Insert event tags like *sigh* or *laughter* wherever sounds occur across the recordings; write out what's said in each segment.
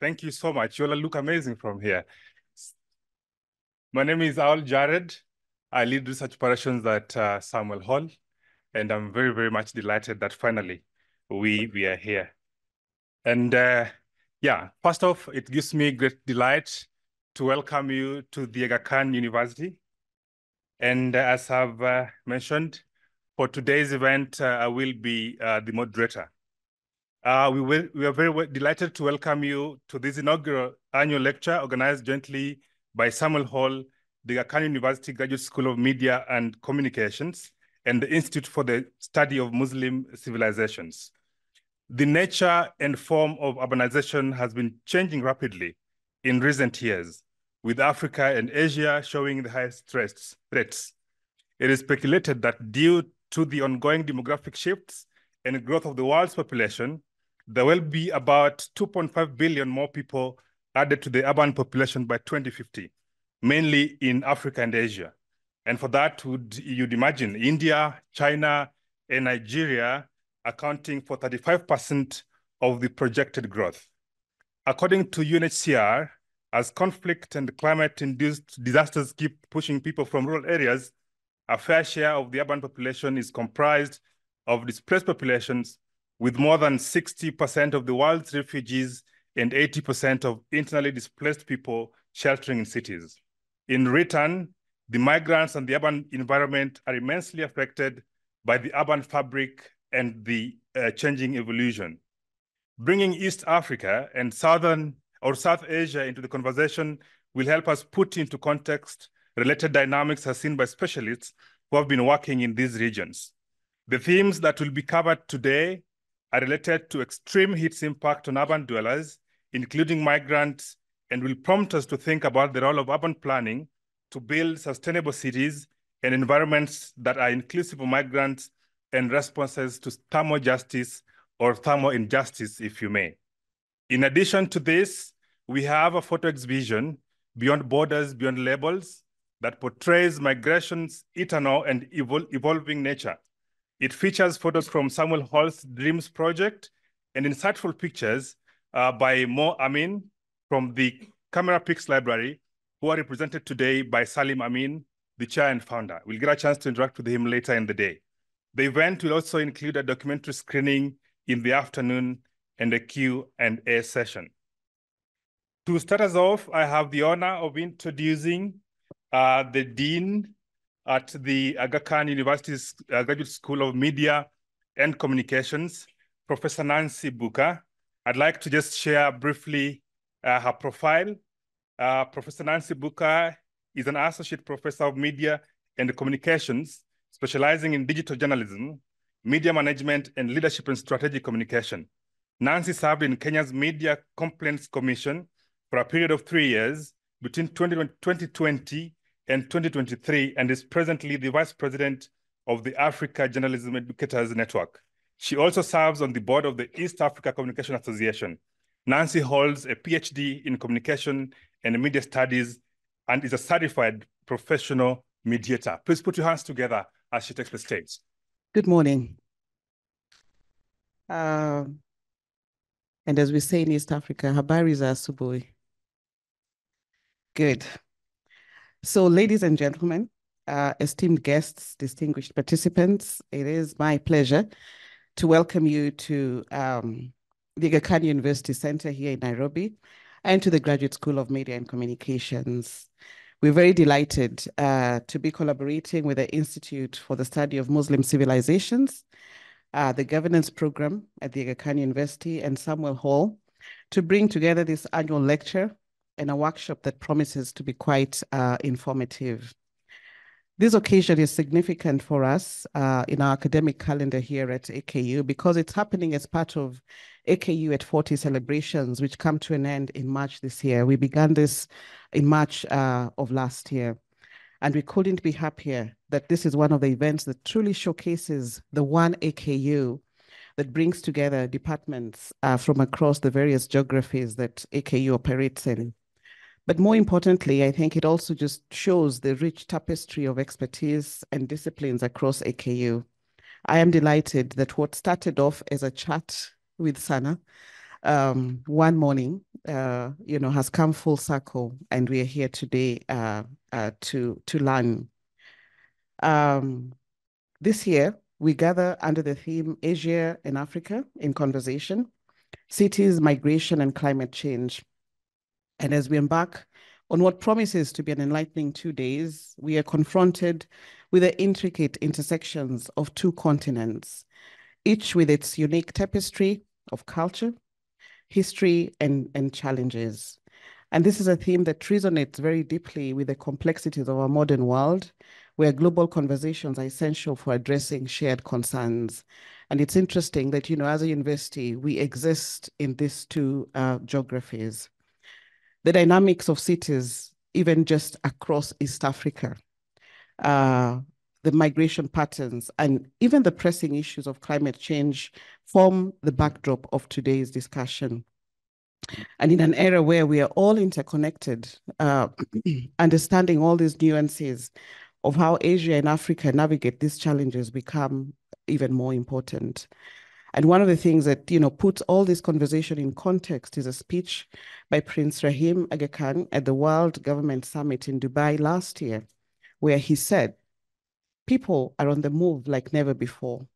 Thank you so much. You all look amazing from here. My name is Al Jared. I lead research operations at uh, Samuel Hall, and I'm very, very much delighted that finally we, we are here. And uh, yeah, first off, it gives me great delight to welcome you to the Aga Khan University. And uh, as I've uh, mentioned, for today's event, uh, I will be uh, the moderator. Uh, we, will, we are very delighted to welcome you to this inaugural annual lecture organized jointly by Samuel Hall, the Aga Khan University Graduate School of Media and Communications, and the Institute for the Study of Muslim Civilizations. The nature and form of urbanization has been changing rapidly in recent years, with Africa and Asia showing the highest threats. It is speculated that due to the ongoing demographic shifts and growth of the world's population, there will be about 2.5 billion more people added to the urban population by 2050, mainly in Africa and Asia. And for that, would you'd imagine India, China, and Nigeria accounting for 35% of the projected growth. According to UNHCR, as conflict and climate-induced disasters keep pushing people from rural areas, a fair share of the urban population is comprised of displaced populations with more than 60% of the world's refugees and 80% of internally displaced people sheltering in cities. In return, the migrants and the urban environment are immensely affected by the urban fabric and the uh, changing evolution. Bringing East Africa and Southern or South Asia into the conversation will help us put into context related dynamics as seen by specialists who have been working in these regions. The themes that will be covered today are related to extreme heat's impact on urban dwellers, including migrants, and will prompt us to think about the role of urban planning to build sustainable cities and environments that are inclusive of migrants and responses to thermal justice or thermal injustice, if you may. In addition to this, we have a photo exhibition, Beyond Borders, Beyond Labels, that portrays migration's eternal and evol evolving nature it features photos from Samuel Hall's Dreams Project and insightful pictures uh, by Mo Amin from the Camerapix Library, who are represented today by Salim Amin, the chair and founder. We'll get a chance to interact with him later in the day. The event will also include a documentary screening in the afternoon and a Q&A session. To start us off, I have the honor of introducing uh, the Dean at the Aga Khan University's uh, Graduate School of Media and Communications, Professor Nancy Booker. I'd like to just share briefly uh, her profile. Uh, professor Nancy Booker is an associate professor of media and communications, specializing in digital journalism, media management, and leadership and strategic communication. Nancy served in Kenya's Media Complaints Commission for a period of three years between 2020 and 2023 and is presently the Vice President of the Africa Journalism Educators Network. She also serves on the board of the East Africa Communication Association. Nancy holds a PhD in communication and media studies and is a certified professional mediator. Please put your hands together as she takes the stage. Good morning. Uh, and as we say in East Africa, habari za asubuhi. Good. So, ladies and gentlemen, uh, esteemed guests, distinguished participants, it is my pleasure to welcome you to um, the Aga University Center here in Nairobi and to the Graduate School of Media and Communications. We're very delighted uh, to be collaborating with the Institute for the Study of Muslim Civilizations, uh, the governance program at the Aga Khan University and Samuel Hall to bring together this annual lecture and a workshop that promises to be quite uh, informative. This occasion is significant for us uh, in our academic calendar here at AKU because it's happening as part of AKU at 40 celebrations, which come to an end in March this year. We began this in March uh, of last year. And we couldn't be happier that this is one of the events that truly showcases the one AKU that brings together departments uh, from across the various geographies that AKU operates in. But more importantly, I think it also just shows the rich tapestry of expertise and disciplines across AKU. I am delighted that what started off as a chat with Sana um, one morning, uh, you know, has come full circle, and we are here today uh, uh, to to learn. Um, this year, we gather under the theme Asia and Africa in conversation, cities, migration, and climate change. And as we embark on what promises to be an enlightening two days, we are confronted with the intricate intersections of two continents, each with its unique tapestry of culture, history, and, and challenges. And this is a theme that resonates very deeply with the complexities of our modern world, where global conversations are essential for addressing shared concerns. And it's interesting that, you know, as a university, we exist in these two uh, geographies. The dynamics of cities, even just across East Africa, uh, the migration patterns, and even the pressing issues of climate change form the backdrop of today's discussion. And in an era where we are all interconnected, uh, *clears throat* understanding all these nuances of how Asia and Africa navigate these challenges become even more important. And one of the things that you know puts all this conversation in context is a speech by Prince Rahim Aga Khan at the World Government Summit in Dubai last year, where he said, People are on the move like never before.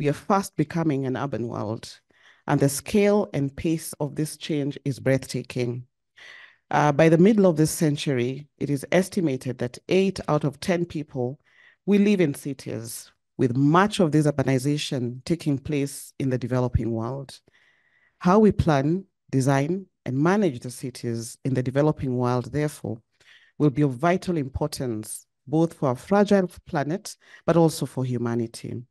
We are fast becoming an urban world, and the scale and pace of this change is breathtaking. Uh, by the middle of this century, it is estimated that eight out of 10 people will live in cities, with much of this urbanization taking place in the developing world. How we plan, design, and manage the cities in the developing world, therefore, will be of vital importance both for our fragile planet, but also for humanity.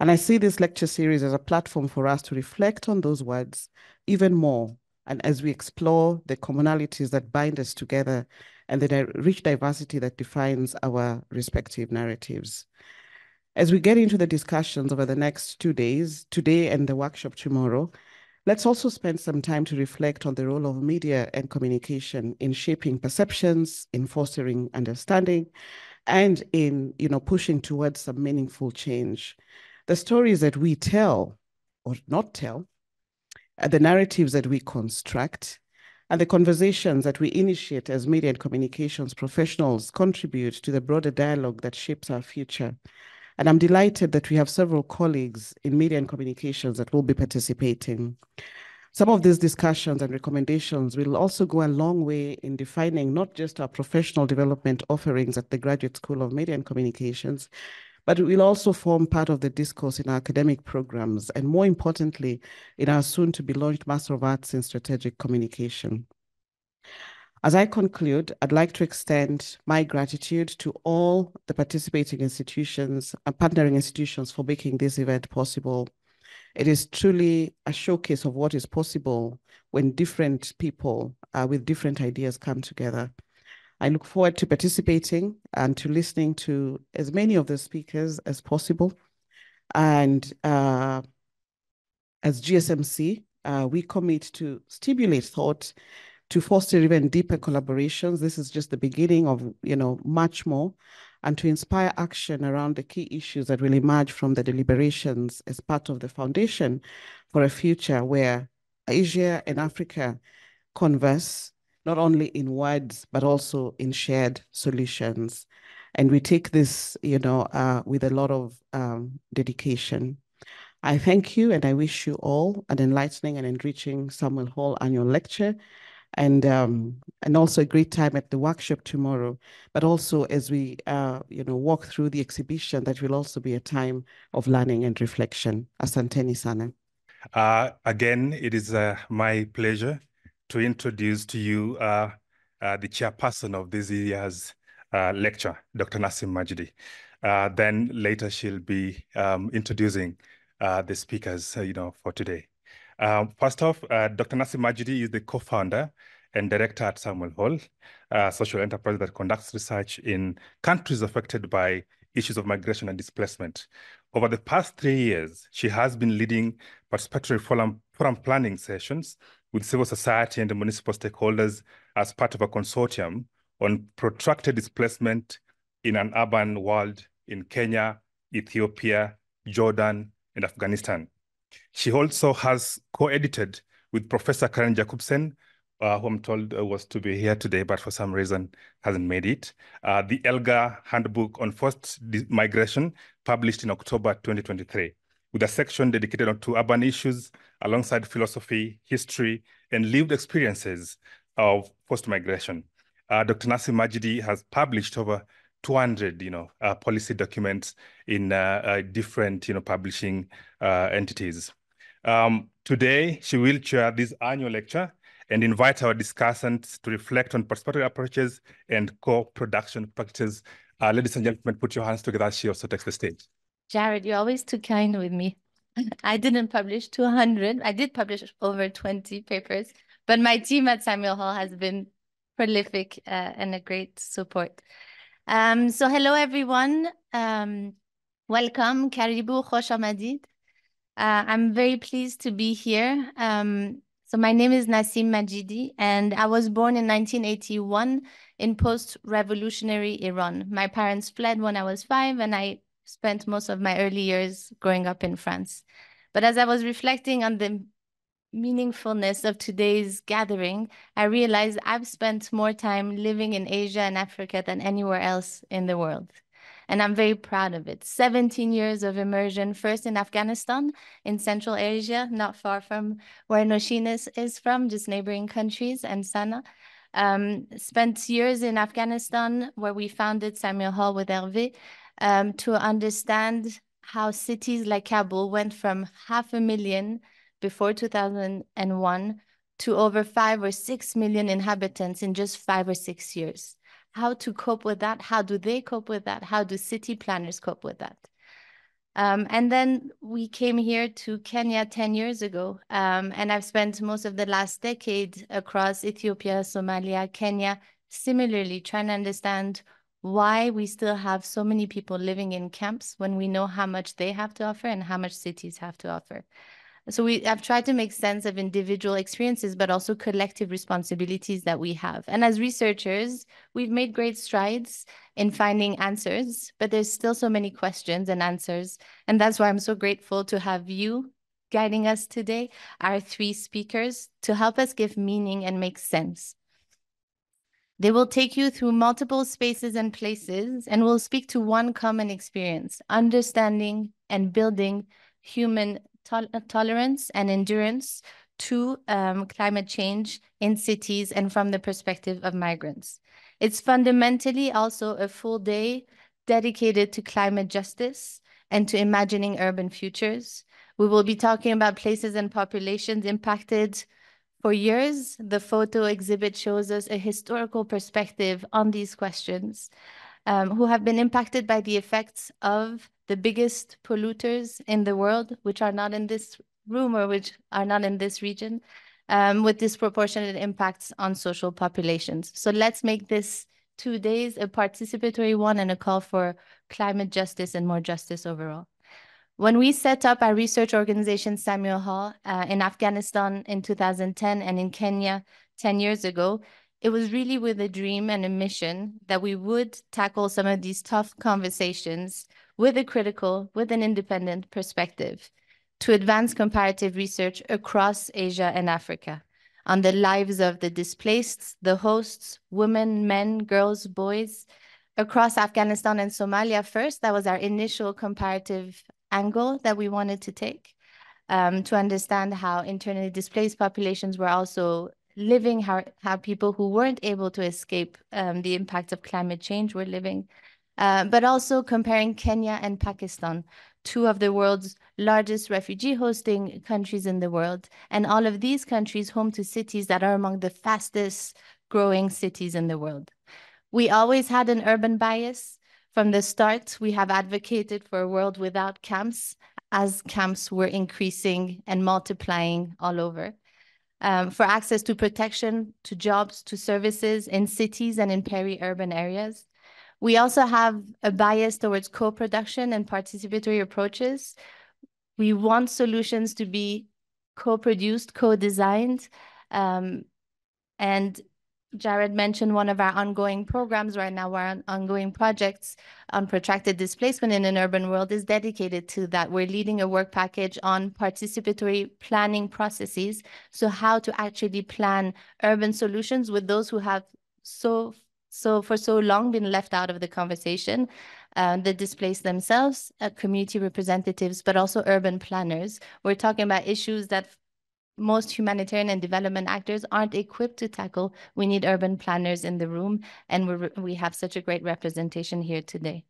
And I see this lecture series as a platform for us to reflect on those words even more. And as we explore the commonalities that bind us together and the rich diversity that defines our respective narratives. As we get into the discussions over the next two days, today and the workshop tomorrow, let's also spend some time to reflect on the role of media and communication in shaping perceptions, in fostering understanding, and in you know pushing towards some meaningful change. The stories that we tell or not tell, the narratives that we construct, and the conversations that we initiate as media and communications professionals contribute to the broader dialogue that shapes our future. And I'm delighted that we have several colleagues in media and communications that will be participating. Some of these discussions and recommendations will also go a long way in defining not just our professional development offerings at the Graduate School of Media and Communications, but will also form part of the discourse in our academic programs, and more importantly, in our soon to be launched Master of Arts in Strategic Communication. As I conclude, I'd like to extend my gratitude to all the participating institutions and partnering institutions for making this event possible. It is truly a showcase of what is possible when different people uh, with different ideas come together. I look forward to participating and to listening to as many of the speakers as possible. And uh, as GSMC, uh, we commit to stimulate thought, to foster even deeper collaborations. This is just the beginning of, you know, much more and to inspire action around the key issues that will emerge from the deliberations as part of the foundation for a future where Asia and Africa converse not only in words, but also in shared solutions. And we take this, you know, uh, with a lot of um, dedication. I thank you and I wish you all an enlightening and enriching Samuel Hall annual lecture and um, and also a great time at the workshop tomorrow. But also as we uh, you know walk through the exhibition, that will also be a time of learning and reflection. Asanteni sana. Uh, again, it is uh, my pleasure to introduce to you uh, uh, the chairperson of this year's uh, lecture, Dr. Nasim Majidi. then later she'll be um, introducing the speakers, you know, for today. Um, first off, uh, Dr. Nasim Majidi is the co-founder and director at Samuel Hall, a social enterprise that conducts research in countries affected by issues of migration and displacement. Over the past three years, she has been leading participatory forum, forum planning sessions with civil society and municipal stakeholders as part of a consortium on protracted displacement in an urban world in Kenya, Ethiopia, Jordan, and Afghanistan. She also has co-edited with Professor Karen Jacobsen, uh, who I'm told uh, was to be here today, but for some reason hasn't made it. Uh, the Elgar Handbook on Forced Migration, published in October 2023, with a section dedicated to urban issues alongside philosophy, history, and lived experiences of forced migration. Uh, Dr. Nasim Majidi has published over 200, you know, uh, policy documents in uh, different, you know, publishing entities. Um, today, she will chair this annual lecture and invite our discussants to reflect on participatory approaches and co-production practices. Uh, ladies and gentlemen, put your hands together as she also takes the stage. Jared, you're always too kind with me. *laughs* I didn't publish 200. I did publish over 20 papers, but my team at Samuel Hall has been prolific uh, and a great support. Um, so hello, everyone. Um, welcome, Karibu Khosh Amadid. Uh, I'm very pleased to be here. Um, so my name is Nasim Majidi, and I was born in 1981 in post-revolutionary Iran. My parents fled when I was five, and I spent most of my early years growing up in France. But as I was reflecting on the meaningfulness of today's gathering, I realized I've spent more time living in Asia and Africa than anywhere else in the world and I'm very proud of it. 17 years of immersion, first in Afghanistan, in Central Asia, not far from where Nosheen is, is from, just neighboring countries, and Sana. Um, spent years in Afghanistan, where we founded Samuel Hall with Hervé, um, to understand how cities like Kabul went from half a million before 2001 to over five or six million inhabitants in just five or six years how to cope with that. How do they cope with that? How do city planners cope with that? Um, and then we came here to Kenya 10 years ago. Um, and I've spent most of the last decade across Ethiopia, Somalia, Kenya, similarly trying to understand why we still have so many people living in camps when we know how much they have to offer and how much cities have to offer. So we have tried to make sense of individual experiences, but also collective responsibilities that we have. And as researchers, we've made great strides in finding answers, but there's still so many questions and answers. And that's why I'm so grateful to have you guiding us today, our three speakers, to help us give meaning and make sense. They will take you through multiple spaces and places and will speak to one common experience, understanding and building human tol tolerance and endurance to um, climate change in cities and from the perspective of migrants. It's fundamentally also a full day dedicated to climate justice and to imagining urban futures. We will be talking about places and populations impacted for years. The photo exhibit shows us a historical perspective on these questions um, who have been impacted by the effects of the biggest polluters in the world, which are not in this room or which are not in this region, um, with disproportionate impacts on social populations. So let's make this two days a participatory one and a call for climate justice and more justice overall. When we set up our research organization, Samuel Hall, uh, in Afghanistan in 2010 and in Kenya 10 years ago, it was really with a dream and a mission that we would tackle some of these tough conversations with a critical, with an independent perspective to advance comparative research across Asia and Africa on the lives of the displaced, the hosts, women, men, girls, boys, across Afghanistan and Somalia first. That was our initial comparative angle that we wanted to take um, to understand how internally displaced populations were also living, how, how people who weren't able to escape um, the impact of climate change were living, uh, but also comparing Kenya and Pakistan, two of the world's largest refugee hosting countries in the world. And all of these countries home to cities that are among the fastest growing cities in the world. We always had an urban bias. From the start, we have advocated for a world without camps as camps were increasing and multiplying all over. Um, for access to protection, to jobs, to services in cities and in peri-urban areas. We also have a bias towards co-production and participatory approaches. We want solutions to be co-produced, co-designed, um, and Jared mentioned one of our ongoing programs right now, our ongoing projects on protracted displacement in an urban world is dedicated to that. We're leading a work package on participatory planning processes. So how to actually plan urban solutions with those who have so so for so long been left out of the conversation, uh, the displaced themselves, uh, community representatives, but also urban planners. We're talking about issues that most humanitarian and development actors aren't equipped to tackle. We need urban planners in the room, and we we have such a great representation here today.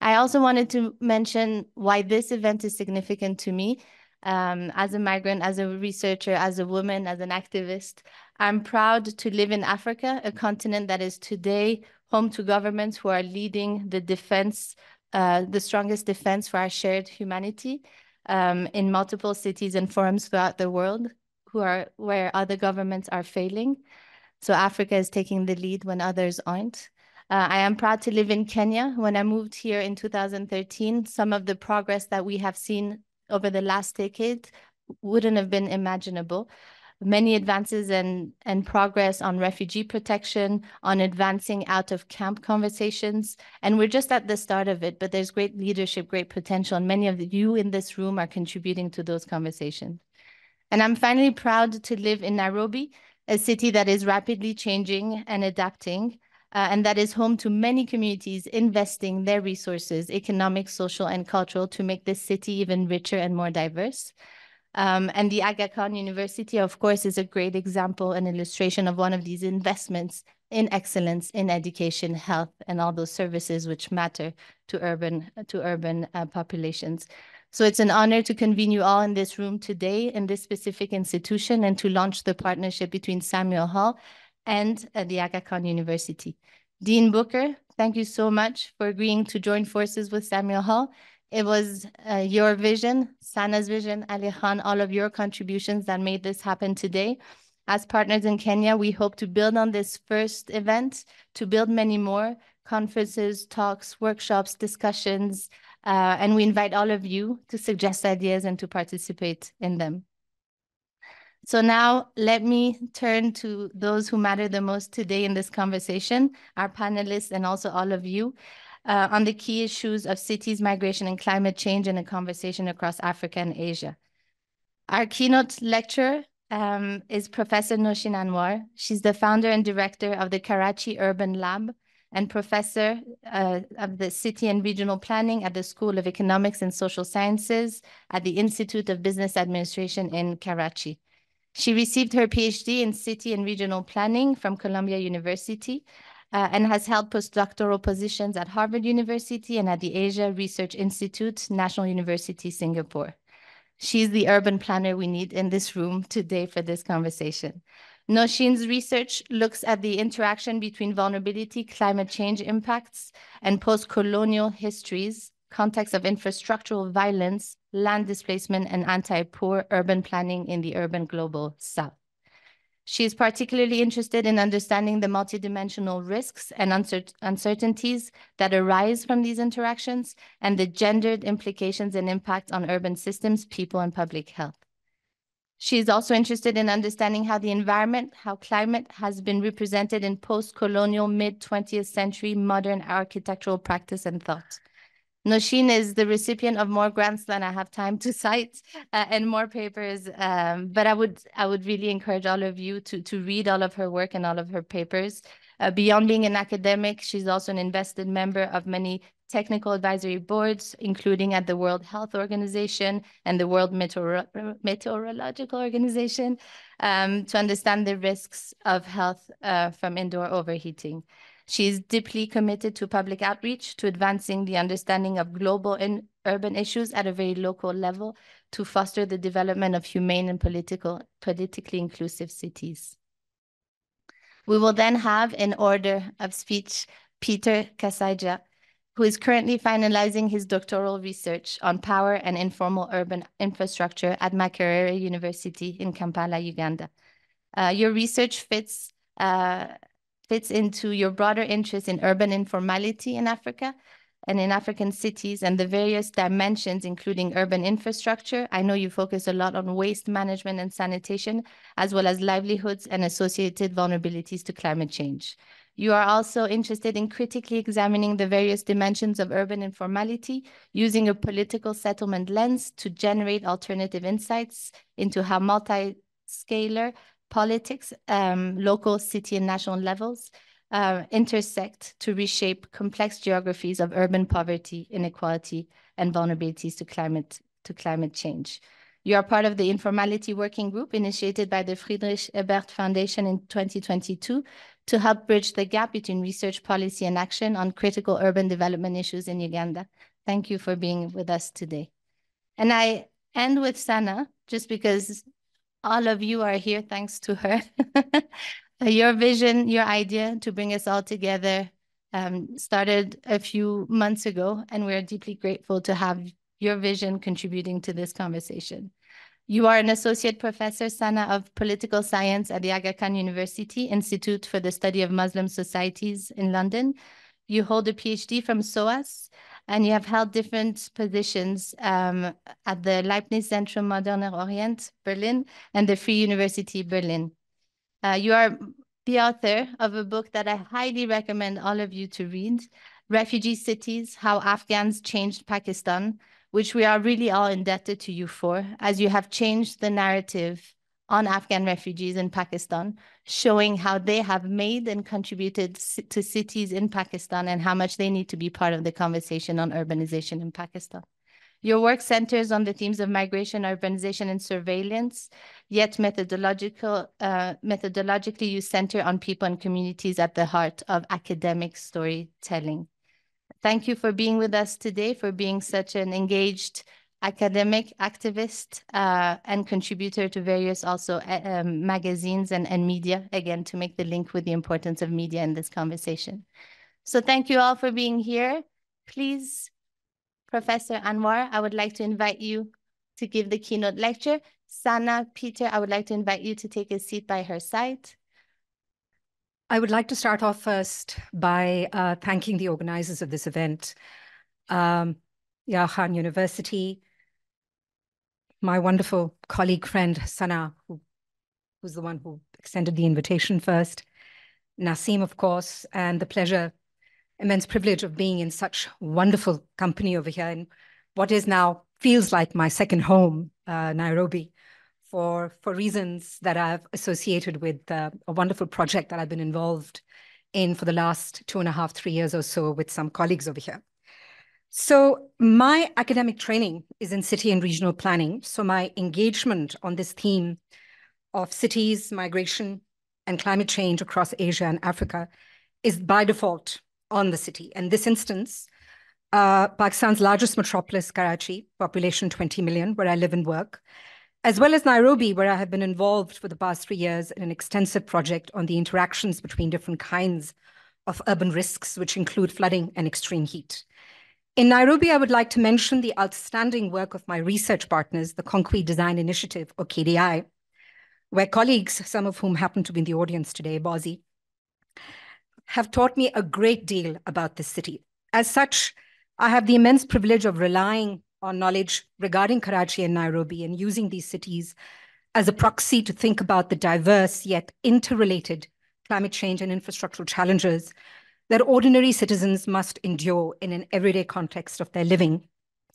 I also wanted to mention why this event is significant to me. Um, as a migrant, as a researcher, as a woman, as an activist, I'm proud to live in Africa, a continent that is today home to governments who are leading the defense, uh, the strongest defense for our shared humanity um, in multiple cities and forums throughout the world who are where other governments are failing. So Africa is taking the lead when others aren't. Uh, I am proud to live in Kenya. When I moved here in 2013, some of the progress that we have seen over the last decade wouldn't have been imaginable many advances and, and progress on refugee protection, on advancing out of camp conversations. And we're just at the start of it, but there's great leadership, great potential. And many of you in this room are contributing to those conversations. And I'm finally proud to live in Nairobi, a city that is rapidly changing and adapting. Uh, and that is home to many communities investing their resources, economic, social, and cultural, to make this city even richer and more diverse. Um, and the Aga Khan University, of course, is a great example and illustration of one of these investments in excellence in education, health, and all those services which matter to urban to urban uh, populations. So it's an honor to convene you all in this room today in this specific institution and to launch the partnership between Samuel Hall and at the Aga Khan University. Dean Booker, thank you so much for agreeing to join forces with Samuel Hall it was uh, your vision, Sana's vision, Ali Khan, all of your contributions that made this happen today. As partners in Kenya, we hope to build on this first event, to build many more conferences, talks, workshops, discussions, uh, and we invite all of you to suggest ideas and to participate in them. So now let me turn to those who matter the most today in this conversation, our panelists and also all of you uh, on the key issues of cities, migration, and climate change in a conversation across Africa and Asia. Our keynote lecturer um, is Professor Nosheen Anwar. She's the founder and director of the Karachi Urban Lab and professor uh, of the City and Regional Planning at the School of Economics and Social Sciences at the Institute of Business Administration in Karachi. She received her PhD in City and Regional Planning from Columbia University uh, and has held postdoctoral positions at Harvard University and at the Asia Research Institute, National University, Singapore. She's the urban planner we need in this room today for this conversation. Nosheen's research looks at the interaction between vulnerability, climate change impacts, and post-colonial histories, context of infrastructural violence, land displacement, and anti-poor urban planning in the urban global south. She is particularly interested in understanding the multidimensional risks and uncer uncertainties that arise from these interactions and the gendered implications and impact on urban systems, people, and public health. She is also interested in understanding how the environment, how climate has been represented in post-colonial mid-20th century modern architectural practice and thought. Nosheen is the recipient of more grants than I have time to cite uh, and more papers. Um, but I would I would really encourage all of you to to read all of her work and all of her papers. Uh, beyond being an academic, she's also an invested member of many technical advisory boards, including at the World Health Organization and the World Meteor Meteorological Organization, um, to understand the risks of health uh, from indoor overheating. She is deeply committed to public outreach, to advancing the understanding of global and urban issues at a very local level to foster the development of humane and political, politically inclusive cities. We will then have, in order of speech, Peter Kasaija, who is currently finalizing his doctoral research on power and informal urban infrastructure at Makerere University in Kampala, Uganda. Uh, your research fits uh, fits into your broader interest in urban informality in Africa, and in African cities and the various dimensions, including urban infrastructure. I know you focus a lot on waste management and sanitation, as well as livelihoods and associated vulnerabilities to climate change. You are also interested in critically examining the various dimensions of urban informality using a political settlement lens to generate alternative insights into how multi-scalar politics, um, local, city, and national levels uh, intersect to reshape complex geographies of urban poverty, inequality, and vulnerabilities to climate, to climate change. You are part of the Informality Working Group initiated by the Friedrich Ebert Foundation in 2022 to help bridge the gap between research policy and action on critical urban development issues in Uganda. Thank you for being with us today. And I end with Sana, just because all of you are here thanks to her. *laughs* your vision, your idea to bring us all together um, started a few months ago, and we're deeply grateful to have your vision contributing to this conversation. You are an associate professor, Sana, of political science at the Aga Khan University Institute for the Study of Muslim Societies in London. You hold a PhD from SOAS, and you have held different positions um, at the Leibniz Zentrum Moderner Orient, Berlin, and the Free University, Berlin. Uh, you are the author of a book that I highly recommend all of you to read, Refugee Cities, How Afghans Changed Pakistan, which we are really all indebted to you for, as you have changed the narrative on Afghan refugees in Pakistan, showing how they have made and contributed to cities in Pakistan and how much they need to be part of the conversation on urbanization in Pakistan. Your work centers on the themes of migration, urbanization, and surveillance, yet methodological, uh, methodologically you center on people and communities at the heart of academic storytelling. Thank you for being with us today, for being such an engaged academic activist uh, and contributor to various also uh, um, magazines and, and media, again, to make the link with the importance of media in this conversation. So thank you all for being here. Please Professor Anwar, I would like to invite you to give the keynote lecture. Sana, Peter, I would like to invite you to take a seat by her side. I would like to start off first by uh, thanking the organizers of this event, um, Aga Khan University, my wonderful colleague friend Sana, who was the one who extended the invitation first, Nasim, of course, and the pleasure immense privilege of being in such wonderful company over here in what is now feels like my second home, uh, Nairobi, for, for reasons that I've associated with uh, a wonderful project that I've been involved in for the last two and a half, three years or so with some colleagues over here. So my academic training is in city and regional planning. So my engagement on this theme of cities, migration, and climate change across Asia and Africa is by default on the city. In this instance, uh, Pakistan's largest metropolis, Karachi, population 20 million, where I live and work, as well as Nairobi, where I have been involved for the past three years in an extensive project on the interactions between different kinds of urban risks, which include flooding and extreme heat. In Nairobi, I would like to mention the outstanding work of my research partners, the Kounkuey Design Initiative, or KDI, where colleagues, some of whom happen to be in the audience today, Bozi, have taught me a great deal about this city. As such, I have the immense privilege of relying on knowledge regarding Karachi and Nairobi and using these cities as a proxy to think about the diverse yet interrelated climate change and infrastructural challenges that ordinary citizens must endure in an everyday context of their living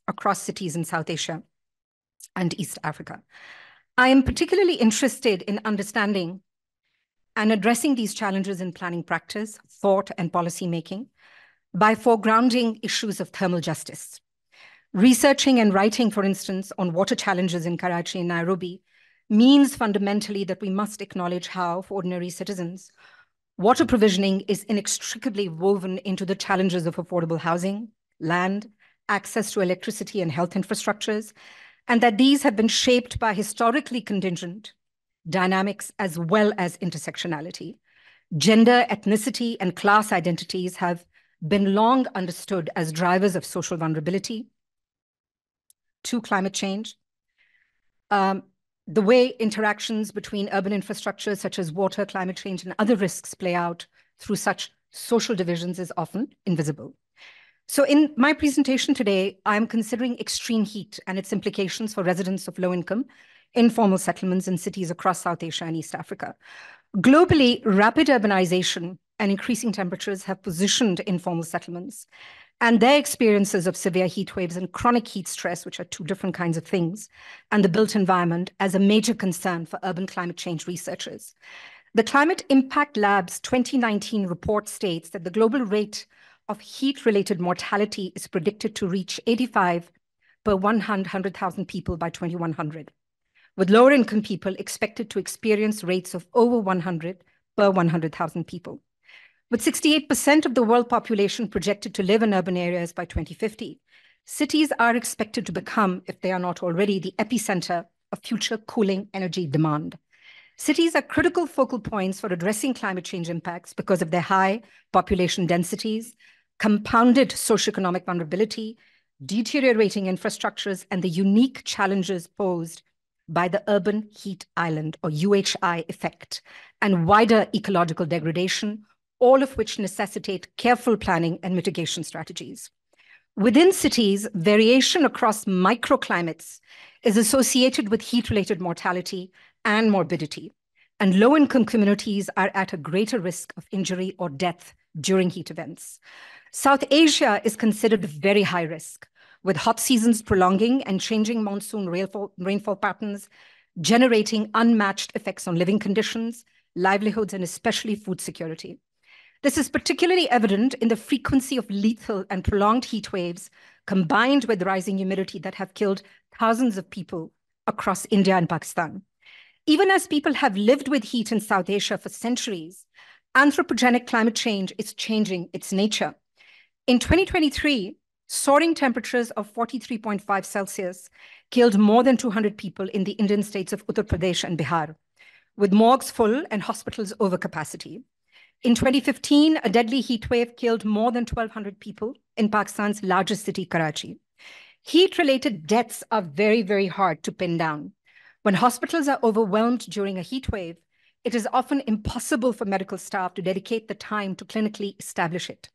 across cities in South Asia and East Africa. I am particularly interested in understanding and addressing these challenges in planning practice, thought, and policy making by foregrounding issues of thermal justice. Researching and writing, for instance, on water challenges in Karachi and Nairobi means fundamentally that we must acknowledge how, for ordinary citizens, water provisioning is inextricably woven into the challenges of affordable housing, land, access to electricity and health infrastructures, and that these have been shaped by historically contingent dynamics as well as intersectionality. Gender, ethnicity, and class identities have been long understood as drivers of social vulnerability to climate change. Um, the way interactions between urban infrastructures such as water, climate change, and other risks play out through such social divisions is often invisible. So in my presentation today, I'm considering extreme heat and its implications for residents of low income, informal settlements in cities across South Asia and East Africa. Globally, rapid urbanization and increasing temperatures have positioned informal settlements and their experiences of severe heat waves and chronic heat stress, which are two different kinds of things, and the built environment as a major concern for urban climate change researchers. The Climate Impact Lab's 2019 report states that the global rate of heat-related mortality is predicted to reach 85 per 100,000 people by 2100, with lower-income people expected to experience rates of over 100 per 100,000 people. With 68% of the world population projected to live in urban areas by 2050, cities are expected to become, if they are not already, the epicenter of future cooling energy demand. Cities are critical focal points for addressing climate change impacts because of their high population densities, compounded socioeconomic vulnerability, deteriorating infrastructures, and the unique challenges posed by the urban heat island or UHI effect and wider ecological degradation, all of which necessitate careful planning and mitigation strategies. Within cities, variation across microclimates is associated with heat-related mortality and morbidity, and low-income communities are at a greater risk of injury or death during heat events. South Asia is considered very high risk, with hot seasons prolonging and changing monsoon rainfall, rainfall patterns, generating unmatched effects on living conditions, livelihoods, and especially food security. This is particularly evident in the frequency of lethal and prolonged heat waves, combined with rising humidity that have killed thousands of people across India and Pakistan. Even as people have lived with heat in South Asia for centuries, anthropogenic climate change is changing its nature. In 2023, soaring temperatures of 43.5 Celsius killed more than 200 people in the Indian states of Uttar Pradesh and Bihar, with morgues full and hospitals over capacity. In 2015, a deadly heat wave killed more than 1,200 people in Pakistan's largest city, Karachi. Heat-related deaths are very, very hard to pin down. When hospitals are overwhelmed during a heat wave, it is often impossible for medical staff to dedicate the time to clinically establish it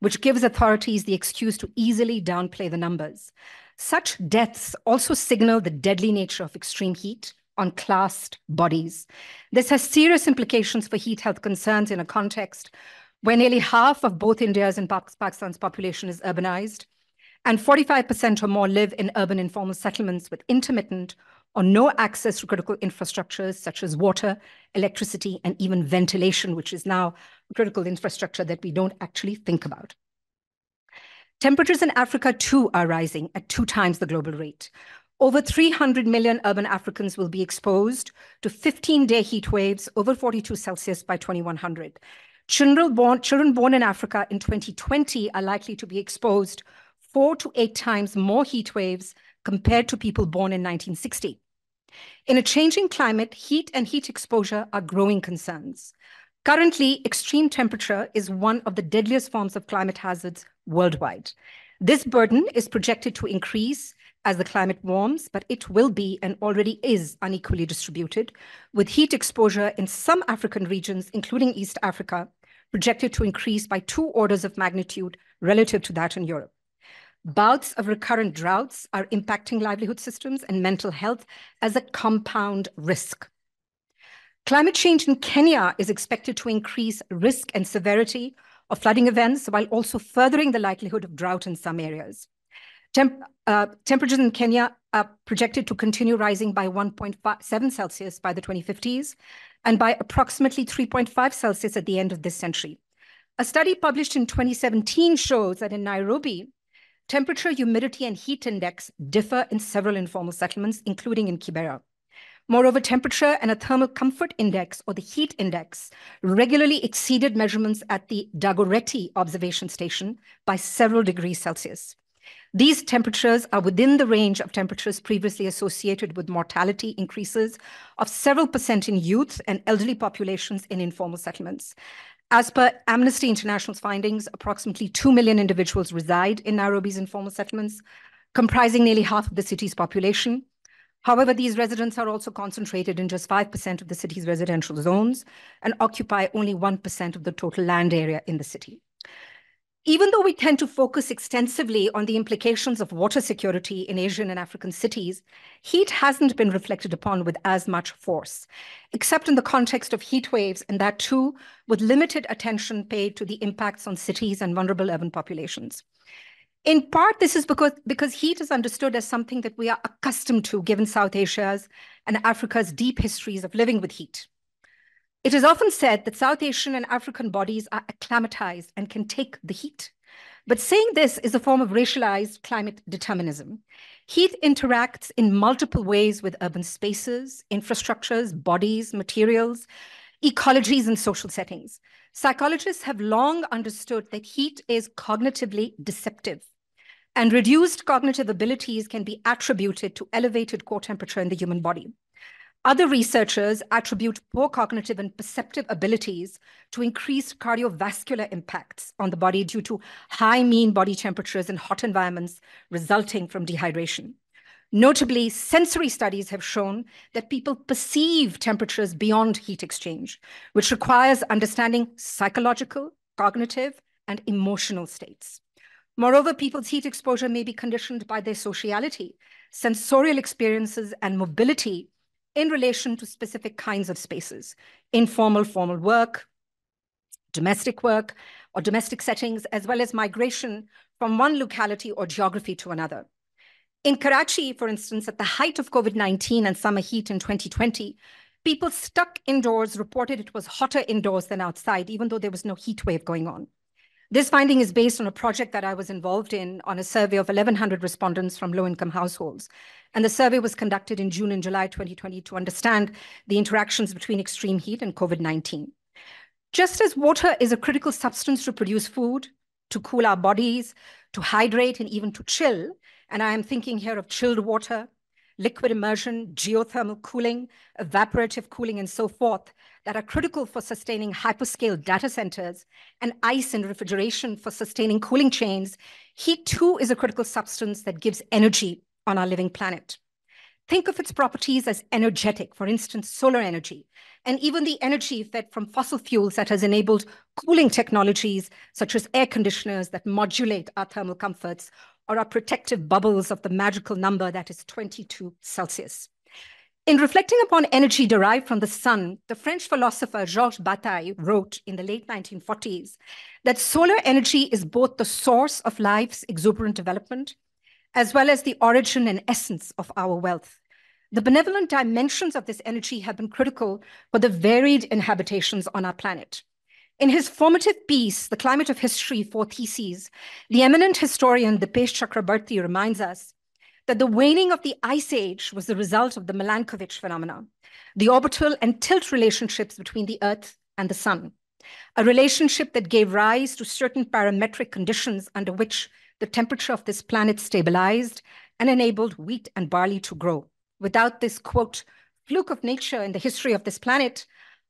which gives authorities the excuse to easily downplay the numbers. Such deaths also signal the deadly nature of extreme heat on classed bodies. This has serious implications for heat health concerns in a context where nearly half of both India's and Pakistan's population is urbanized, and 45% or more live in urban informal settlements with intermittent or no access to critical infrastructures such as water, electricity, and even ventilation, which is now critical infrastructure that we don't actually think about. Temperatures in Africa too are rising at two times the global rate. Over 300 million urban Africans will be exposed to 15-day heat waves over 42 Celsius by 2100. Children born, children born in Africa in 2020 are likely to be exposed four to eight times more heat waves compared to people born in 1960. In a changing climate, heat and heat exposure are growing concerns. Currently, extreme temperature is one of the deadliest forms of climate hazards worldwide. This burden is projected to increase as the climate warms, but it will be and already is unequally distributed, with heat exposure in some African regions, including East Africa, projected to increase by two orders of magnitude relative to that in Europe. Bouts of recurrent droughts are impacting livelihood systems and mental health as a compound risk. Climate change in Kenya is expected to increase risk and severity of flooding events while also furthering the likelihood of drought in some areas. Temp uh, temperatures in Kenya are projected to continue rising by 1.7 Celsius by the 2050s and by approximately 3.5 Celsius at the end of this century. A study published in 2017 shows that in Nairobi, Temperature, humidity, and heat index differ in several informal settlements, including in Kibera. Moreover, temperature and a thermal comfort index, or the heat index, regularly exceeded measurements at the Dagoretti observation station by several degrees Celsius. These temperatures are within the range of temperatures previously associated with mortality increases of several percent in youth and elderly populations in informal settlements. As per Amnesty International's findings, approximately 2 million individuals reside in Nairobi's informal settlements, comprising nearly half of the city's population. However, these residents are also concentrated in just 5% of the city's residential zones and occupy only 1% of the total land area in the city. Even though we tend to focus extensively on the implications of water security in Asian and African cities, heat hasn't been reflected upon with as much force, except in the context of heat waves, and that too with limited attention paid to the impacts on cities and vulnerable urban populations. In part, this is because, because heat is understood as something that we are accustomed to, given South Asia's and Africa's deep histories of living with heat. It is often said that South Asian and African bodies are acclimatized and can take the heat. But saying this is a form of racialized climate determinism. Heat interacts in multiple ways with urban spaces, infrastructures, bodies, materials, ecologies, and social settings. Psychologists have long understood that heat is cognitively deceptive, and reduced cognitive abilities can be attributed to elevated core temperature in the human body. Other researchers attribute poor cognitive and perceptive abilities to increased cardiovascular impacts on the body due to high mean body temperatures in hot environments resulting from dehydration. Notably, sensory studies have shown that people perceive temperatures beyond heat exchange, which requires understanding psychological, cognitive, and emotional states. Moreover, people's heat exposure may be conditioned by their sociality, sensorial experiences, and mobility in relation to specific kinds of spaces, informal, formal work, domestic work, or domestic settings, as well as migration from one locality or geography to another. In Karachi, for instance, at the height of COVID-19 and summer heat in 2020, people stuck indoors reported it was hotter indoors than outside, even though there was no heat wave going on. This finding is based on a project that I was involved in on a survey of 1,100 respondents from low-income households. And the survey was conducted in June and July 2020 to understand the interactions between extreme heat and COVID-19. Just as water is a critical substance to produce food, to cool our bodies, to hydrate, and even to chill, and I am thinking here of chilled water, liquid immersion, geothermal cooling, evaporative cooling, and so forth, that are critical for sustaining hyperscale data centers, and ice and refrigeration for sustaining cooling chains, heat too is a critical substance that gives energy on our living planet. Think of its properties as energetic, for instance, solar energy, and even the energy fed from fossil fuels that has enabled cooling technologies such as air conditioners that modulate our thermal comforts or our protective bubbles of the magical number that is 22 Celsius. In reflecting upon energy derived from the sun, the French philosopher Georges Bataille wrote in the late 1940s that solar energy is both the source of life's exuberant development as well as the origin and essence of our wealth. The benevolent dimensions of this energy have been critical for the varied inhabitations on our planet. In his formative piece, The Climate of History, Four Theses, the eminent historian Dipesh Chakrabarty reminds us that the waning of the Ice Age was the result of the Milankovitch phenomena, the orbital and tilt relationships between the Earth and the Sun, a relationship that gave rise to certain parametric conditions under which the temperature of this planet stabilized and enabled wheat and barley to grow. Without this, quote, fluke of nature in the history of this planet,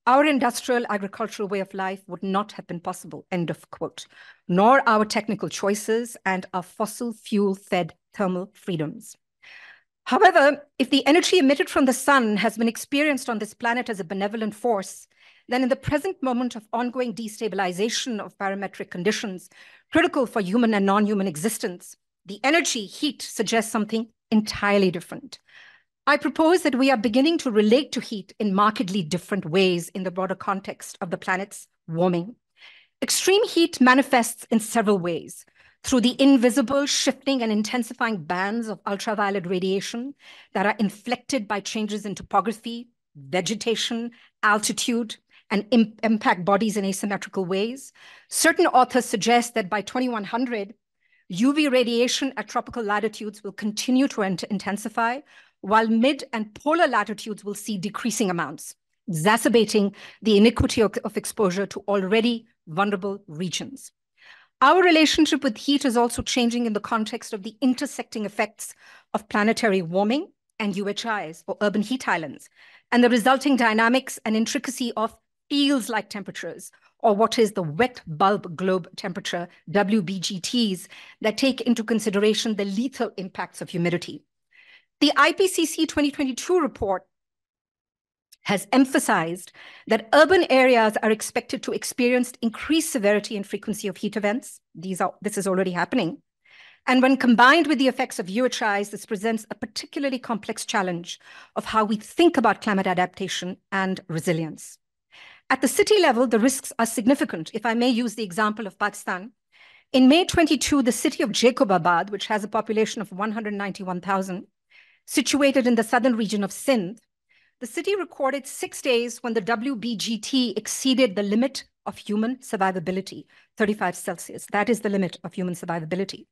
our industrial agricultural way of life would not have been possible, end of quote, nor our technical choices and our fossil fuel-fed thermal freedoms. However, if the energy emitted from the sun has been experienced on this planet as a benevolent force, then in the present moment of ongoing destabilization of parametric conditions, critical for human and non-human existence, the energy, heat, suggests something entirely different. I propose that we are beginning to relate to heat in markedly different ways in the broader context of the planet's warming. Extreme heat manifests in several ways through the invisible, shifting, and intensifying bands of ultraviolet radiation that are inflected by changes in topography, vegetation, altitude, and impact bodies in asymmetrical ways. Certain authors suggest that by 2100, UV radiation at tropical latitudes will continue to intensify, while mid and polar latitudes will see decreasing amounts, exacerbating the iniquity of, of exposure to already vulnerable regions. Our relationship with heat is also changing in the context of the intersecting effects of planetary warming and UHIs, or urban heat islands, and the resulting dynamics and intricacy of feels like temperatures, or what is the wet bulb globe temperature, WBGTs, that take into consideration the lethal impacts of humidity. The IPCC 2022 report has emphasized that urban areas are expected to experience increased severity and frequency of heat events. These are, this is already happening. And when combined with the effects of UHIs, this presents a particularly complex challenge of how we think about climate adaptation and resilience. At the city level, the risks are significant. If I may use the example of Pakistan, in May 22, the city of Jacobabad, which has a population of 191,000, situated in the southern region of Sindh, the city recorded six days when the WBGT exceeded the limit of human survivability, 35 Celsius. That is the limit of human survivability.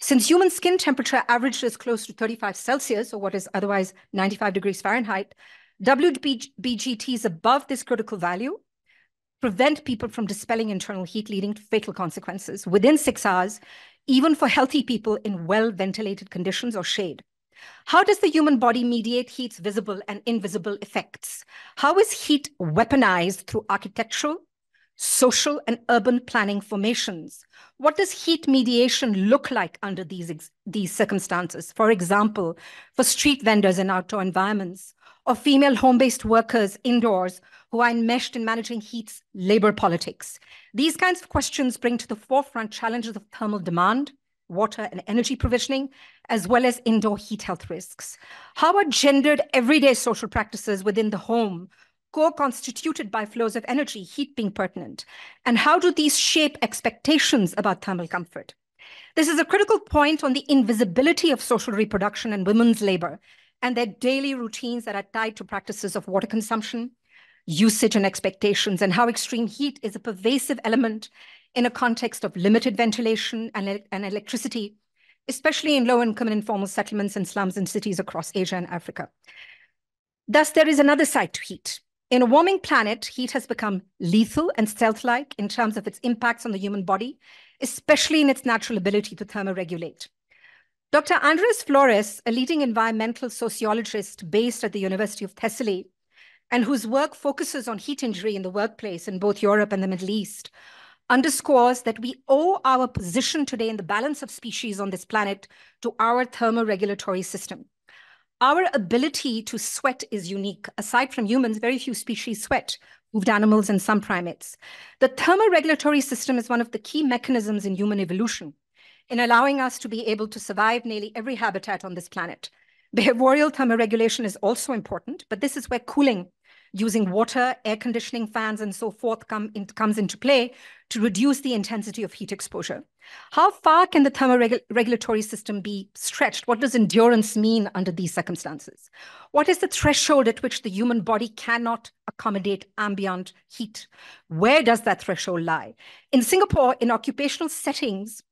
Since human skin temperature averages close to 35 Celsius, or what is otherwise 95 degrees Fahrenheit, WBGTs above this critical value prevent people from dispelling internal heat, leading to fatal consequences within six hours, even for healthy people in well-ventilated conditions or shade. How does the human body mediate heat's visible and invisible effects? How is heat weaponized through architectural, social, and urban planning formations? What does heat mediation look like under these, these circumstances? For example, for street vendors in outdoor environments, or female home-based workers indoors who are enmeshed in managing heat's labor politics. These kinds of questions bring to the forefront challenges of thermal demand, water and energy provisioning, as well as indoor heat health risks. How are gendered everyday social practices within the home co-constituted by flows of energy, heat being pertinent? And how do these shape expectations about thermal comfort? This is a critical point on the invisibility of social reproduction and women's labor and their daily routines that are tied to practices of water consumption, usage and expectations, and how extreme heat is a pervasive element in a context of limited ventilation and, and electricity, especially in low-income and informal settlements and slums in cities across Asia and Africa. Thus, there is another side to heat. In a warming planet, heat has become lethal and stealth-like in terms of its impacts on the human body, especially in its natural ability to thermoregulate. Dr. Andreas Flouris, a leading environmental sociologist based at the University of Thessaly, and whose work focuses on heat injury in the workplace in both Europe and the Middle East, underscores that we owe our position today in the balance of species on this planet to our thermoregulatory system. Our ability to sweat is unique. Aside from humans, very few species sweat, moved animals and some primates. The thermoregulatory system is one of the key mechanisms in human evolution in allowing us to be able to survive nearly every habitat on this planet. Behavioral thermoregulation is also important, but this is where cooling using water, air conditioning fans, and so forth come in, comes into play to reduce the intensity of heat exposure. How far can the thermoregulatory system be stretched? What does endurance mean under these circumstances? What is the threshold at which the human body cannot accommodate ambient heat? Where does that threshold lie? In Singapore, in occupational settings,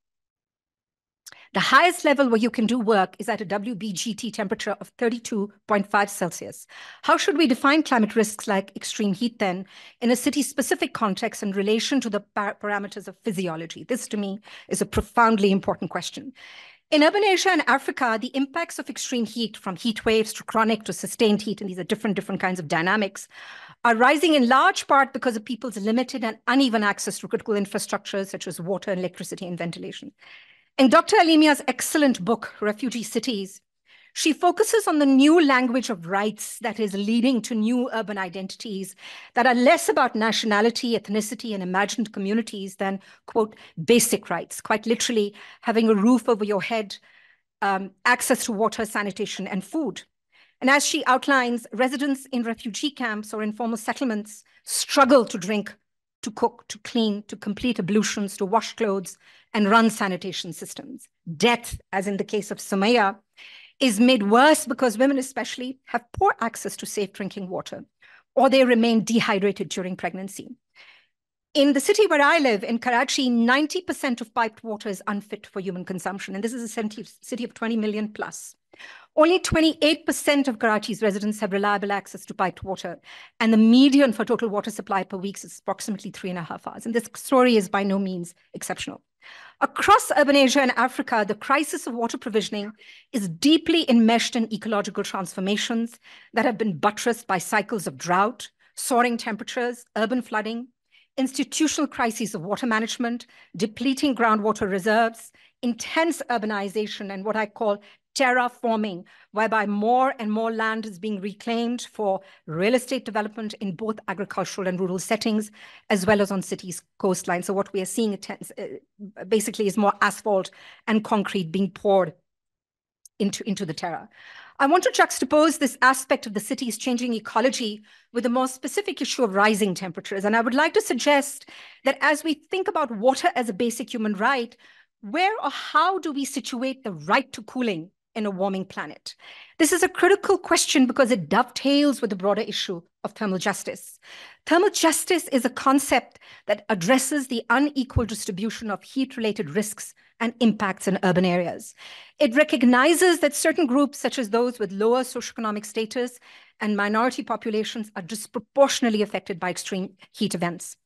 the highest level where you can do work is at a WBGT temperature of 32.5 Celsius. How should we define climate risks like extreme heat then in a city-specific context in relation to the par parameters of physiology? This to me is a profoundly important question. In urban Asia and Africa, the impacts of extreme heat, from heat waves to chronic to sustained heat, and these are different, different kinds of dynamics, are rising in large part because of people's limited and uneven access to critical infrastructures such as water, electricity, and ventilation. In Dr. Alimia's excellent book, Refugee Cities, she focuses on the new language of rights that is leading to new urban identities that are less about nationality, ethnicity, and imagined communities than, quote, basic rights, quite literally having a roof over your head, um, access to water, sanitation, and food. And as she outlines, residents in refugee camps or informal settlements struggle to drink to cook, to clean, to complete ablutions, to wash clothes, and run sanitation systems. Death, as in the case of Sumaya, is made worse because women especially have poor access to safe drinking water, or they remain dehydrated during pregnancy. In the city where I live, in Karachi, 90% of piped water is unfit for human consumption. And this is a city of 20 million plus. Only 28% of Karachi's residents have reliable access to piped water, and the median for total water supply per week is approximately three and a half hours. And this story is by no means exceptional. Across urban Asia and Africa, the crisis of water provisioning is deeply enmeshed in ecological transformations that have been buttressed by cycles of drought, soaring temperatures, urban flooding, institutional crises of water management, depleting groundwater reserves, intense urbanization, and what I call terraforming, whereby more and more land is being reclaimed for real estate development in both agricultural and rural settings, as well as on cities' coastlines. So what we are seeing uh, basically is more asphalt and concrete being poured into, into the terra. I want to juxtapose this aspect of the city's changing ecology with a more specific issue of rising temperatures. And I would like to suggest that as we think about water as a basic human right, where or how do we situate the right to cooling in a warming planet? This is a critical question because it dovetails with the broader issue of thermal justice. Thermal justice is a concept that addresses the unequal distribution of heat-related risks and impacts in urban areas. It recognizes that certain groups, such as those with lower socioeconomic status and minority populations, are disproportionately affected by extreme heat events.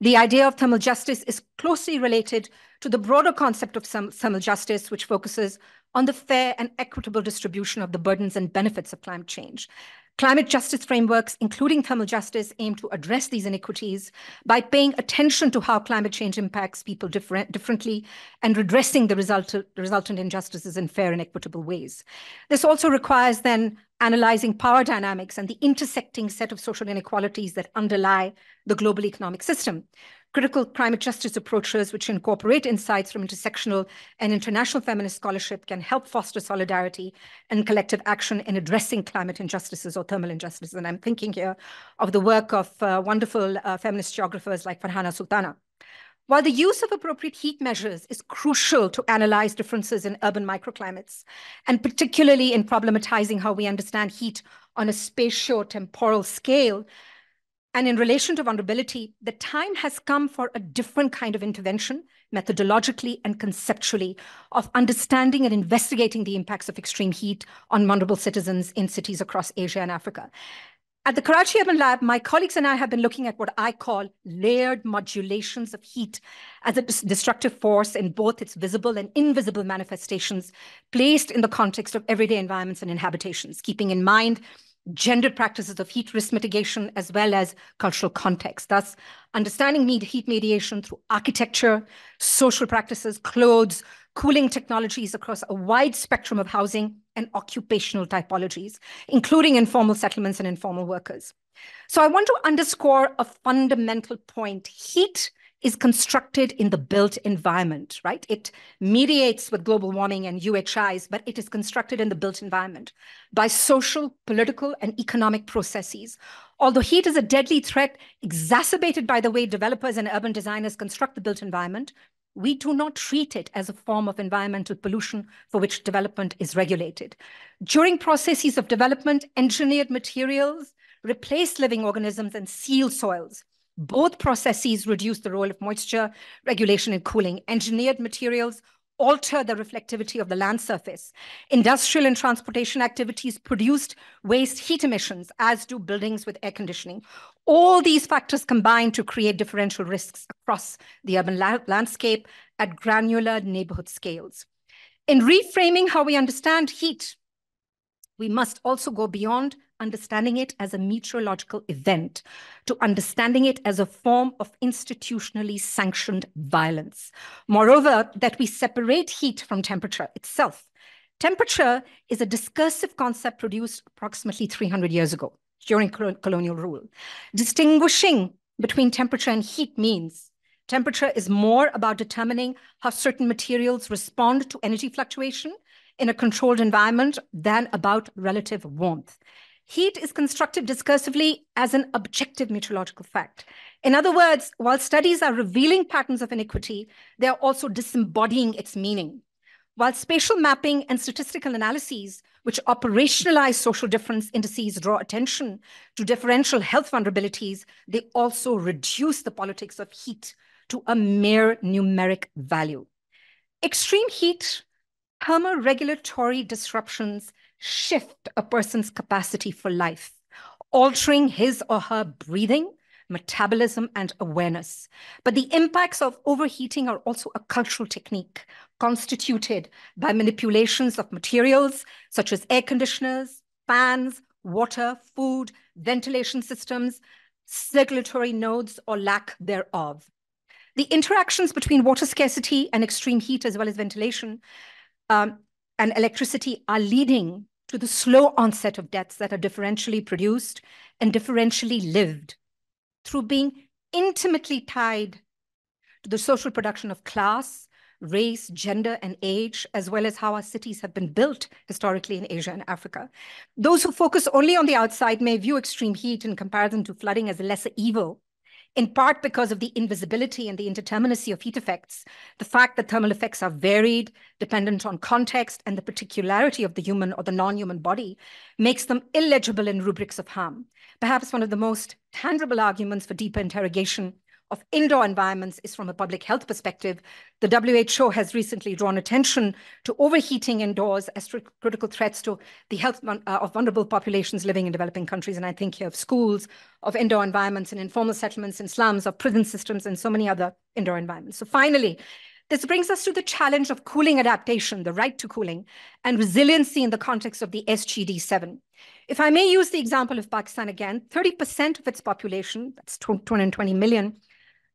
The idea of thermal justice is closely related to the broader concept of thermal justice, which focuses on the fair and equitable distribution of the burdens and benefits of climate change. Climate justice frameworks, including thermal justice, aim to address these inequities by paying attention to how climate change impacts people different, differently and redressing the result, resultant injustices in fair and equitable ways. This also requires then analyzing power dynamics and the intersecting set of social inequalities that underlie the global economic system critical climate justice approaches, which incorporate insights from intersectional and international feminist scholarship, can help foster solidarity and collective action in addressing climate injustices or thermal injustices. And I'm thinking here of the work of uh, wonderful uh, feminist geographers like Farhana Sultana. While the use of appropriate heat measures is crucial to analyze differences in urban microclimates, and particularly in problematizing how we understand heat on a spatio-temporal scale, and in relation to vulnerability, the time has come for a different kind of intervention, methodologically and conceptually, of understanding and investigating the impacts of extreme heat on vulnerable citizens in cities across Asia and Africa. At the Karachi Urban Lab, my colleagues and I have been looking at what I call layered modulations of heat as a destructive force in both its visible and invisible manifestations placed in the context of everyday environments and inhabitations, keeping in mind gendered practices of heat risk mitigation as well as cultural context. Thus, understanding heat mediation through architecture, social practices, clothes, cooling technologies across a wide spectrum of housing and occupational typologies, including informal settlements and informal workers. So I want to underscore a fundamental point. Heat is constructed in the built environment, right? It mediates with global warming and UHIs, but it is constructed in the built environment by social, political, and economic processes. Although heat is a deadly threat exacerbated by the way developers and urban designers construct the built environment, we do not treat it as a form of environmental pollution for which development is regulated. During processes of development, engineered materials replace living organisms and seal soils. Both processes reduce the role of moisture regulation and cooling. Engineered materials alter the reflectivity of the land surface. Industrial and transportation activities produced waste heat emissions, as do buildings with air conditioning. All these factors combine to create differential risks across the urban la landscape at granular neighborhood scales. In reframing how we understand heat, we must also go beyond understanding it as a meteorological event to understanding it as a form of institutionally sanctioned violence. Moreover, that we separate heat from temperature itself. Temperature is a discursive concept produced approximately 300 years ago during colonial rule. Distinguishing between temperature and heat means temperature is more about determining how certain materials respond to energy fluctuation in a controlled environment than about relative warmth. Heat is constructed discursively as an objective meteorological fact. In other words, while studies are revealing patterns of inequity, they are also disembodying its meaning. While spatial mapping and statistical analyses, which operationalize social difference indices, draw attention to differential health vulnerabilities, they also reduce the politics of heat to a mere numeric value. Extreme heat, thermoregulatory disruptions, shift a person's capacity for life, altering his or her breathing, metabolism, and awareness. But the impacts of overheating are also a cultural technique constituted by manipulations of materials such as air conditioners, fans, water, food, ventilation systems, circulatory nodes, or lack thereof. The interactions between water scarcity and extreme heat, as well as ventilation, um, and electricity are leading to the slow onset of deaths that are differentially produced and differentially lived through being intimately tied to the social production of class, race, gender, and age, as well as how our cities have been built historically in Asia and Africa. Those who focus only on the outside may view extreme heat in comparison to flooding as a lesser evil, in part because of the invisibility and the indeterminacy of heat effects, the fact that thermal effects are varied, dependent on context, and the particularity of the human or the non-human body makes them illegible in rubrics of harm. Perhaps one of the most tangible arguments for deeper interrogation of indoor environments is from a public health perspective. The WHO has recently drawn attention to overheating indoors as critical threats to the health uh, of vulnerable populations living in developing countries. And I think here of schools, of indoor environments and informal settlements and slums, of prison systems, and so many other indoor environments. So finally, this brings us to the challenge of cooling adaptation, the right to cooling, and resiliency in the context of the SDG 7. If I may use the example of Pakistan again, 30% of its population, that's 220 million,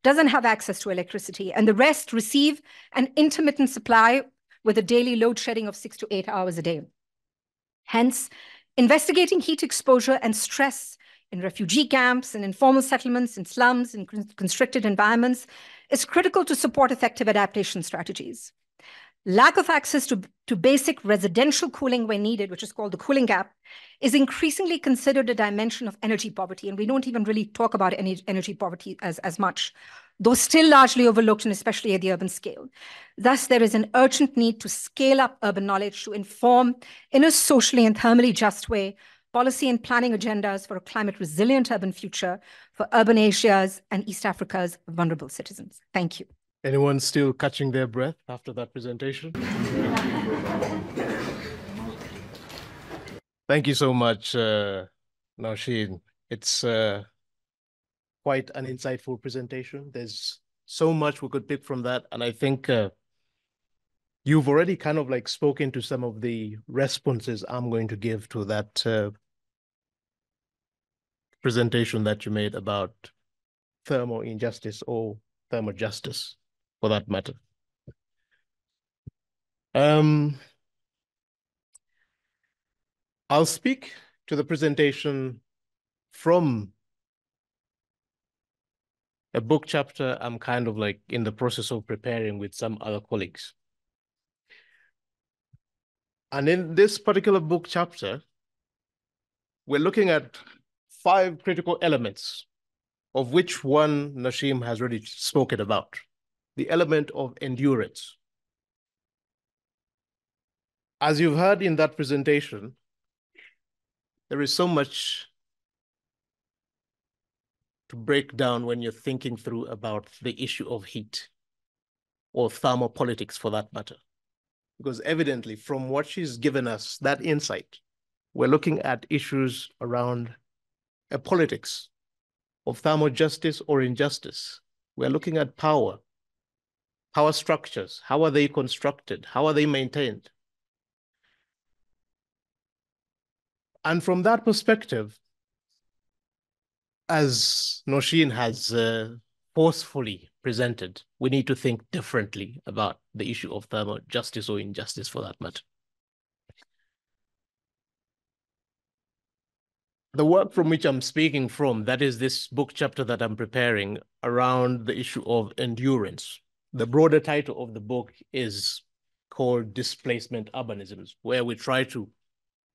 doesn't have access to electricity, and the rest receive an intermittent supply with a daily load shedding of six to eight hours a day. Hence, investigating heat exposure and stress in refugee camps and informal settlements, in slums, in constricted environments is critical to support effective adaptation strategies. Lack of access to, to basic residential cooling when needed, which is called the cooling gap, is increasingly considered a dimension of energy poverty. And we don't even really talk about any energy poverty as, as much, though still largely overlooked and especially at the urban scale. Thus, there is an urgent need to scale up urban knowledge to inform in a socially and thermally just way policy and planning agendas for a climate resilient urban future for urban Asia's and East Africa's vulnerable citizens. Thank you. Anyone still catching their breath after that presentation? Thank you so much, uh. It's uh, quite an insightful presentation. There's so much we could pick from that. And I think uh, you've already kind of like spoken to some of the responses I'm going to give to that uh, presentation that you made about thermal injustice or thermal justice for that matter. Um, I'll speak to the presentation from a book chapter I'm kind of like in the process of preparing with some other colleagues. And in this particular book chapter, we're looking at five critical elements, of which one Nosheen has already spoken about the element of endurance. As you've heard in that presentation, there is so much to break down when you're thinking through about the issue of heat or thermopolitics for that matter. Because evidently from what she's given us, that insight, we're looking at issues around a politics of thermal justice or injustice. We're looking at power, power structures, how are they constructed? How are they maintained? And from that perspective, as Nosheen has uh, forcefully presented, we need to think differently about the issue of thermal justice or injustice for that matter. The work from which I'm speaking from, that is this book chapter that I'm preparing around the issue of endurance the broader title of the book is called Displacement Urbanisms, where we try to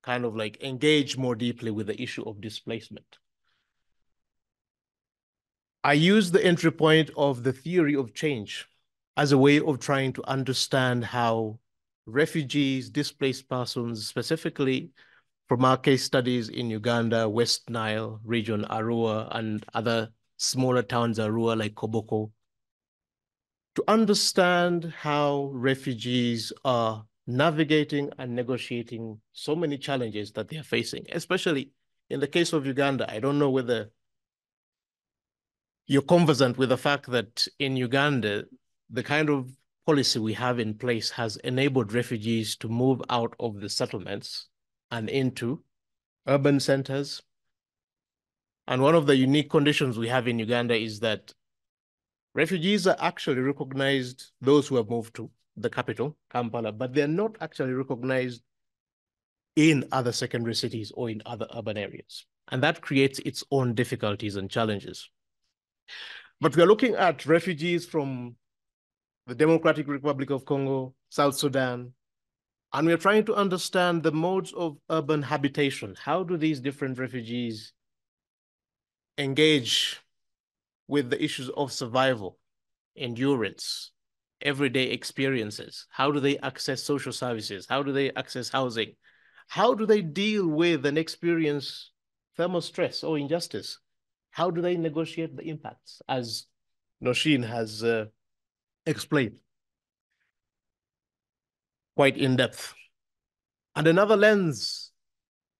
kind of like engage more deeply with the issue of displacement. I use the entry point of the theory of change as a way of trying to understand how refugees, displaced persons, specifically from our case studies in Uganda, West Nile region, Arua, and other smaller towns, Arua like Koboko, to understand how refugees are navigating and negotiating so many challenges that they are facing, especially in the case of Uganda. I don't know whether you're conversant with the fact that in Uganda, the kind of policy we have in place has enabled refugees to move out of the settlements and into urban centers. And one of the unique conditions we have in Uganda is that refugees are actually recognized, those who have moved to the capital, Kampala, but they're not actually recognized in other secondary cities or in other urban areas. And that creates its own difficulties and challenges. But we are looking at refugees from the Democratic Republic of Congo, South Sudan, and we're trying to understand the modes of urban habitation. How do these different refugees engage with the issues of survival, endurance, everyday experiences? How do they access social services? How do they access housing? How do they deal with and experience thermal stress or injustice? How do they negotiate the impacts, as Nosheen has uh, explained? quite in depth. And another lens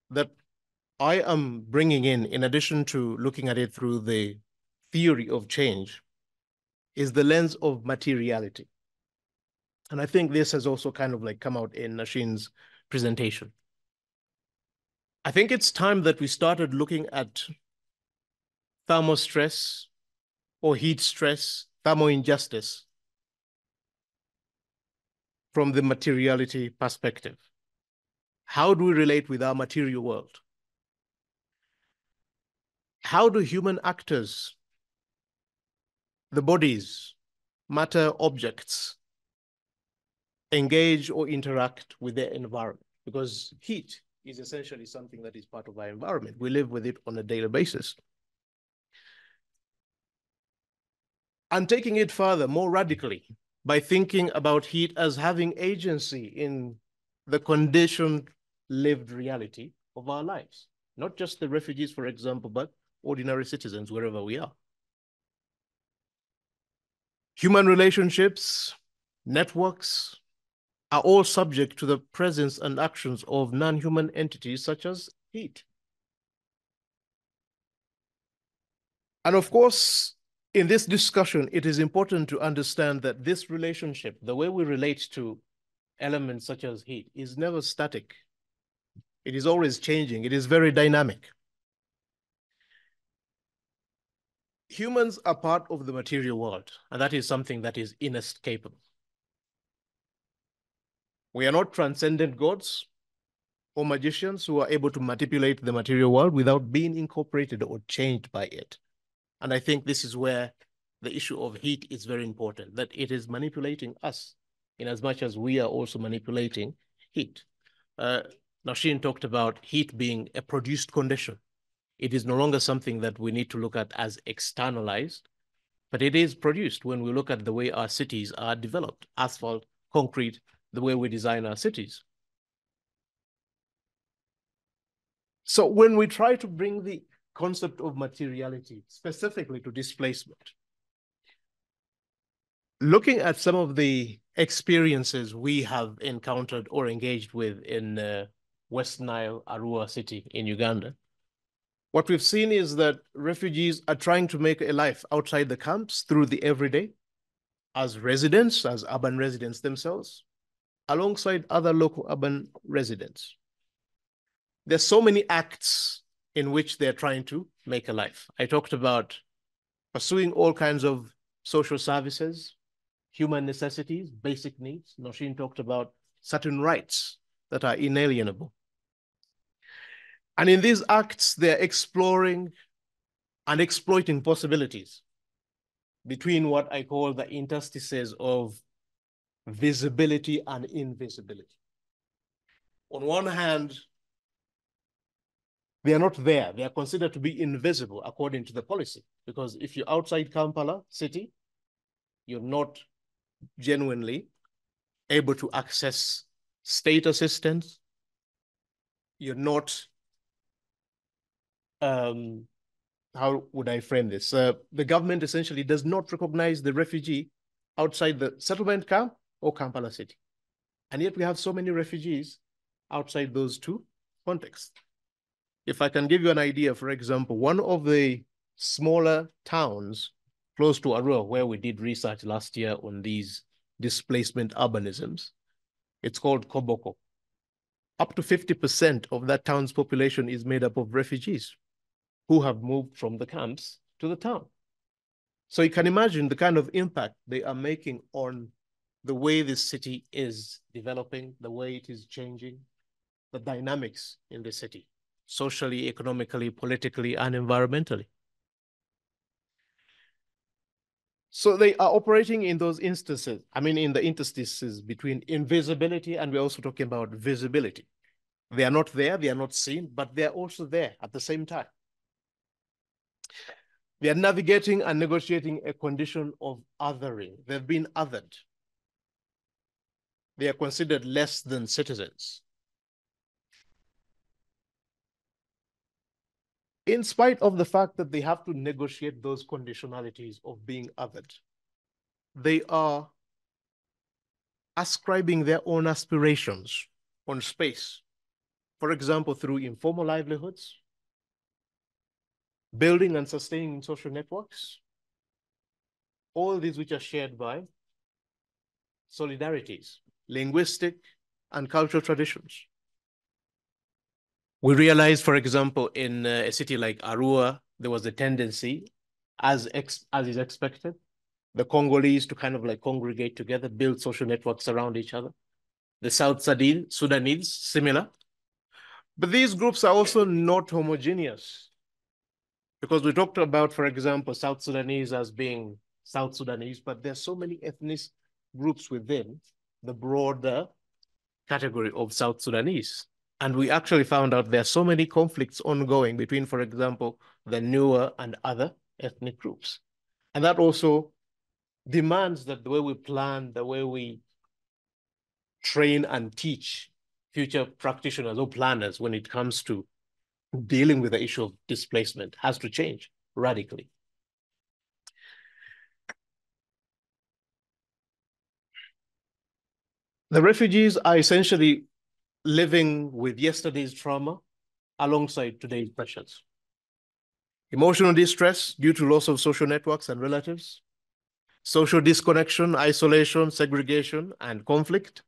that I am bringing in, in addition to looking at it through the theory of change, is the lens of materiality. And I think this has also kind of like come out in Nosheen's presentation. I think it's time that we started looking at thermal stress or heat stress, thermal injustice from the materiality perspective. How do we relate with our material world? How do human actors, the bodies, matter objects, engage or interact with their environment? Because heat is essentially something that is part of our environment. We live with it on a daily basis. And taking it further, more radically, by thinking about heat as having agency in the conditioned lived reality of our lives. Not just the refugees, for example, but ordinary citizens wherever we are. Human relationships, networks, are all subject to the presence and actions of non-human entities such as heat. And of course, in this discussion, it is important to understand that this relationship, the way we relate to elements such as heat, is never static. It is always changing. It is very dynamic. Humans are part of the material world, and that is something that is inescapable. We are not transcendent gods or magicians who are able to manipulate the material world without being incorporated or changed by it. And I think this is where the issue of heat is very important, that it is manipulating us in as much as we are also manipulating heat. Uh, talked about heat being a produced condition. It is no longer something that we need to look at as externalized, but it is produced when we look at the way our cities are developed, asphalt, concrete, the way we design our cities. So when we try to bring the concept of materiality, specifically to displacement. Looking at some of the experiences we have encountered or engaged with in uh, West Nile, Arua city in Uganda, what we've seen is that refugees are trying to make a life outside the camps through the everyday as residents, as urban residents themselves, alongside other local urban residents. There's so many acts in which they're trying to make a life. I talked about pursuing all kinds of social services, human necessities, basic needs. Nosheen talked about certain rights that are inalienable. And in these acts, they're exploring and exploiting possibilities between what I call the interstices of visibility and invisibility. On one hand, they are not there. They are considered to be invisible according to the policy. Because if you're outside Kampala city, you're not genuinely able to access state assistance. You're not, um, how would I frame this? Uh, the government essentially does not recognize the refugee outside the settlement camp or Kampala city. And yet we have so many refugees outside those two contexts. If I can give you an idea, for example, one of the smaller towns close to Arua, where we did research last year on these displacement urbanisms, it's called Koboko. Up to 50% of that town's population is made up of refugees who have moved from the camps to the town. So you can imagine the kind of impact they are making on the way this city is developing, the way it is changing, the dynamics in the city, socially, economically, politically, and environmentally. So they are operating in those instances, I mean, in the interstices between invisibility and we're also talking about visibility. They are not there, they are not seen, but they're also there at the same time. They are navigating and negotiating a condition of othering. They've been othered. They are considered less than citizens. in spite of the fact that they have to negotiate those conditionalities of being othered, they are ascribing their own aspirations on space. For example, through informal livelihoods, building and sustaining social networks, all these which are shared by solidarities, linguistic and cultural traditions. We realized, for example, in uh, a city like Arua, there was a tendency, as as is expected, the Congolese to kind of like congregate together, build social networks around each other. The South Sudanese, similar. But these groups are also not homogeneous. Because we talked about, for example, South Sudanese as being South Sudanese, but there's so many ethnic groups within the broader category of South Sudanese. And we actually found out there are so many conflicts ongoing between, for example, the Nuer and other ethnic groups. And that also demands that the way we plan, the way we train and teach future practitioners or planners when it comes to dealing with the issue of displacement has to change radically. The refugees are essentially living with yesterday's trauma alongside today's pressures. Emotional distress due to loss of social networks and relatives, social disconnection, isolation, segregation, and conflict.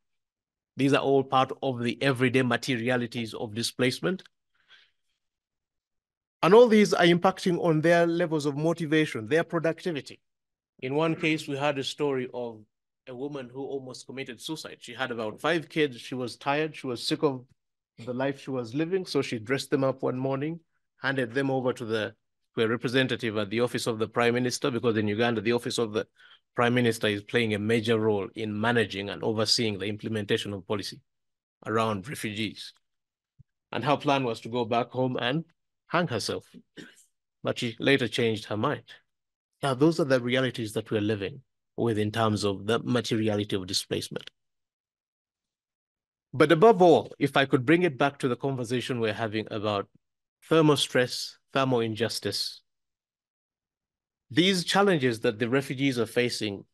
These are all part of the everyday materialities of displacement. And all these are impacting on their levels of motivation, their productivity. In one case, we had a story of a woman who almost committed suicide. She had about five kids. She was tired. She was sick of the life she was living. So she dressed them up one morning, handed them over to the to a representative at the office of the prime minister, because in Uganda, the office of the prime minister is playing a major role in managing and overseeing the implementation of policy around refugees. And her plan was to go back home and hang herself. But she later changed her mind. Now, those are the realities that we're living with in terms of the materiality of displacement. But above all, if I could bring it back to the conversation we're having about thermal stress, thermal injustice, these challenges that the refugees are facing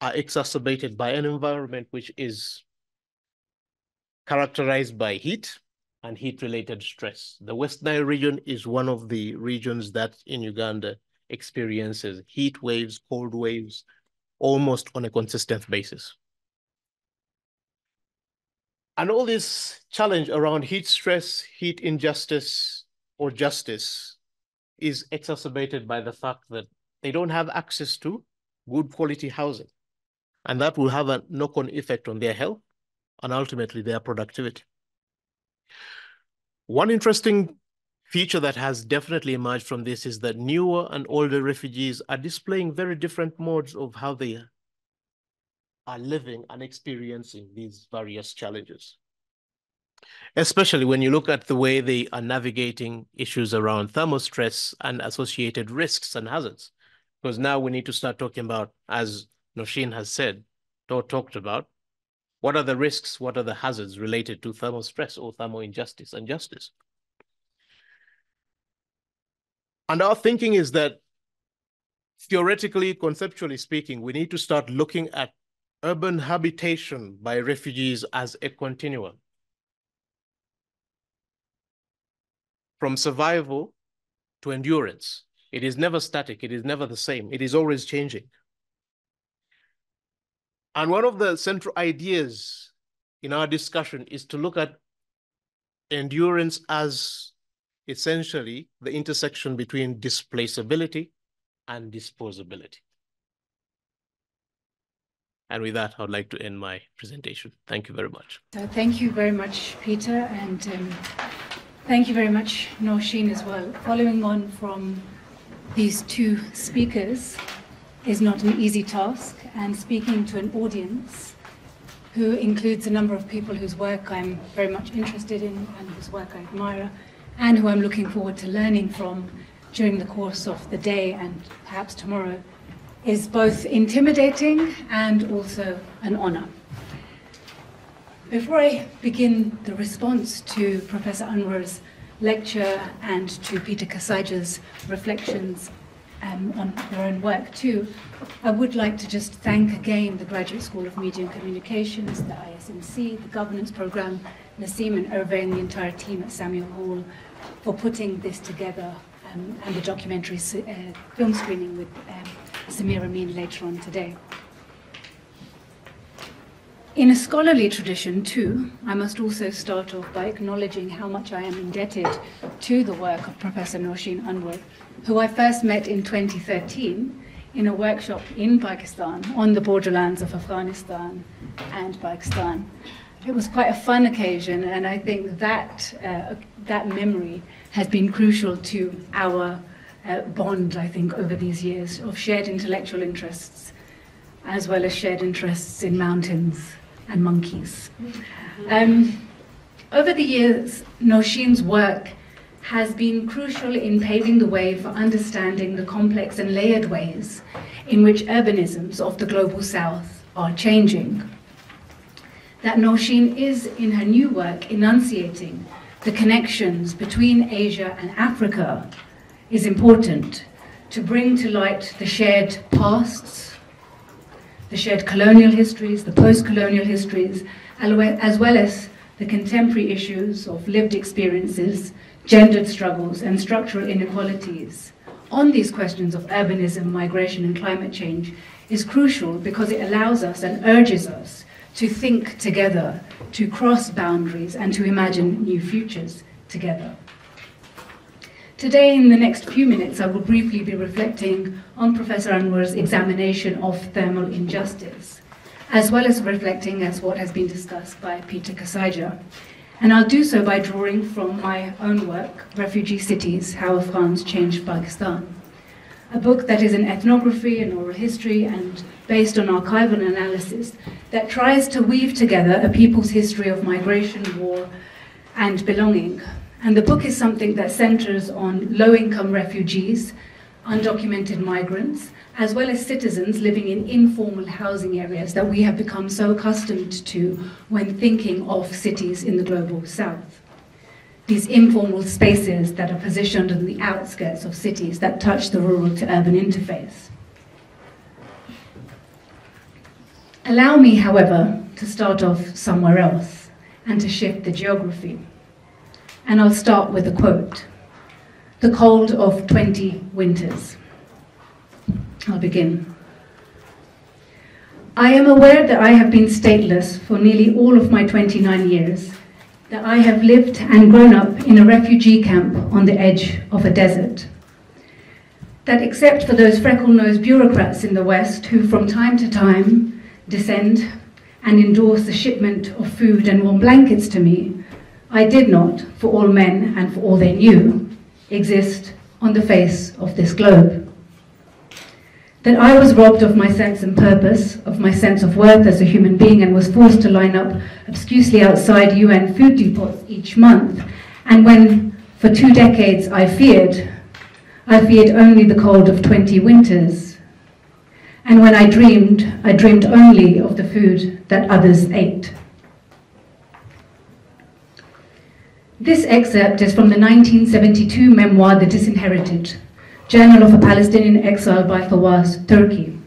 are exacerbated by an environment which is characterized by heat and heat-related stress. The West Nile region is one of the regions that in Uganda experiences heat waves, cold waves, almost on a consistent basis. And all this challenge around heat stress, heat injustice, or justice is exacerbated by the fact that they don't have access to good quality housing. And that will have a knock-on effect on their health and ultimately their productivity. One interesting feature that has definitely emerged from this is that newer and older refugees are displaying very different modes of how they are living and experiencing these various challenges. Especially when you look at the way they are navigating issues around thermostress and associated risks and hazards. Because now we need to start talking about, as Nosheen has said, or talked about, what are the risks, what are the hazards related to thermal stress or thermal injustice and justice? And our thinking is that theoretically, conceptually speaking, we need to start looking at urban habitation by refugees as a continuum. From survival to endurance. It is never static. It is never the same. It is always changing. And one of the central ideas in our discussion is to look at endurance as essentially the intersection between displaceability and disposability. And with that, I would like to end my presentation. Thank you very much. So thank you very much, Peter, and um, thank you very much, Nosheen, as well. Following on from these two speakers is not an easy task, and speaking to an audience who includes a number of people whose work I'm very much interested in and whose work I admire, and who I'm looking forward to learning from during the course of the day and perhaps tomorrow, is both intimidating and also an honor. Before I begin the response to Professor Anwar's lecture and to Peter Kasaija's reflections um, on their own work too, I would like to just thank again the Graduate School of Media and Communications, the ISMC, the governance program, Nassim and Hervé and the entire team at Samuel Hall for putting this together um, and the documentary uh, film screening with um, Samir Amin later on today. In a scholarly tradition, too, I must also start off by acknowledging how much I am indebted to the work of Professor Nosheen Anwar, who I first met in 2013 in a workshop in Pakistan on the borderlands of Afghanistan and Pakistan. It was quite a fun occasion, and I think that, uh, that memory has been crucial to our uh, bond, I think, over these years of shared intellectual interests, as well as shared interests in mountains and monkeys. Um, over the years, Nosheen's work has been crucial in paving the way for understanding the complex and layered ways in which urbanisms of the global south are changing. That Nosheen is, in her new work, enunciating the connections between Asia and Africa is important to bring to light the shared pasts, the shared colonial histories, the post-colonial histories, as well as the contemporary issues of lived experiences, gendered struggles, and structural inequalities on these questions of urbanism, migration, and climate change is crucial because it allows us and urges us to think together, to cross boundaries, and to imagine new futures together. Today, in the next few minutes, I will briefly be reflecting on Professor Anwar's examination of thermal injustice, as well as reflecting as what has been discussed by Peter Kasaija. And I'll do so by drawing from my own work, Refugee Cities, How Afghans Changed Pakistan, a book that is an ethnography and oral history and based on archival analysis that tries to weave together a people's history of migration, war, and belonging. And the book is something that centers on low-income refugees, undocumented migrants, as well as citizens living in informal housing areas that we have become so accustomed to when thinking of cities in the global south. These informal spaces that are positioned on the outskirts of cities that touch the rural to urban interface. Allow me, however, to start off somewhere else and to shift the geography and I'll start with a quote The cold of 20 winters. I'll begin. I am aware that I have been stateless for nearly all of my 29 years, that I have lived and grown up in a refugee camp on the edge of a desert. That except for those freckle nosed bureaucrats in the West who from time to time descend and endorse the shipment of food and warm blankets to me, I did not, for all men and for all they knew, exist on the face of this globe. That I was robbed of my sense and purpose, of my sense of worth as a human being, and was forced to line up obscurely outside UN food depots each month. And when, for two decades, I feared, I feared only the cold of 20 winters. And when I dreamed, I dreamed only of the food that others ate. This excerpt is from the 1972 memoir The Disinherited, Journal of a Palestinian Exile by Fawaz Turki.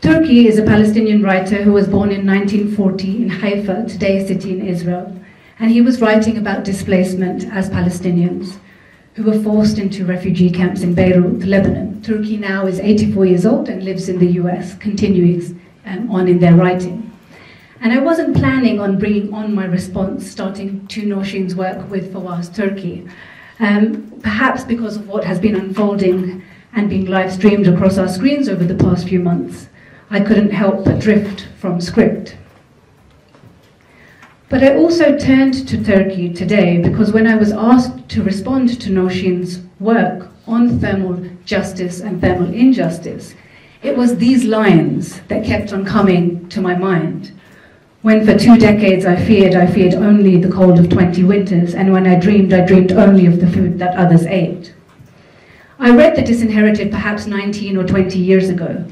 Turki is a Palestinian writer who was born in 1940 in Haifa, today a city in Israel, and he was writing about displacement as Palestinians who were forced into refugee camps in Beirut, Lebanon. Turki now is 84 years old and lives in the US, continuing um, on in their writing. And I wasn't planning on bringing on my response starting to Nosheen's work with Fawaz Turki, um, perhaps because of what has been unfolding and being live streamed across our screens over the past few months. I couldn't help but drift from script. But I also turned to Turki today because when I was asked to respond to Nosheen's work on thermal justice and thermal injustice, it was these lines that kept on coming to my mind. When for two decades I feared, I feared only the cold of 20 winters, and when I dreamed, I dreamed only of the food that others ate. I read The Disinherited perhaps 19 or 20 years ago,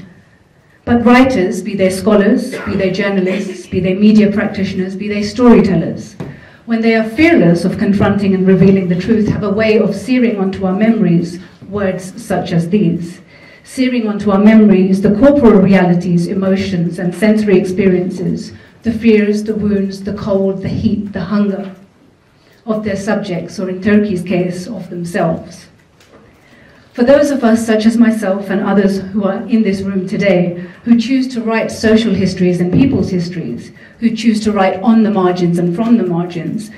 but writers, be they scholars, be they journalists, be they media practitioners, be they storytellers, when they are fearless of confronting and revealing the truth, have a way of searing onto our memories words such as these. Searing onto our memories the corporal realities, emotions, and sensory experiences, the fears, the wounds, the cold, the heat, the hunger of their subjects, or in Turki's case, of themselves. For those of us, such as myself and others who are in this room today, who choose to write social histories and people's histories, who choose to write on the margins and from the margins,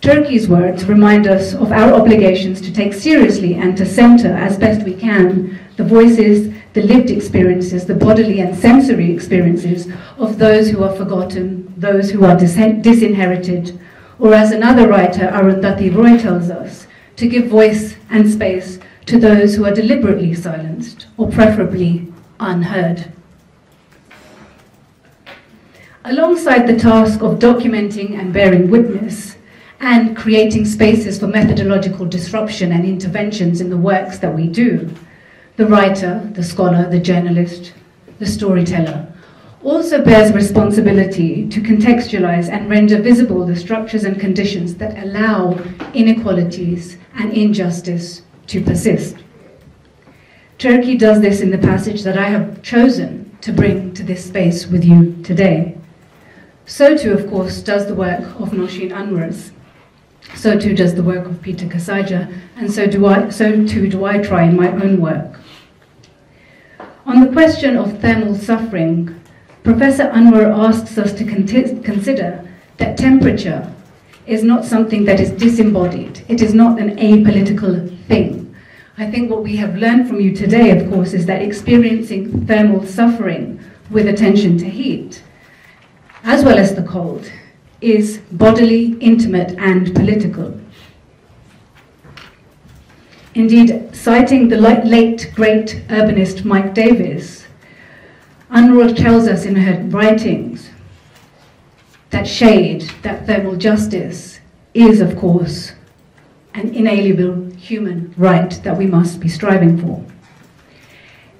Turki's words remind us of our obligations to take seriously and to center as best we can the voices, the lived experiences, the bodily and sensory experiences of those who are forgotten, those who are disinherited, or as another writer, Arundhati Roy, tells us, to give voice and space to those who are deliberately silenced or preferably unheard. Alongside the task of documenting and bearing witness and creating spaces for methodological disruption and interventions in the works that we do, the writer, the scholar, the journalist, the storyteller also bears responsibility to contextualize and render visible the structures and conditions that allow inequalities and injustice to persist. Turki does this in the passage that I have chosen to bring to this space with you today. So too, of course, does the work of Nosheen Anwars. So too does the work of Peter Kasaija, and so, do I, so too do I try in my own work. On the question of thermal suffering, Professor Anwar asks us to consider that temperature is not something that is disembodied. It is not an apolitical thing. I think what we have learned from you today, of course, is that experiencing thermal suffering with attention to heat, as well as the cold, is bodily, intimate, and political. Indeed, citing the late great urbanist Mike Davis, Anwar tells us in her writings that shade, that thermal justice, is, of course, an inalienable human right that we must be striving for.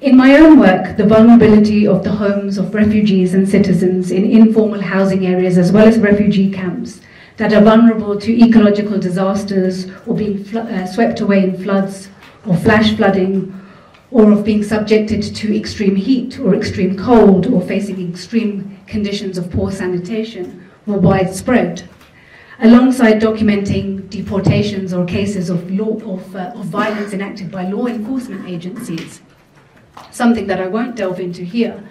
In my own work, the vulnerability of the homes of refugees and citizens in informal housing areas as well as refugee camps that are vulnerable to ecological disasters or being uh, swept away in floods or flash flooding or of being subjected to extreme heat or extreme cold or facing extreme conditions of poor sanitation were widespread alongside documenting deportations or cases of, law, of, uh, of violence enacted by law enforcement agencies, something that I won't delve into here.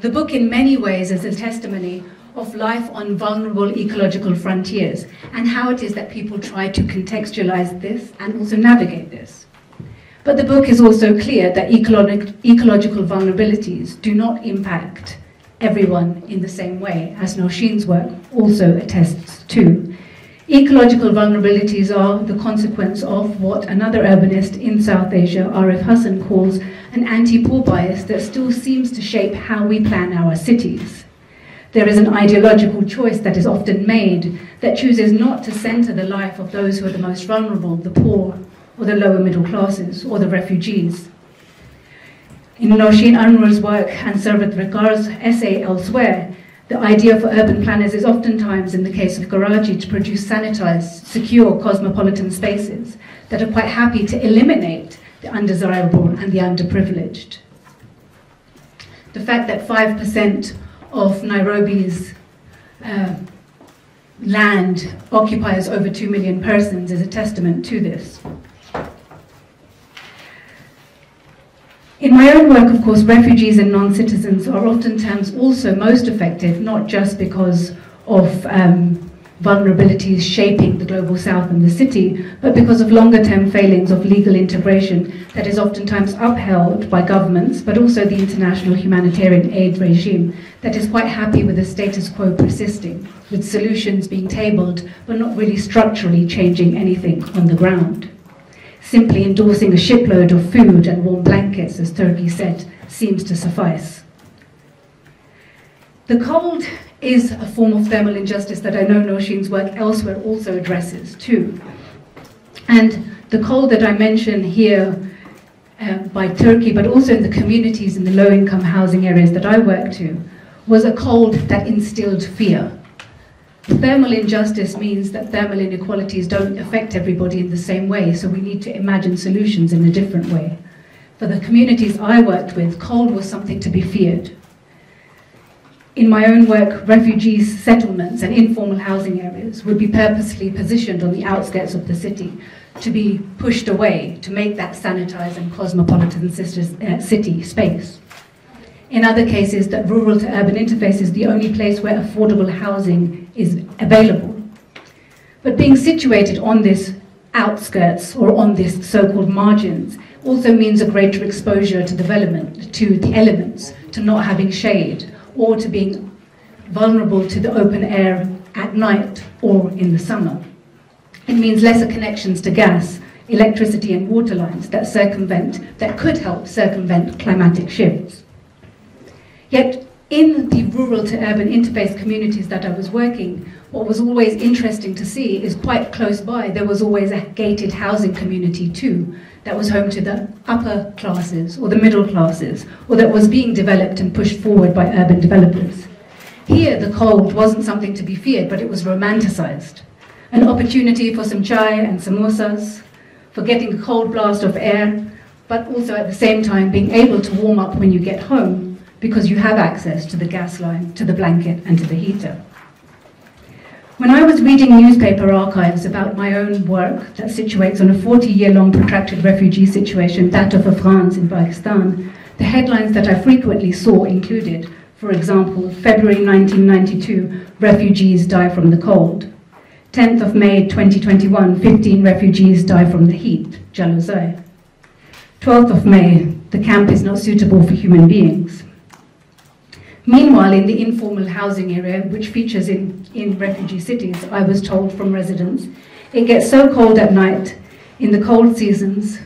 The book, in many ways, is a testimony of life on vulnerable ecological frontiers and how it is that people try to contextualize this and also navigate this. But the book is also clear that ecologic, ecological vulnerabilities do not impact everyone in the same way, as Nosheen's work also attests to. Ecological vulnerabilities are the consequence of what another urbanist in South Asia, Arif Hasan, calls an anti-poor bias that still seems to shape how we plan our cities. There is an ideological choice that is often made that chooses not to center the life of those who are the most vulnerable, the poor, or the lower middle classes, or the refugees. In Nosheen Anwar's work and Sarvat Rikar's essay elsewhere, the idea for urban planners is oftentimes, in the case of Karachi, to produce sanitized, secure cosmopolitan spaces that are quite happy to eliminate the undesirable and the underprivileged. The fact that 5% of Nairobi's uh, land occupies over 2 million persons is a testament to this. In my own work, of course, refugees and non-citizens are oftentimes also most affected, not just because of um, vulnerabilities shaping the global south and the city, but because of longer term failings of legal integration that is oftentimes upheld by governments, but also the international humanitarian aid regime that is quite happy with the status quo persisting, with solutions being tabled, but not really structurally changing anything on the ground. Simply endorsing a shipload of food and warm blankets, as Turki said, seems to suffice. The cold is a form of thermal injustice that I know Nosheen's work elsewhere also addresses too. And the cold that I mention here uh, by Turki, but also in the communities in the low income housing areas that I work to, was a cold that instilled fear. Thermal injustice means that thermal inequalities don't affect everybody in the same way, so we need to imagine solutions in a different way. For the communities I worked with, cold was something to be feared in my own work, refugees' settlements and informal housing areas would be purposely positioned on the outskirts of the city to be pushed away to make that sanitized and cosmopolitan uh, city space. In other cases, that rural to urban interface is the only place where affordable housing is available. But being situated on this outskirts or on this so-called margins also means a greater exposure to development, to the elements, to not having shade, or to being vulnerable to the open air at night or in the summer. It means lesser connections to gas, electricity and water lines that circumvent, that could help circumvent climatic shifts. Yet in the rural to urban interface communities that I was working, what was always interesting to see is quite close by, there was always a gated housing community too, that was home to the upper classes or the middle classes, or that was being developed and pushed forward by urban developers. Here, the cold wasn't something to be feared, but it was romanticized. An opportunity for some chai and samosas, for getting a cold blast of air, but also at the same time being able to warm up when you get home because you have access to the gas line, to the blanket, and to the heater. When I was reading newspaper archives about my own work that situates on a 40 year long protracted refugee situation, that of Afghans in Pakistan, the headlines that I frequently saw included, for example, February 1992, refugees die from the cold. 10th of May 2021, 15 refugees die from the heat, Jalozai. 12th of May, the camp is not suitable for human beings. Meanwhile, in the informal housing area, which features in, in refugee cities, I was told from residents, it gets so cold at night in the cold seasons,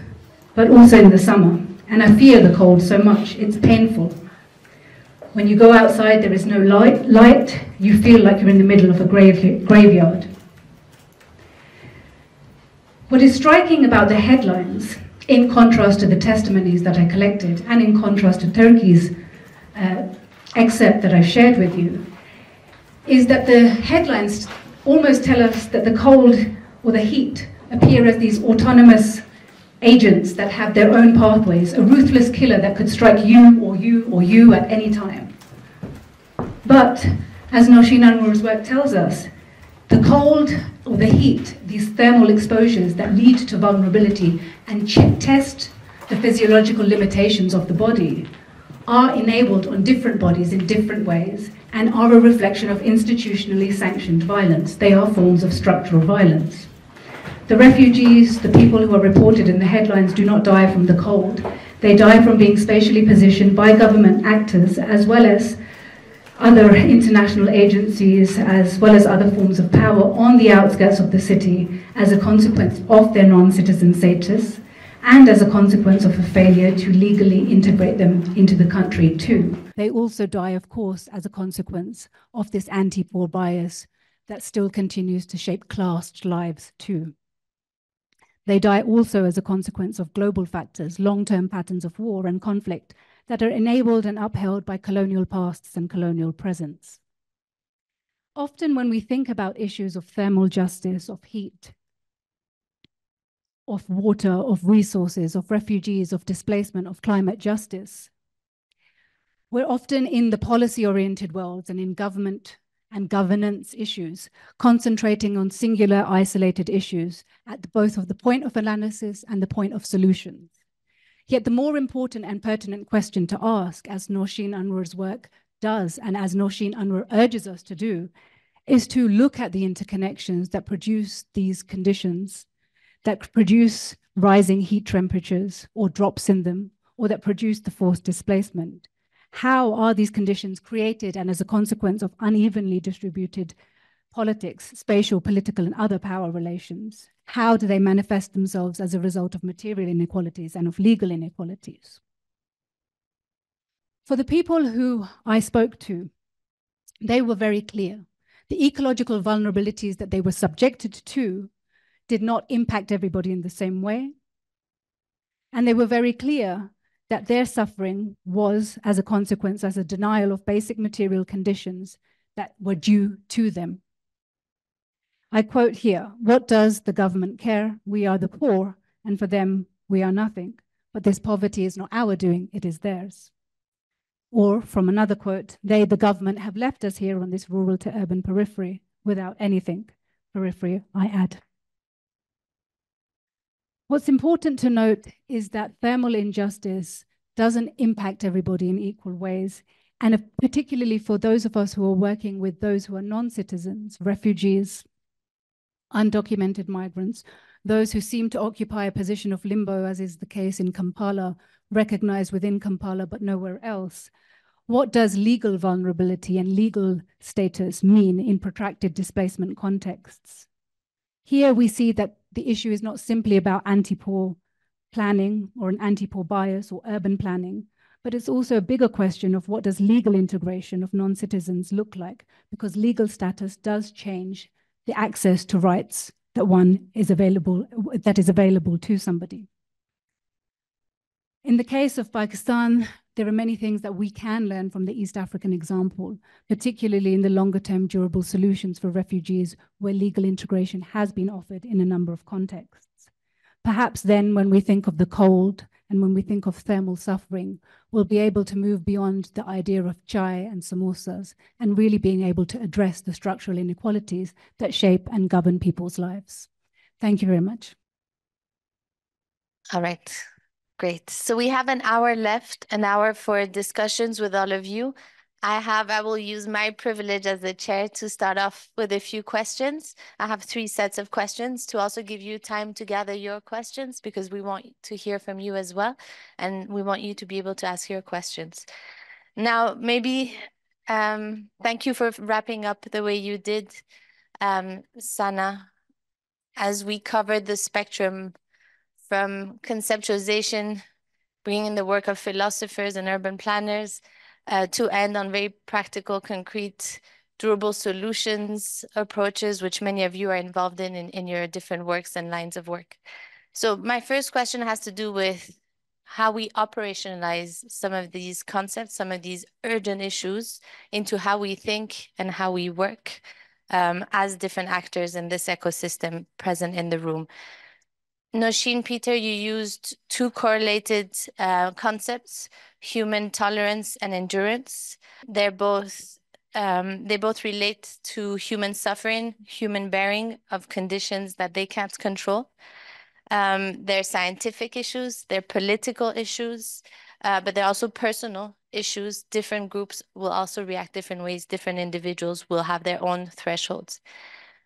but also in the summer. And I fear the cold so much, it's painful. When you go outside, there is no light, light you feel like you're in the middle of a grave, graveyard. What is striking about the headlines, in contrast to the testimonies that I collected, and in contrast to Turki's uh, excerpt that I've shared with you is that the headlines almost tell us that the cold or the heat appear as these autonomous agents that have their own pathways, a ruthless killer that could strike you or you or you at any time. But, as Nosheen Anwar's work tells us, the cold or the heat, these thermal exposures that lead to vulnerability and test the physiological limitations of the body, are enabled on different bodies in different ways and are a reflection of institutionally sanctioned violence. They are forms of structural violence. The refugees, the people who are reported in the headlines, do not die from the cold. They die from being spatially positioned by government actors as well as other international agencies, as well as other forms of power on the outskirts of the city as a consequence of their non citizen status and as a consequence of a failure to legally integrate them into the country too. They also die, of course, as a consequence of this anti-poor bias that still continues to shape classed lives too. They die also as a consequence of global factors, long-term patterns of war and conflict that are enabled and upheld by colonial pasts and colonial presence. Often when we think about issues of thermal justice, of heat, of water, of resources, of refugees, of displacement, of climate justice. We're often in the policy-oriented worlds and in government and governance issues, concentrating on singular isolated issues at both of the point of analysis and the point of solutions. Yet the more important and pertinent question to ask, as Nosheen Anwar's work does, and as Nosheen Anwar urges us to do, is to look at the interconnections that produce these conditions, that produce rising heat temperatures or drops in them, or that produce the forced displacement. How are these conditions created and as a consequence of unevenly distributed politics, spatial, political, and other power relations? How do they manifest themselves as a result of material inequalities and of legal inequalities? For the people who I spoke to, they were very clear. The ecological vulnerabilities that they were subjected to did not impact everybody in the same way. And they were very clear that their suffering was as a consequence, as a denial of basic material conditions that were due to them. I quote here, what does the government care? We are the poor, and for them, we are nothing. But this poverty is not our doing, it is theirs. Or from another quote, they, the government, have left us here on this rural to urban periphery without anything. Periphery, I add. What's important to note is that thermal injustice doesn't impact everybody in equal ways. And particularly for those of us who are working with those who are non-citizens, refugees, undocumented migrants, those who seem to occupy a position of limbo, as is the case in Kampala, recognized within Kampala but nowhere else. What does legal vulnerability and legal status mean in protracted displacement contexts? Here we see that the issue is not simply about anti-poor planning or an anti-poor bias or urban planning, but it's also a bigger question of what does legal integration of non-citizens look like, because legal status does change the access to rights that one is available, that is available to somebody. In the case of Pakistan, there are many things that we can learn from the East African example, particularly in the longer term durable solutions for refugees where legal integration has been offered in a number of contexts. Perhaps then when we think of the cold and when we think of thermal suffering, we'll be able to move beyond the idea of chai and samosas and really being able to address the structural inequalities that shape and govern people's lives. Thank you very much. All right, great. So we have an hour left, an hour for discussions with all of you. I have, I will use my privilege as the chair to start off with a few questions. I have three sets of questions to also give you time to gather your questions because we want to hear from you as well. And we want you to be able to ask your questions. Now, maybe, um, thank you for wrapping up the way you did, um, Sana, as we covered the spectrum from conceptualization, bringing the work of philosophers and urban planners, uh, to end on very practical, concrete, durable solutions approaches, which many of you are involved in, in in your different works and lines of work. So my first question has to do with how we operationalize some of these concepts, some of these urgent issues into how we think and how we work um, as different actors in this ecosystem present in the room. Nosheen, Peter, you used two correlated uh, concepts, human tolerance and endurance. They're both um, they both relate to human suffering, human bearing of conditions that they can't control. Um, they're scientific issues, they're political issues, uh, but they're also personal issues. Different groups will also react different ways. Different individuals will have their own thresholds.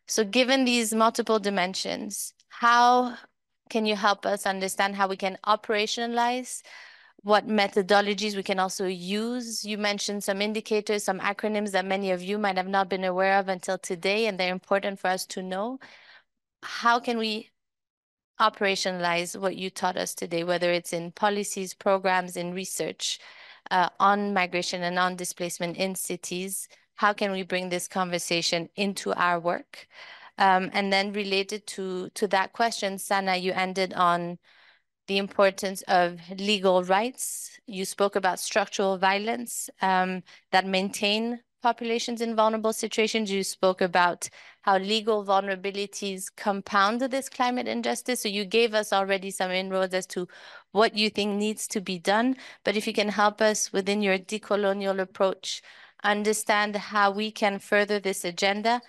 So given these multiple dimensions, how can you help us understand how we can operationalize what methodologies we can also use? You mentioned some indicators, some acronyms that many of you might have not been aware of until today, and they're important for us to know. How can we operationalize what you taught us today, whether it's in policies, programs, in research uh, on migration and on displacement in cities? How can we bring this conversation into our work? Um, and then related to, to that question, Sana, you ended on the importance of legal rights. You spoke about structural violence um, that maintain populations in vulnerable situations. You spoke about how legal vulnerabilities compound this climate injustice. So you gave us already some inroads as to what you think needs to be done. But if you can help us within your decolonial approach, understand how we can further this agenda,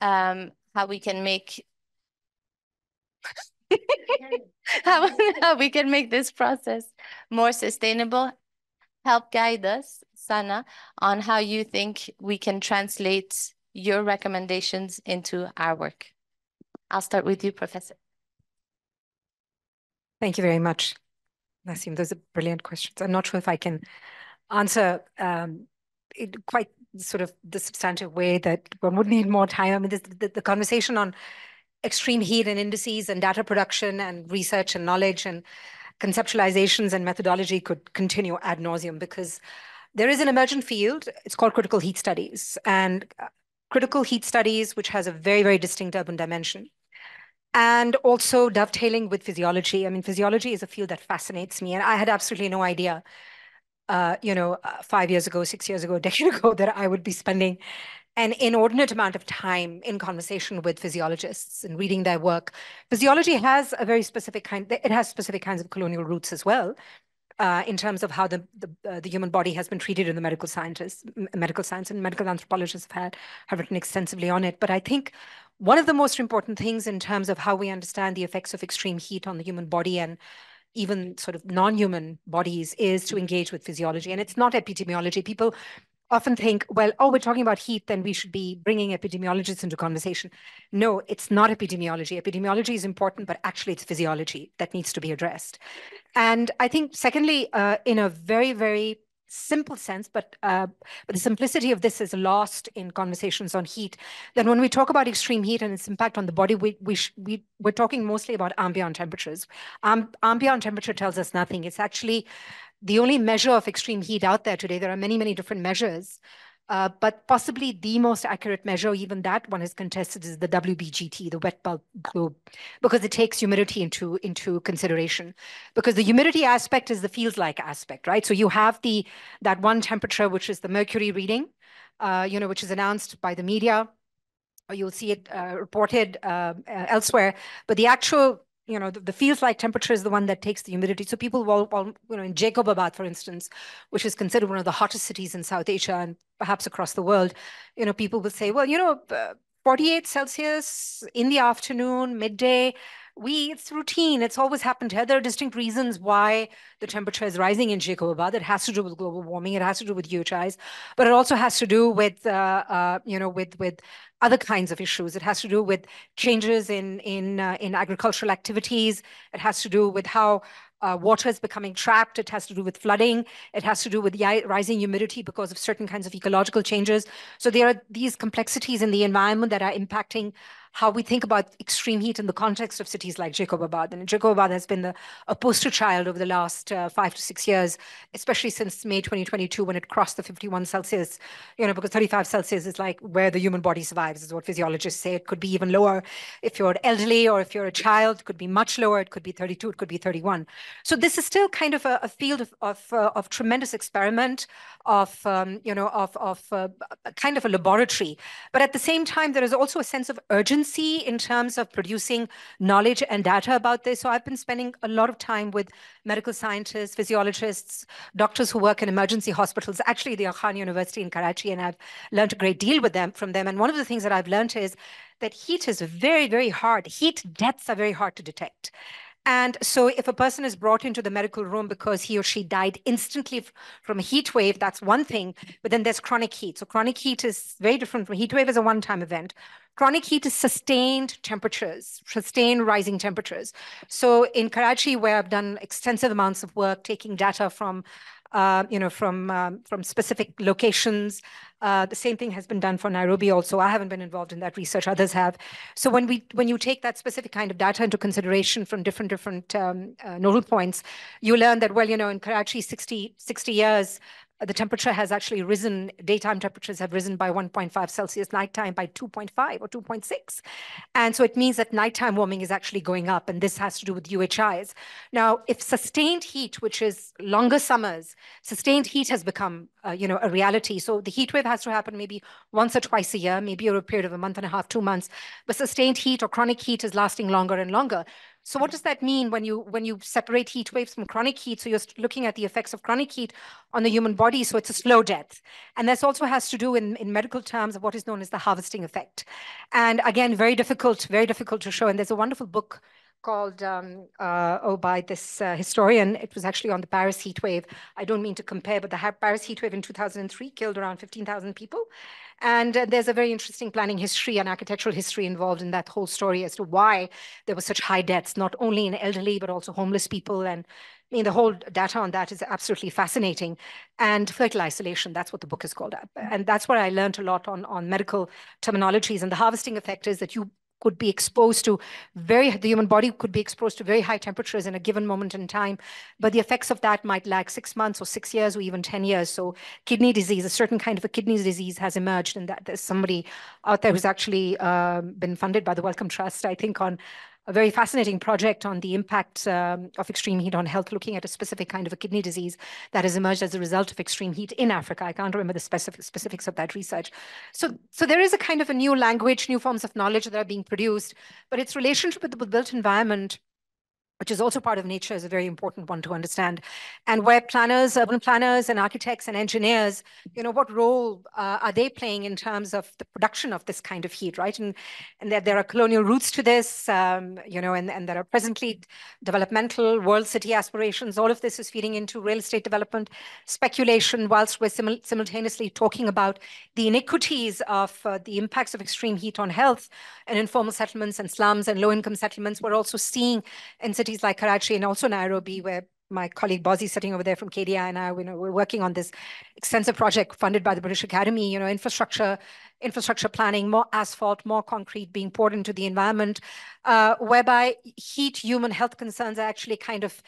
um, how we can make *laughs* how, *laughs* how we can make this process more sustainable, help guide us, Sana, on how you think we can translate your recommendations into our work? I'll start with you, Professor. Thank you very much, Naseem. Those are brilliant questions. I'm not sure if I can answer um, in quite sort of the substantive way that one would need more time. I mean, this, the, the conversation on extreme heat and indices and data production and research and knowledge and conceptualizations and methodology could continue ad nauseum because there is an emergent field. It's called critical heat studies. And uh, critical heat studies, which has a very, very distinct urban dimension. And also dovetailing with physiology. I mean, physiology is a field that fascinates me. And I had absolutely no idea, uh, you know, uh, five years ago, six years ago, *laughs* a decade ago, that I would be spending an inordinate amount of time in conversation with physiologists and reading their work. Physiology has a very specific kind, it has specific kinds of colonial roots as well. Uh, in terms of how the the, uh, the, human body has been treated in the medical scientists, medical science and medical anthropologists have had have written extensively on it. But I think one of the most important things in terms of how we understand the effects of extreme heat on the human body and even sort of non-human bodies is to engage with physiology. And it's not epidemiology. People often think, well, oh, we're talking about heat, then we should be bringing epidemiologists into conversation. No, it's not epidemiology. Epidemiology is important, but actually it's physiology that needs to be addressed. And I think, secondly, uh, in a very, very simple sense, but, uh, but the simplicity of this is lost in conversations on heat. Then when we talk about extreme heat and its impact on the body, we, we, we, we're talking mostly about ambient temperatures. Um, ambient temperature tells us nothing. It's actually the only measure of extreme heat out there today. There are many, many different measures. Uh, but possibly the most accurate measure, even that one is contested, is the WBGT, the wet bulb globe, because it takes humidity into, into consideration. Because the humidity aspect is the feels-like aspect, right? So you have the that one temperature, which is the mercury reading, uh, you know, which is announced by the media, or you'll see it uh, reported uh, elsewhere. But the actual you know, the, the feels like temperature is the one that takes the humidity. So people will, will, you know, in Jacobabad, for instance, which is considered one of the hottest cities in South Asia and perhaps across the world, you know, people will say, well, you know, uh, 48 Celsius in the afternoon, midday, we it's routine it's always happened here there are distinct reasons why the temperature is rising in Jacobabad it has to do with global warming it has to do with UHIs but it also has to do with uh, uh, you know with with other kinds of issues it has to do with changes in in uh, in agricultural activities it has to do with how uh, water is becoming trapped. It has to do with flooding. It has to do with rising humidity because of certain kinds of ecological changes. So there are these complexities in the environment that are impacting how we think about extreme heat in the context of cities like Jacobabad. And Jacobabad has been the, a poster child over the last uh, five to six years, especially since May 2022 when it crossed the 51 Celsius, you know, because 35 Celsius is like where the human body survives, is what physiologists say. It could be even lower if you're elderly or if you're a child, it could be much lower. It could be 32, it could be 31. So this is still kind of a, a field of, of, uh, of, tremendous experiment, of, um, you know, of, of uh, kind of a laboratory. But at the same time, there is also a sense of urgency agency in terms of producing knowledge and data about this. So I've been spending a lot of time with medical scientists, physiologists, doctors who work in emergency hospitals, actually the Khan University in Karachi, and I've learned a great deal with them from them. And one of the things that I've learned is that heat is very, very hard. Heat deaths are very hard to detect. And so if a person is brought into the medical room because he or she died instantly from a heat wave, that's one thing. But then there's chronic heat. So chronic heat is very different from heat wave is a one-time event. Chronic heat is sustained temperatures, sustained rising temperatures. So in Karachi, where I've done extensive amounts of work taking data from uh, you know, from um, from specific locations. Uh, the same thing has been done for Nairobi also. I haven't been involved in that research, others have. So when we when you take that specific kind of data into consideration from different different um, uh, nodal points, you learn that, well, you know, in Karachi, 60, 60 years, the temperature has actually risen, daytime temperatures have risen by 1.5 Celsius, nighttime by 2.5 or 2.6. And so it means that nighttime warming is actually going up, and this has to do with UHIs. Now, if sustained heat, which is longer summers, sustained heat has become, uh, you know, a reality. So the heat wave has to happen maybe once or twice a year, maybe over a period of a month and a half, two months. But sustained heat or chronic heat is lasting longer and longer. So what does that mean when you when you separate heat waves from chronic heat? So you're looking at the effects of chronic heat on the human body. So it's a slow death. And this also has to do in, in medical terms of what is known as the harvesting effect. And again, very difficult, very difficult to show. And there's a wonderful book called um, uh, oh by this uh, historian. It was actually on the Paris heat wave. I don't mean to compare, but the Paris heat wave in 2003 killed around 15,000 people. And uh, there's a very interesting planning history and architectural history involved in that whole story as to why there were such high deaths, not only in elderly, but also homeless people. And I mean, the whole data on that is absolutely fascinating. And Fatal Isolation, that's what the book is called. And that's where I learned a lot on, on medical terminologies. And the harvesting effect is that you could be exposed to very, the human body could be exposed to very high temperatures in a given moment in time, but the effects of that might lag six months or six years or even 10 years. So kidney disease, a certain kind of a kidney disease has emerged and that there's somebody out there who's actually um, been funded by the Wellcome Trust, I think on a very fascinating project on the impact um, of extreme heat on health, looking at a specific kind of a kidney disease that has emerged as a result of extreme heat in Africa. I can't remember the specific specifics of that research. So, so there is a kind of a new language, new forms of knowledge that are being produced, but its relationship with the built environment which is also part of nature, is a very important one to understand. And where planners, urban planners and architects and engineers, you know, what role uh, are they playing in terms of the production of this kind of heat, right? And, and that there are colonial roots to this, um, you know, and, and there are presently developmental world city aspirations. All of this is feeding into real estate development, speculation, whilst we're simul simultaneously talking about the iniquities of uh, the impacts of extreme heat on health and informal settlements and slums and low-income settlements. We're also seeing in cities cities like Karachi and also Nairobi, where my colleague Bozzy sitting over there from KDI and I, you know, we're working on this extensive project funded by the British Academy, you know, infrastructure, infrastructure planning, more asphalt, more concrete being poured into the environment, uh, whereby heat, human health concerns are actually kind of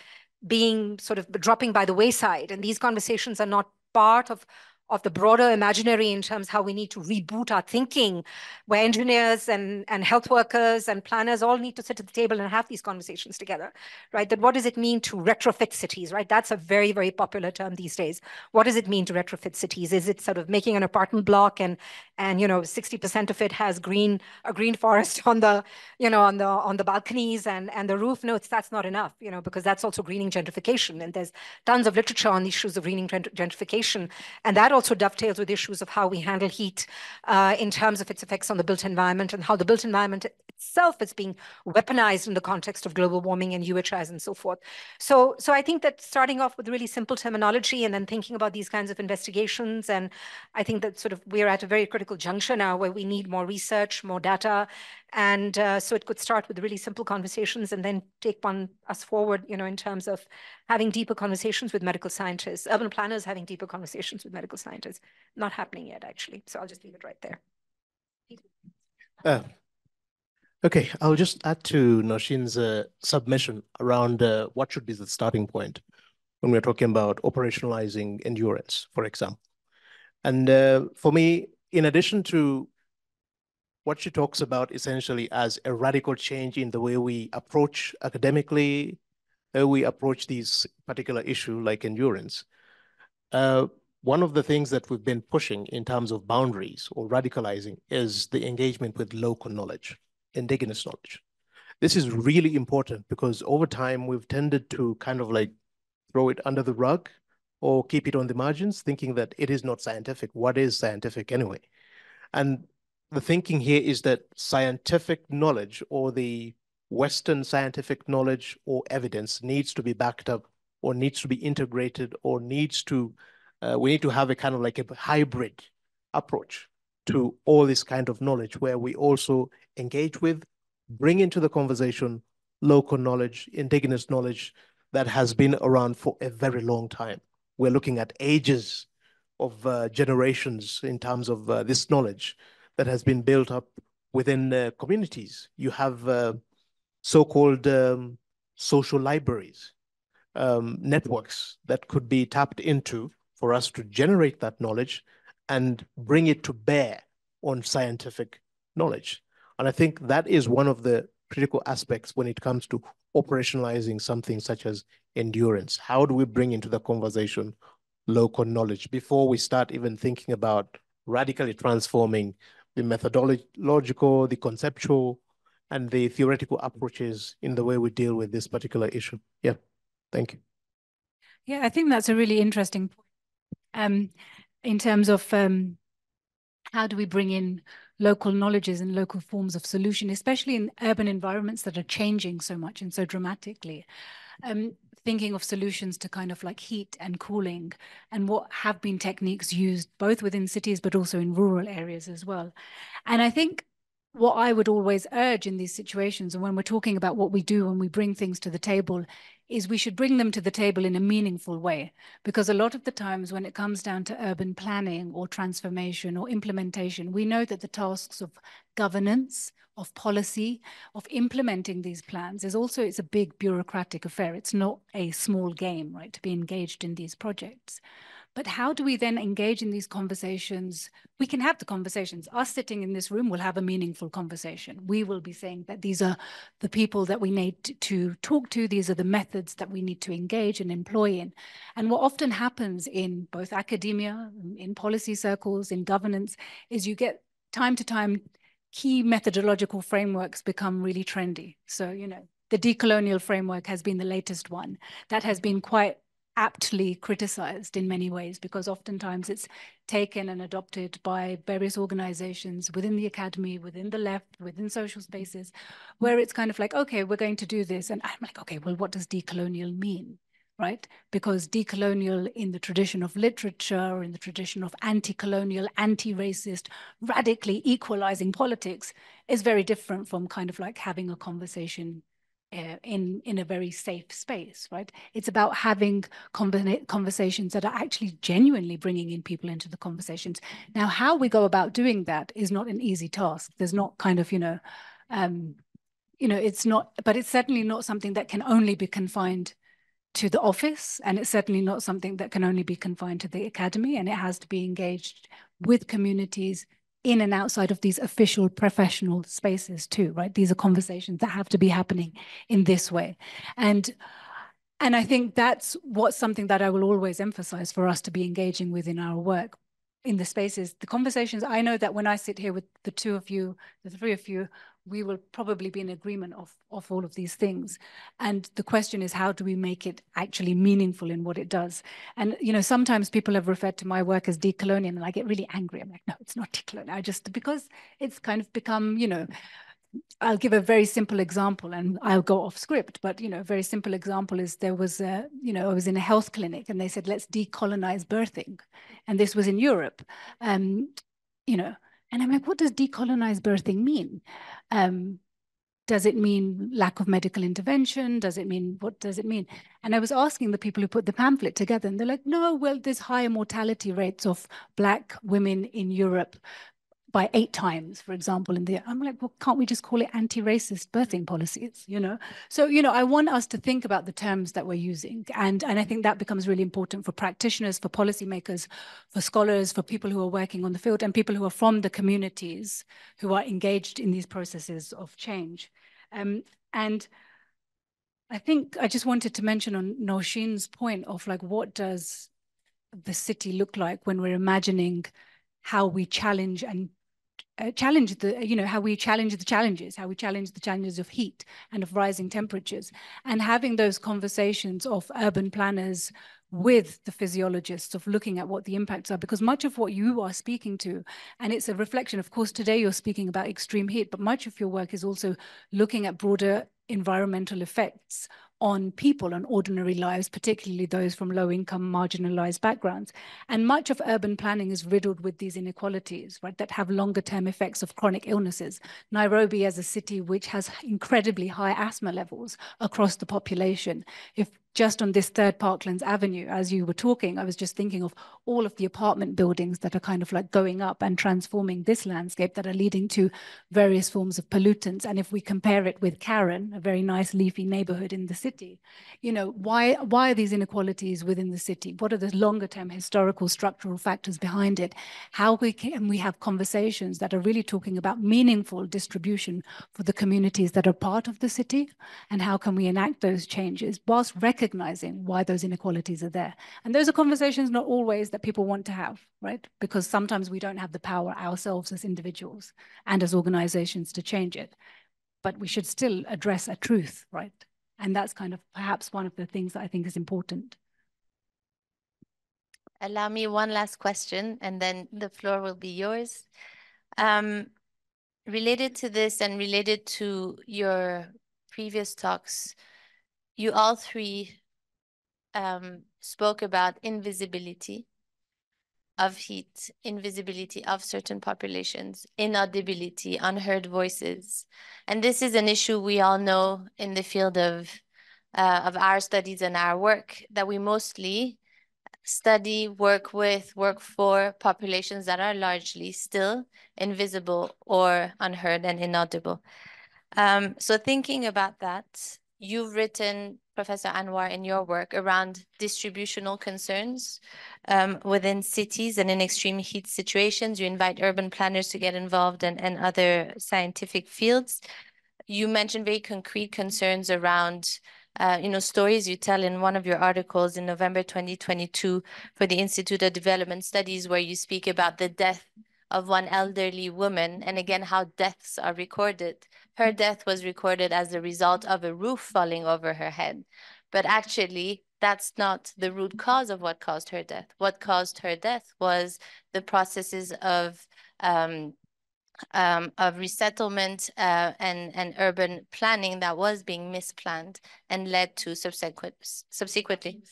being sort of dropping by the wayside. And these conversations are not part of of the broader imaginary in terms how we need to reboot our thinking, where engineers and, and health workers and planners all need to sit at the table and have these conversations together, right? That what does it mean to retrofit cities, right? That's a very, very popular term these days. What does it mean to retrofit cities? Is it sort of making an apartment block and, and you know, 60% of it has green, a green forest *laughs* on the, you know, on the, on the balconies and, and the roof? No, it's, that's not enough, you know, because that's also greening gentrification. And there's tons of literature on the issues of greening gentrification. And that also dovetails with issues of how we handle heat uh, in terms of its effects on the built environment and how the built environment itself is being weaponized in the context of global warming and UHIs and so forth. So, so I think that starting off with really simple terminology and then thinking about these kinds of investigations, and I think that sort of we're at a very critical juncture now where we need more research, more data, and uh, so it could start with really simple conversations and then take one us forward, you know, in terms of having deeper conversations with medical scientists, urban planners having deeper conversations with medical scientists. Not happening yet, actually. So I'll just leave it right there. Uh, okay, I'll just add to Nosheen's uh, submission around uh, what should be the starting point when we're talking about operationalizing endurance, for example. And uh, for me, in addition to what she talks about essentially as a radical change in the way we approach academically, uh, we approach these particular issue like endurance. Uh, one of the things that we've been pushing in terms of boundaries or radicalizing is the engagement with local knowledge, indigenous knowledge. This is really important because over time we've tended to kind of like throw it under the rug or keep it on the margins, thinking that it is not scientific. What is scientific anyway? And the thinking here is that scientific knowledge or the Western scientific knowledge or evidence needs to be backed up or needs to be integrated or needs to, uh, we need to have a kind of like a hybrid approach to all this kind of knowledge where we also engage with, bring into the conversation local knowledge, indigenous knowledge that has been around for a very long time. We're looking at ages of uh, generations in terms of uh, this knowledge that has been built up within uh, communities. You have uh, so-called um, social libraries, um, networks that could be tapped into for us to generate that knowledge and bring it to bear on scientific knowledge. And I think that is one of the critical aspects when it comes to operationalizing something such as endurance. How do we bring into the conversation local knowledge before we start even thinking about radically transforming the methodological, the conceptual, and the theoretical approaches in the way we deal with this particular issue. Yeah, thank you. Yeah, I think that's a really interesting point um, in terms of um, how do we bring in local knowledges and local forms of solution, especially in urban environments that are changing so much and so dramatically. Um, thinking of solutions to kind of like heat and cooling and what have been techniques used both within cities but also in rural areas as well. And I think what I would always urge in these situations and when we're talking about what we do when we bring things to the table is we should bring them to the table in a meaningful way. Because a lot of the times when it comes down to urban planning or transformation or implementation, we know that the tasks of governance, of policy, of implementing these plans is also, it's a big bureaucratic affair. It's not a small game, right, to be engaged in these projects. But how do we then engage in these conversations? We can have the conversations. Us sitting in this room will have a meaningful conversation. We will be saying that these are the people that we need to talk to. These are the methods that we need to engage and employ in. And what often happens in both academia, in policy circles, in governance, is you get time to time key methodological frameworks become really trendy. So, you know, the decolonial framework has been the latest one that has been quite aptly criticized in many ways because oftentimes it's taken and adopted by various organizations within the academy, within the left, within social spaces, where it's kind of like, okay, we're going to do this. And I'm like, okay, well, what does decolonial mean? Right? Because decolonial in the tradition of literature, in the tradition of anti-colonial, anti-racist, radically equalizing politics is very different from kind of like having a conversation uh, in in a very safe space right? It's about having conversations that are actually genuinely bringing in people into the conversations. Now how we go about doing that is not an easy task. There's not kind of you know um you know it's not but it's certainly not something that can only be confined to the office and it's certainly not something that can only be confined to the academy and it has to be engaged with communities in and outside of these official professional spaces too, right? These are conversations that have to be happening in this way. And and I think that's what's something that I will always emphasize for us to be engaging with in our work in the spaces, the conversations. I know that when I sit here with the two of you, the three of you, we will probably be in agreement of, of all of these things. And the question is, how do we make it actually meaningful in what it does? And, you know, sometimes people have referred to my work as decolonial and I get really angry. I'm like, no, it's not decolonial. I just, because it's kind of become, you know, I'll give a very simple example and I'll go off script, but you know, a very simple example is there was a, you know, I was in a health clinic and they said, let's decolonize birthing. And this was in Europe. Um, you know, and I'm like, what does decolonized birthing mean? Um, does it mean lack of medical intervention? Does it mean, what does it mean? And I was asking the people who put the pamphlet together, and they're like, no, well, there's higher mortality rates of Black women in Europe by eight times, for example, in the, I'm like, well, can't we just call it anti-racist birthing policies, you know? So, you know, I want us to think about the terms that we're using. And, and I think that becomes really important for practitioners, for policymakers, for scholars, for people who are working on the field and people who are from the communities who are engaged in these processes of change. Um, and I think I just wanted to mention on Nosheen's point of like, what does the city look like when we're imagining how we challenge and uh, challenge the, you know, how we challenge the challenges, how we challenge the challenges of heat and of rising temperatures, and having those conversations of urban planners with the physiologists of looking at what the impacts are because much of what you are speaking to and it's a reflection of course today you're speaking about extreme heat but much of your work is also looking at broader environmental effects on people and ordinary lives, particularly those from low income, marginalized backgrounds. And much of urban planning is riddled with these inequalities, right, that have longer term effects of chronic illnesses. Nairobi as a city which has incredibly high asthma levels across the population. If just on this third Parklands Avenue, as you were talking, I was just thinking of all of the apartment buildings that are kind of like going up and transforming this landscape that are leading to various forms of pollutants. And if we compare it with Karen, a very nice leafy neighborhood in the city, you know, why, why are these inequalities within the city? What are the longer term historical structural factors behind it? How we can we have conversations that are really talking about meaningful distribution for the communities that are part of the city? And how can we enact those changes whilst recognizing recognizing why those inequalities are there. And those are conversations not always that people want to have, right? Because sometimes we don't have the power ourselves as individuals and as organizations to change it. But we should still address a truth, right? And that's kind of perhaps one of the things that I think is important. allow me one last question and then the floor will be yours. Um, related to this and related to your previous talks, you all three um, spoke about invisibility of heat, invisibility of certain populations, inaudibility, unheard voices. And this is an issue we all know in the field of, uh, of our studies and our work that we mostly study, work with, work for populations that are largely still invisible or unheard and inaudible. Um, so thinking about that, you've written, Professor Anwar, in your work around distributional concerns um, within cities and in extreme heat situations. You invite urban planners to get involved and, and other scientific fields. You mentioned very concrete concerns around uh, you know, stories you tell in one of your articles in November 2022 for the Institute of Development Studies, where you speak about the death of one elderly woman, and again, how deaths are recorded. Her death was recorded as the result of a roof falling over her head. But actually, that's not the root cause of what caused her death. What caused her death was the processes of um, um, of resettlement uh, and, and urban planning that was being misplanned and led to subsequent, subsequently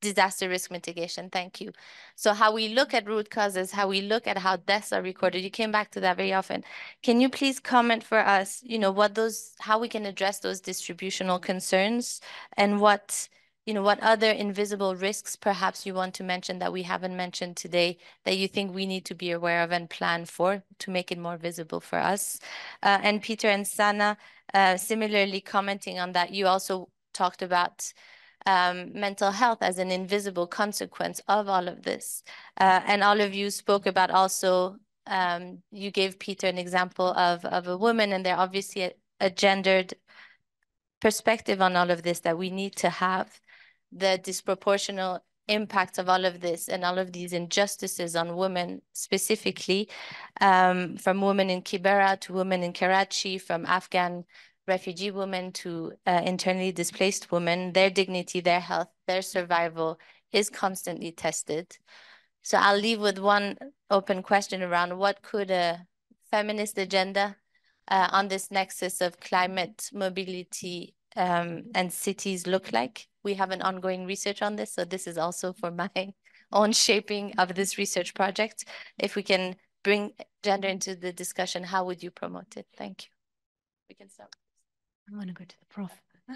disaster risk mitigation. Thank you. So how we look at root causes, how we look at how deaths are recorded, you came back to that very often. Can you please comment for us, you know, what those, how we can address those distributional concerns and what you know, what other invisible risks perhaps you want to mention that we haven't mentioned today that you think we need to be aware of and plan for to make it more visible for us? Uh, and Peter and Sana, uh, similarly commenting on that, you also talked about um, mental health as an invisible consequence of all of this. Uh, and all of you spoke about also, um, you gave Peter an example of, of a woman and there obviously a, a gendered perspective on all of this that we need to have the disproportional impact of all of this and all of these injustices on women specifically, um, from women in Kibera to women in Karachi, from Afghan refugee women to uh, internally displaced women, their dignity, their health, their survival is constantly tested. So I'll leave with one open question around what could a feminist agenda uh, on this nexus of climate, mobility, um, and cities look like? we have an ongoing research on this. So this is also for my *laughs* own shaping of this research project. If we can bring gender into the discussion, how would you promote it? Thank you. We can start. I want to go to the prof. *laughs*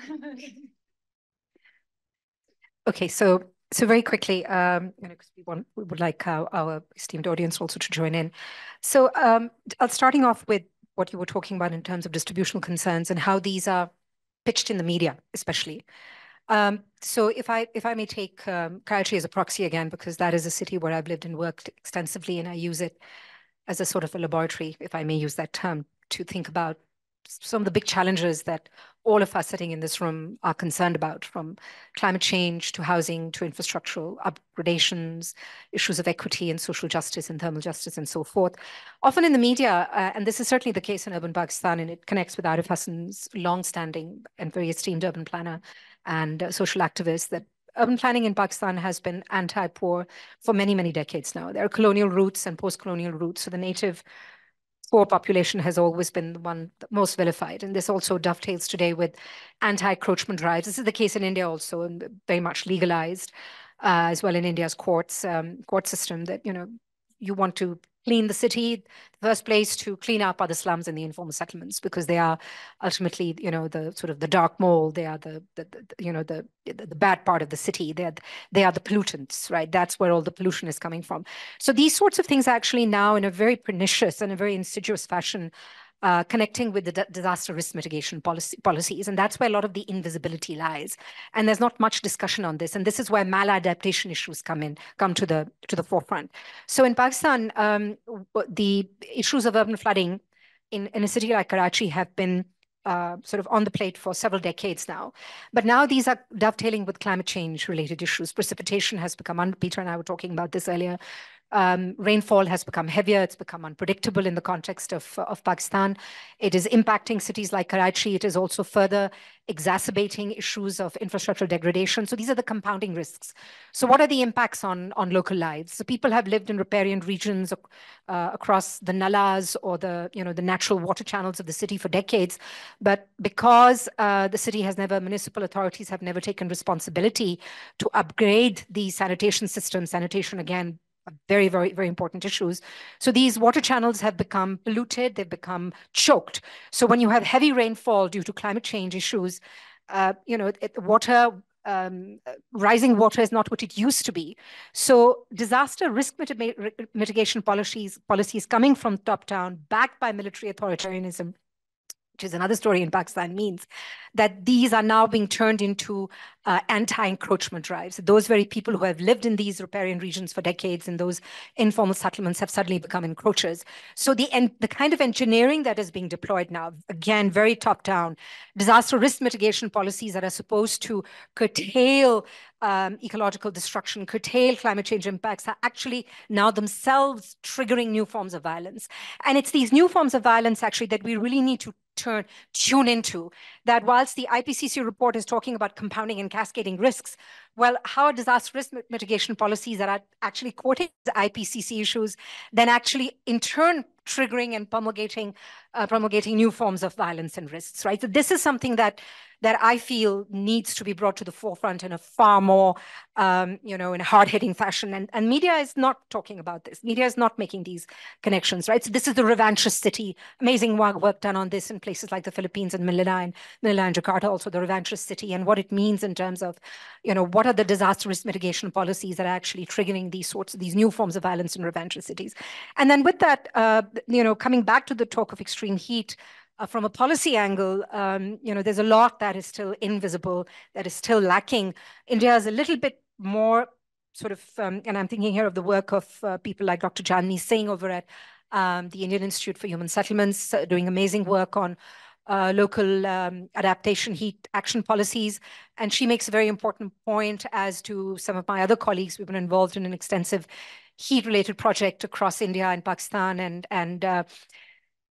okay, so so very quickly, um, you know, because we want we would like our, our, esteemed audience also to join in. So um, starting off with what you were talking about in terms of distributional concerns and how these are pitched in the media, especially. Um, so if I if I may take um, Karachi as a proxy again, because that is a city where I've lived and worked extensively, and I use it as a sort of a laboratory, if I may use that term, to think about some of the big challenges that all of us sitting in this room are concerned about, from climate change to housing to infrastructural upgradations, issues of equity and social justice and thermal justice and so forth. Often in the media, uh, and this is certainly the case in urban Pakistan, and it connects with Arif Hasan's long-standing and very esteemed urban planner and uh, social activist that urban planning in Pakistan has been anti-poor for many, many decades now. There are colonial roots and post-colonial roots. So the native poor population has always been the one most vilified. And this also dovetails today with anti-encroachment drives. This is the case in India also, and very much legalized uh, as well in India's courts, um, court system that, you know, you want to clean the city, the first place to clean up are the slums and the informal settlements because they are ultimately, you know, the sort of the dark mole. They are the, the, the you know, the, the, the bad part of the city. They are, they are the pollutants, right? That's where all the pollution is coming from. So these sorts of things actually now in a very pernicious and a very insidious fashion uh, connecting with the disaster risk mitigation policy, policies. And that's where a lot of the invisibility lies. And there's not much discussion on this. And this is where maladaptation issues come in, come to the to the forefront. So in Pakistan, um, the issues of urban flooding in, in a city like Karachi have been uh, sort of on the plate for several decades now. But now these are dovetailing with climate change related issues. Precipitation has become, Peter and I were talking about this earlier, um, rainfall has become heavier. It's become unpredictable in the context of, of Pakistan. It is impacting cities like Karachi. It is also further exacerbating issues of infrastructural degradation. So these are the compounding risks. So what are the impacts on, on local lives? So people have lived in riparian regions uh, across the nalas or the, you know, the natural water channels of the city for decades. But because uh, the city has never, municipal authorities have never taken responsibility to upgrade the sanitation system, sanitation again, very, very, very important issues. So these water channels have become polluted, they've become choked. So when you have heavy rainfall due to climate change issues, uh, you know, it, water, um, rising water is not what it used to be. So disaster risk mitigation policies, policies coming from top down, backed by military authoritarianism, which is another story in Pakistan, means that these are now being turned into uh, anti-encroachment drives. Those very people who have lived in these riparian regions for decades and those informal settlements have suddenly become encroachers. So the, the kind of engineering that is being deployed now, again, very top-down, disaster risk mitigation policies that are supposed to curtail um, ecological destruction, curtail climate change impacts are actually now themselves triggering new forms of violence. And it's these new forms of violence actually that we really need to turn tune into that whilst the IPCC report is talking about compounding and cascading risks, well, how are disaster risk mitigation policies that are actually quoting the IPCC issues, then actually in turn triggering and promulgating uh, promulgating new forms of violence and risks, right? So this is something that that I feel needs to be brought to the forefront in a far more, um, you know, in a hard-hitting fashion. And, and media is not talking about this. Media is not making these connections, right? So this is the revanchist city. Amazing work, work done on this in places like the Philippines and Manila and Manila and Jakarta, also the revanchist city, and what it means in terms of, you know, what are the disaster risk mitigation policies that are actually triggering these sorts of these new forms of violence in revanchist cities. And then with that, uh, you know, coming back to the talk of extreme heat, uh, from a policy angle, um, you know, there's a lot that is still invisible, that is still lacking. India is a little bit more sort of, um, and I'm thinking here of the work of uh, people like Dr. Chandni Singh over at um, the Indian Institute for Human Settlements, uh, doing amazing work on uh, local um, adaptation heat action policies. And she makes a very important point as to some of my other colleagues. We've been involved in an extensive heat-related project across India and Pakistan and, and uh,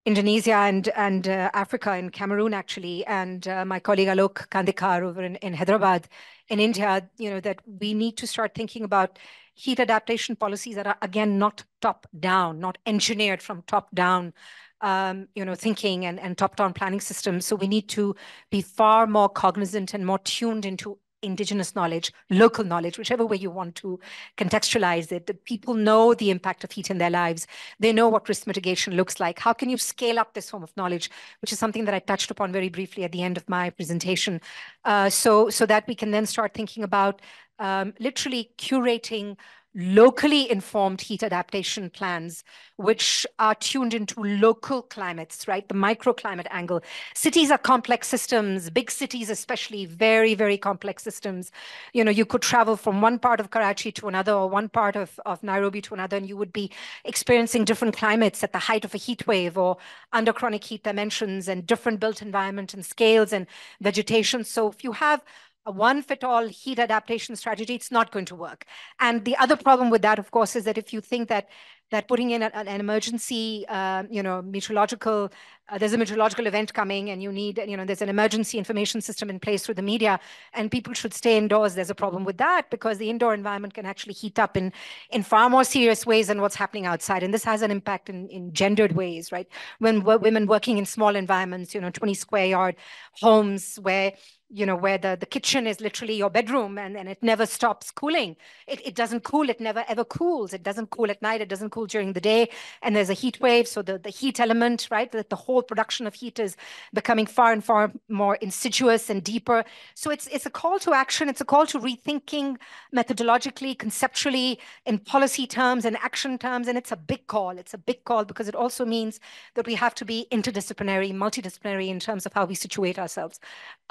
Indonesia and and uh, Africa and Cameroon actually, and uh, my colleague Aalok Khandekar over in, in Hyderabad, in India, you know that we need to start thinking about heat adaptation policies that are again not top down, not engineered from top down, um, you know, thinking and and top down planning systems. So we need to be far more cognizant and more tuned into indigenous knowledge, local knowledge, whichever way you want to contextualize it. The people know the impact of heat in their lives. They know what risk mitigation looks like. How can you scale up this form of knowledge, which is something that I touched upon very briefly at the end of my presentation, uh, so, so that we can then start thinking about um, literally curating locally informed heat adaptation plans, which are tuned into local climates, right? The microclimate angle. Cities are complex systems, big cities especially, very, very complex systems. You know, you could travel from one part of Karachi to another or one part of, of Nairobi to another, and you would be experiencing different climates at the height of a heat wave or under chronic heat dimensions and different built environment and scales and vegetation. So if you have a one-fit-all heat adaptation strategy, it's not going to work. And the other problem with that, of course, is that if you think that that putting in a, an emergency, uh, you know, meteorological, uh, there's a meteorological event coming and you need, you know, there's an emergency information system in place through the media and people should stay indoors. There's a problem with that because the indoor environment can actually heat up in, in far more serious ways than what's happening outside. And this has an impact in, in gendered ways, right? When women working in small environments, you know, 20 square yard homes where you know, where the, the kitchen is literally your bedroom and, and it never stops cooling. It, it doesn't cool, it never ever cools. It doesn't cool at night, it doesn't cool during the day. And there's a heat wave. So the, the heat element, right, that the whole production of heat is becoming far and far more insidious and deeper. So it's, it's a call to action. It's a call to rethinking methodologically, conceptually, in policy terms and action terms. And it's a big call. It's a big call because it also means that we have to be interdisciplinary, multidisciplinary in terms of how we situate ourselves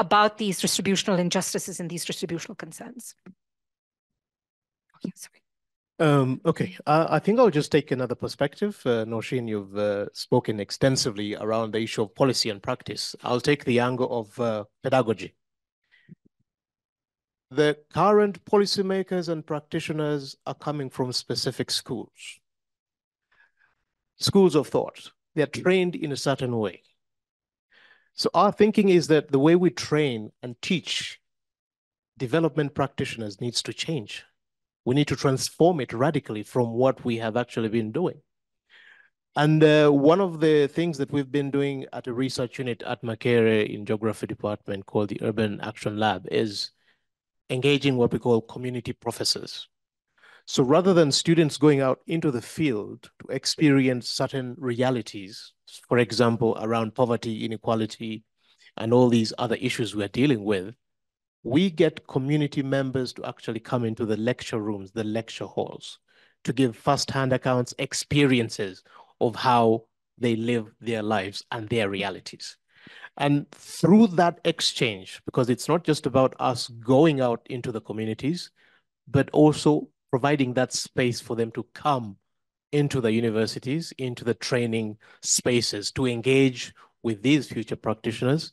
about the these distributional injustices and these distributional concerns. Okay, sorry. Um, okay, uh, I think I'll just take another perspective. Uh, Nosheen, you've uh, spoken extensively around the issue of policy and practice. I'll take the angle of uh, pedagogy. the current policymakers and practitioners are coming from specific schools, schools of thought. They're trained in a certain way. So our thinking is that the way we train and teach development practitioners needs to change. We need to transform it radically from what we have actually been doing. And uh, one of the things that we've been doing at a research unit at Makerere in geography department called the Urban Action Lab is engaging what we call community professors. So rather than students going out into the field to experience certain realities, for example, around poverty, inequality, and all these other issues we're dealing with, we get community members to actually come into the lecture rooms, the lecture halls, to give first-hand accounts, experiences of how they live their lives and their realities. And through that exchange, because it's not just about us going out into the communities, but also providing that space for them to come into the universities, into the training spaces to engage with these future practitioners,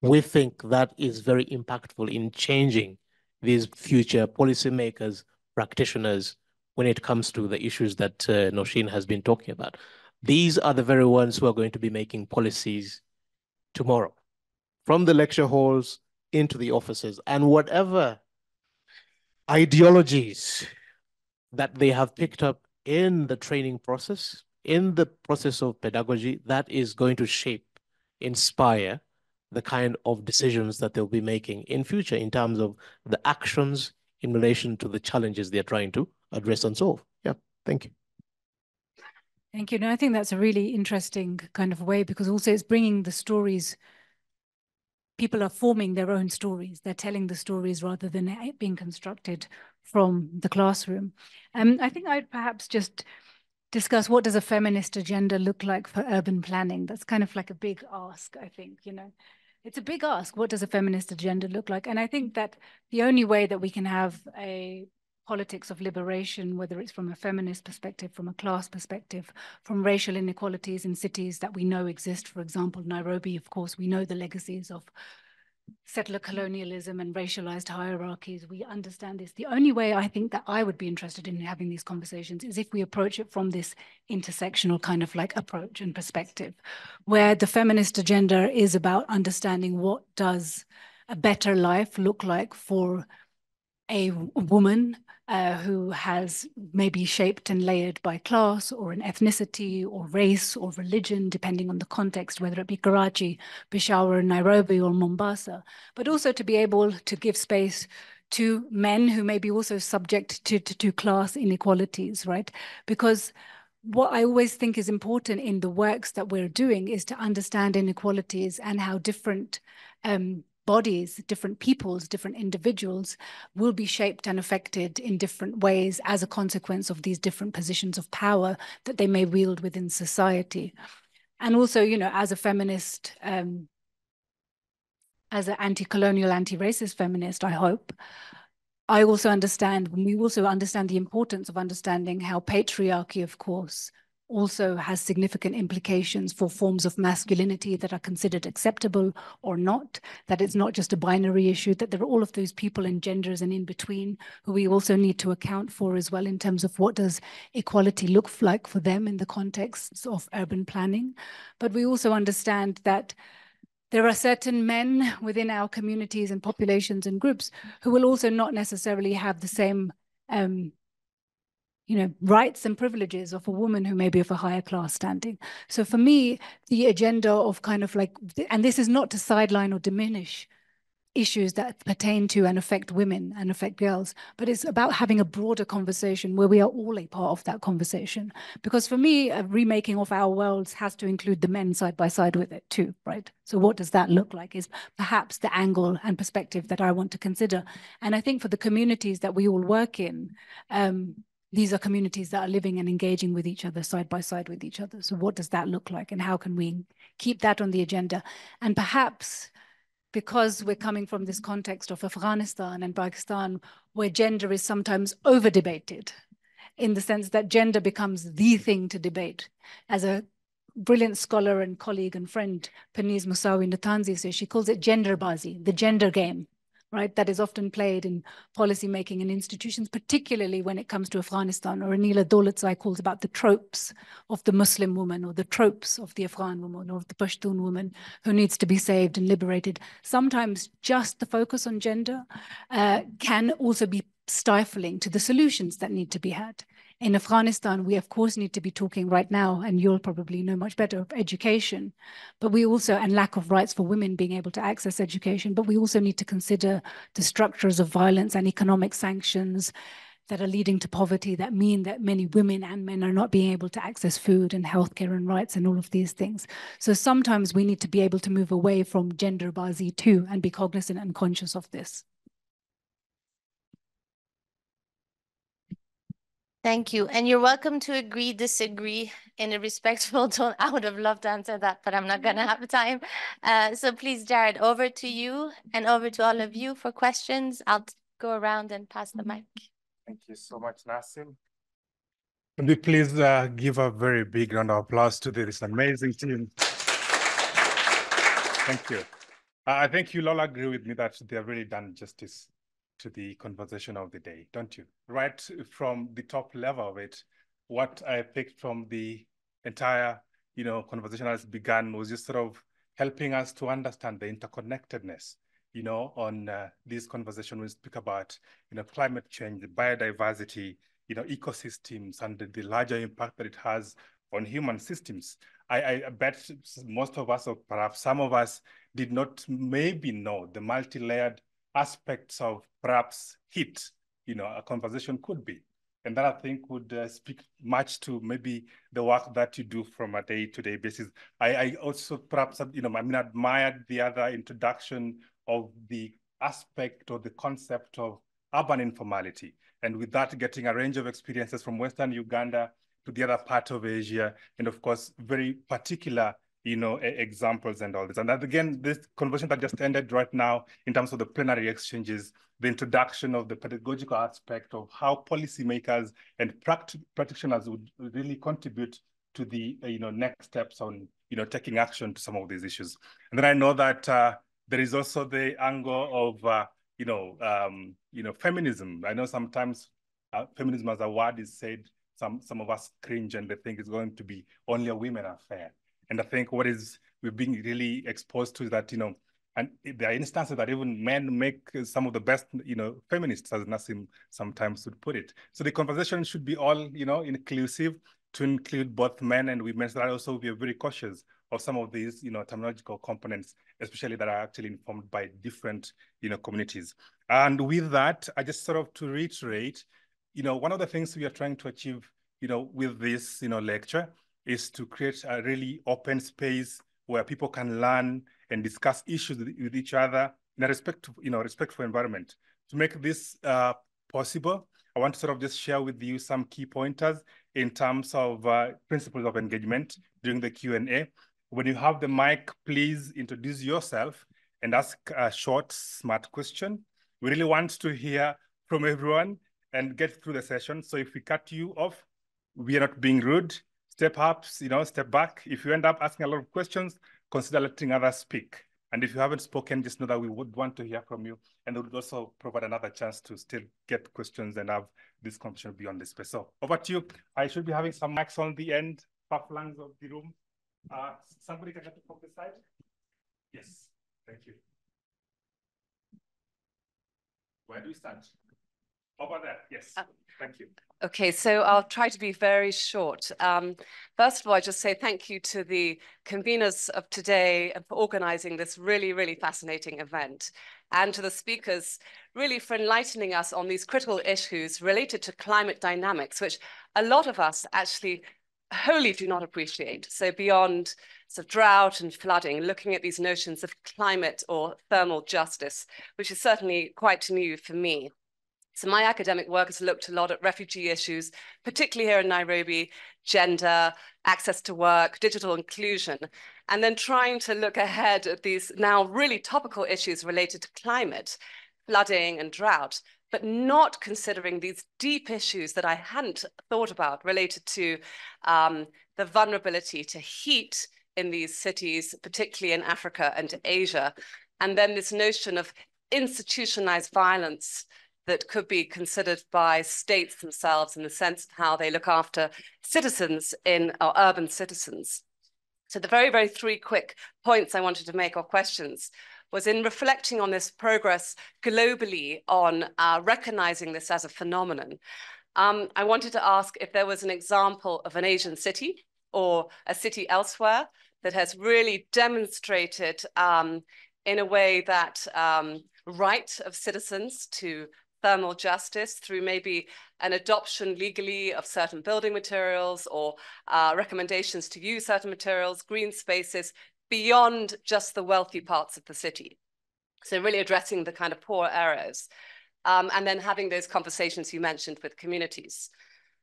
we think that is very impactful in changing these future policymakers, practitioners, when it comes to the issues that uh, Nosheen has been talking about. These are the very ones who are going to be making policies tomorrow, from the lecture halls into the offices, and whatever ideologies that they have picked up in the training process, in the process of pedagogy, that is going to shape, inspire the kind of decisions that they'll be making in future in terms of the actions in relation to the challenges they're trying to address and solve. Yeah, thank you. Thank you. No, I think that's a really interesting kind of way because also it's bringing the stories. People are forming their own stories. They're telling the stories rather than it being constructed from the classroom. Um, I think I'd perhaps just discuss what does a feminist agenda look like for urban planning. That's kind of like a big ask, I think, you know. It's a big ask. What does a feminist agenda look like? And I think that the only way that we can have a politics of liberation, whether it's from a feminist perspective, from a class perspective, from racial inequalities in cities that we know exist. For example, Nairobi, of course, we know the legacies of settler colonialism and racialized hierarchies. We understand this. The only way I think that I would be interested in having these conversations is if we approach it from this intersectional kind of like approach and perspective, where the feminist agenda is about understanding what does a better life look like for a woman uh, who has maybe shaped and layered by class or an ethnicity or race or religion, depending on the context, whether it be Karachi, Peshawar, Nairobi, or Mombasa, but also to be able to give space to men who may be also subject to, to, to class inequalities, right? Because what I always think is important in the works that we're doing is to understand inequalities and how different um, bodies, different peoples, different individuals will be shaped and affected in different ways as a consequence of these different positions of power that they may wield within society. And also, you know, as a feminist, um, as an anti-colonial, anti-racist feminist, I hope, I also understand, we also understand the importance of understanding how patriarchy, of course, also has significant implications for forms of masculinity that are considered acceptable or not, that it's not just a binary issue, that there are all of those people and genders and in between who we also need to account for as well in terms of what does equality look like for them in the context of urban planning. But we also understand that there are certain men within our communities and populations and groups who will also not necessarily have the same um, you know, rights and privileges of a woman who may be of a higher class standing. So for me, the agenda of kind of like, and this is not to sideline or diminish issues that pertain to and affect women and affect girls, but it's about having a broader conversation where we are all a part of that conversation. Because for me, a remaking of our worlds has to include the men side by side with it too, right? So what does that look like is perhaps the angle and perspective that I want to consider. And I think for the communities that we all work in, um, these are communities that are living and engaging with each other side by side with each other. So what does that look like and how can we keep that on the agenda? And perhaps because we're coming from this context of Afghanistan and Pakistan, where gender is sometimes over debated in the sense that gender becomes the thing to debate. As a brilliant scholar and colleague and friend, Perniz Musawi Natanzi says, she calls it gender bazi, the gender game right? That is often played in policy making and institutions, particularly when it comes to Afghanistan, or Anila Daulatzai calls about the tropes of the Muslim woman or the tropes of the Afghan woman or the Pashtun woman who needs to be saved and liberated. Sometimes just the focus on gender uh, can also be stifling to the solutions that need to be had. In Afghanistan, we of course need to be talking right now, and you'll probably know much better, of education, but we also, and lack of rights for women being able to access education, but we also need to consider the structures of violence and economic sanctions that are leading to poverty that mean that many women and men are not being able to access food and healthcare and rights and all of these things. So sometimes we need to be able to move away from gender bazi too and be cognizant and conscious of this. Thank you. And you're welcome to agree, disagree in a respectful *laughs* tone. I would have loved to answer that, but I'm not going to have time. Uh, so please, Jared, over to you and over to all of you for questions. I'll go around and pass the mic. Thank you so much, Nassim. Can we please uh, give a very big round of applause to this amazing team? Thank you. Uh, I think you'll all agree with me that they have really done justice to the conversation of the day, don't you? Right from the top level of it, what I picked from the entire, you know, conversation as began was just sort of helping us to understand the interconnectedness, you know, on uh, this conversation we speak about, you know, climate change, biodiversity, you know, ecosystems and the, the larger impact that it has on human systems. I, I, bet most of us, or perhaps some of us, did not maybe know the multi-layered aspects of perhaps heat, you know, a conversation could be. And that I think would uh, speak much to maybe the work that you do from a day-to-day -day basis. I, I also perhaps, you know, I mean, admired the other introduction of the aspect or the concept of urban informality. And with that, getting a range of experiences from Western Uganda to the other part of Asia, and of course, very particular you know, examples and all this. And that, again, this conversation that just ended right now in terms of the plenary exchanges, the introduction of the pedagogical aspect of how policymakers and pract practitioners would really contribute to the, uh, you know, next steps on, you know, taking action to some of these issues. And then I know that uh, there is also the angle of, uh, you know, um, you know, feminism. I know sometimes uh, feminism as a word is said, some, some of us cringe and they think it's going to be only a women affair. And I think what is we're being really exposed to is that, you know, and there are instances that even men make some of the best, you know, feminists, as Nassim sometimes would put it. So the conversation should be all, you know, inclusive to include both men and women. So that also we are very cautious of some of these, you know, terminological components, especially that are actually informed by different, you know, communities. And with that, I just sort of to reiterate, you know, one of the things we are trying to achieve, you know, with this, you know, lecture is to create a really open space where people can learn and discuss issues with each other in a respect, you know, respect for environment. To make this uh, possible, I want to sort of just share with you some key pointers in terms of uh, principles of engagement during the Q&A. When you have the mic, please introduce yourself and ask a short, smart question. We really want to hear from everyone and get through the session. So if we cut you off, we are not being rude step up, you know, step back. If you end up asking a lot of questions, consider letting others speak. And if you haven't spoken, just know that we would want to hear from you. And it would also provide another chance to still get questions and have this conversation beyond the space. So over to you. I should be having some mics on the end, far flanks of the room. Uh, somebody can get from the side? Yes, thank you. Where do we start? Over there, yes. Uh, thank you. Okay, so I'll try to be very short. Um, first of all, I just say thank you to the conveners of today for organizing this really, really fascinating event, and to the speakers really for enlightening us on these critical issues related to climate dynamics, which a lot of us actually wholly do not appreciate. So beyond sort of drought and flooding, looking at these notions of climate or thermal justice, which is certainly quite new for me. So my academic work has looked a lot at refugee issues, particularly here in Nairobi, gender, access to work, digital inclusion, and then trying to look ahead at these now really topical issues related to climate, flooding and drought, but not considering these deep issues that I hadn't thought about related to um, the vulnerability to heat in these cities, particularly in Africa and Asia. And then this notion of institutionalized violence that could be considered by states themselves in the sense of how they look after citizens in or urban citizens. So the very, very three quick points I wanted to make or questions was in reflecting on this progress globally on uh, recognizing this as a phenomenon. Um, I wanted to ask if there was an example of an Asian city or a city elsewhere that has really demonstrated um, in a way that um, right of citizens to thermal justice through maybe an adoption legally of certain building materials or uh, recommendations to use certain materials, green spaces, beyond just the wealthy parts of the city. So really addressing the kind of poor areas. Um, and then having those conversations you mentioned with communities.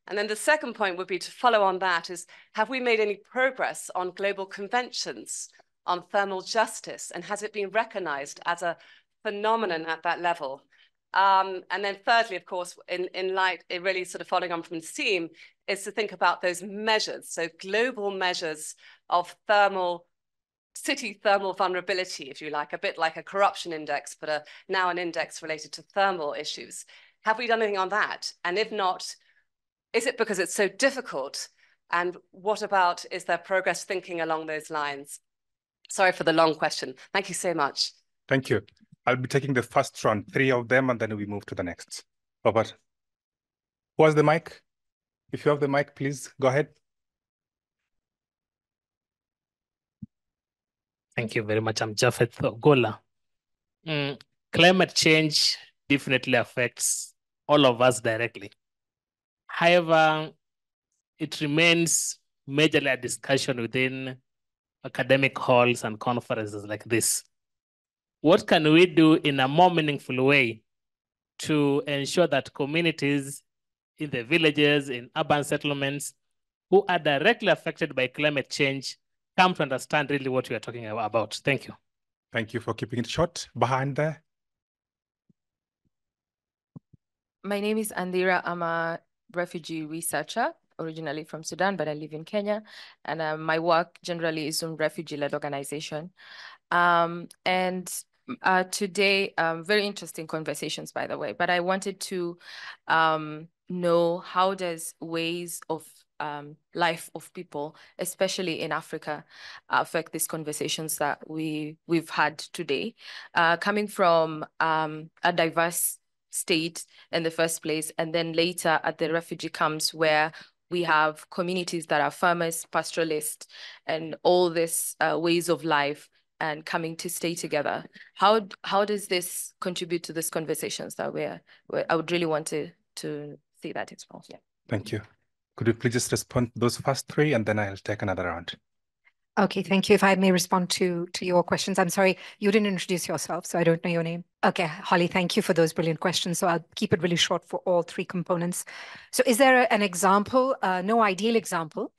And then the second point would be to follow on that is, have we made any progress on global conventions on thermal justice? And has it been recognized as a phenomenon at that level? Um, and then thirdly, of course, in, in light, it really sort of following on from the theme, is to think about those measures. So global measures of thermal, city thermal vulnerability, if you like, a bit like a corruption index, but a, now an index related to thermal issues. Have we done anything on that? And if not, is it because it's so difficult? And what about, is there progress thinking along those lines? Sorry for the long question. Thank you so much. Thank you. I'll be taking the first round, three of them, and then we move to the next. Robert, who has the mic? If you have the mic, please go ahead. Thank you very much. I'm Jafet Gola. Mm, climate change definitely affects all of us directly. However, it remains majorly a discussion within academic halls and conferences like this. What can we do in a more meaningful way to ensure that communities in the villages, in urban settlements, who are directly affected by climate change come to understand really what we are talking about. Thank you. Thank you for keeping it short. Behind there. My name is Andira. I'm a refugee researcher originally from Sudan, but I live in Kenya. And uh, my work generally is on refugee-led organization. Um, and uh, today, um, very interesting conversations, by the way, but I wanted to um, know how does ways of um, life of people, especially in Africa, affect these conversations that we we've had today. Uh, coming from um, a diverse state in the first place, and then later at the refugee camps where we have communities that are farmers, pastoralists, and all these uh, ways of life and coming to stay together. How how does this contribute to these conversations that we're, we're I would really want to to see that as well. Yeah. Thank you. Could you please just respond to those first three and then I'll take another round. Okay, thank you. If I may respond to to your questions, I'm sorry you didn't introduce yourself, so I don't know your name. Okay, Holly, thank you for those brilliant questions. So I'll keep it really short for all three components. So, is there an example? Uh, no ideal example,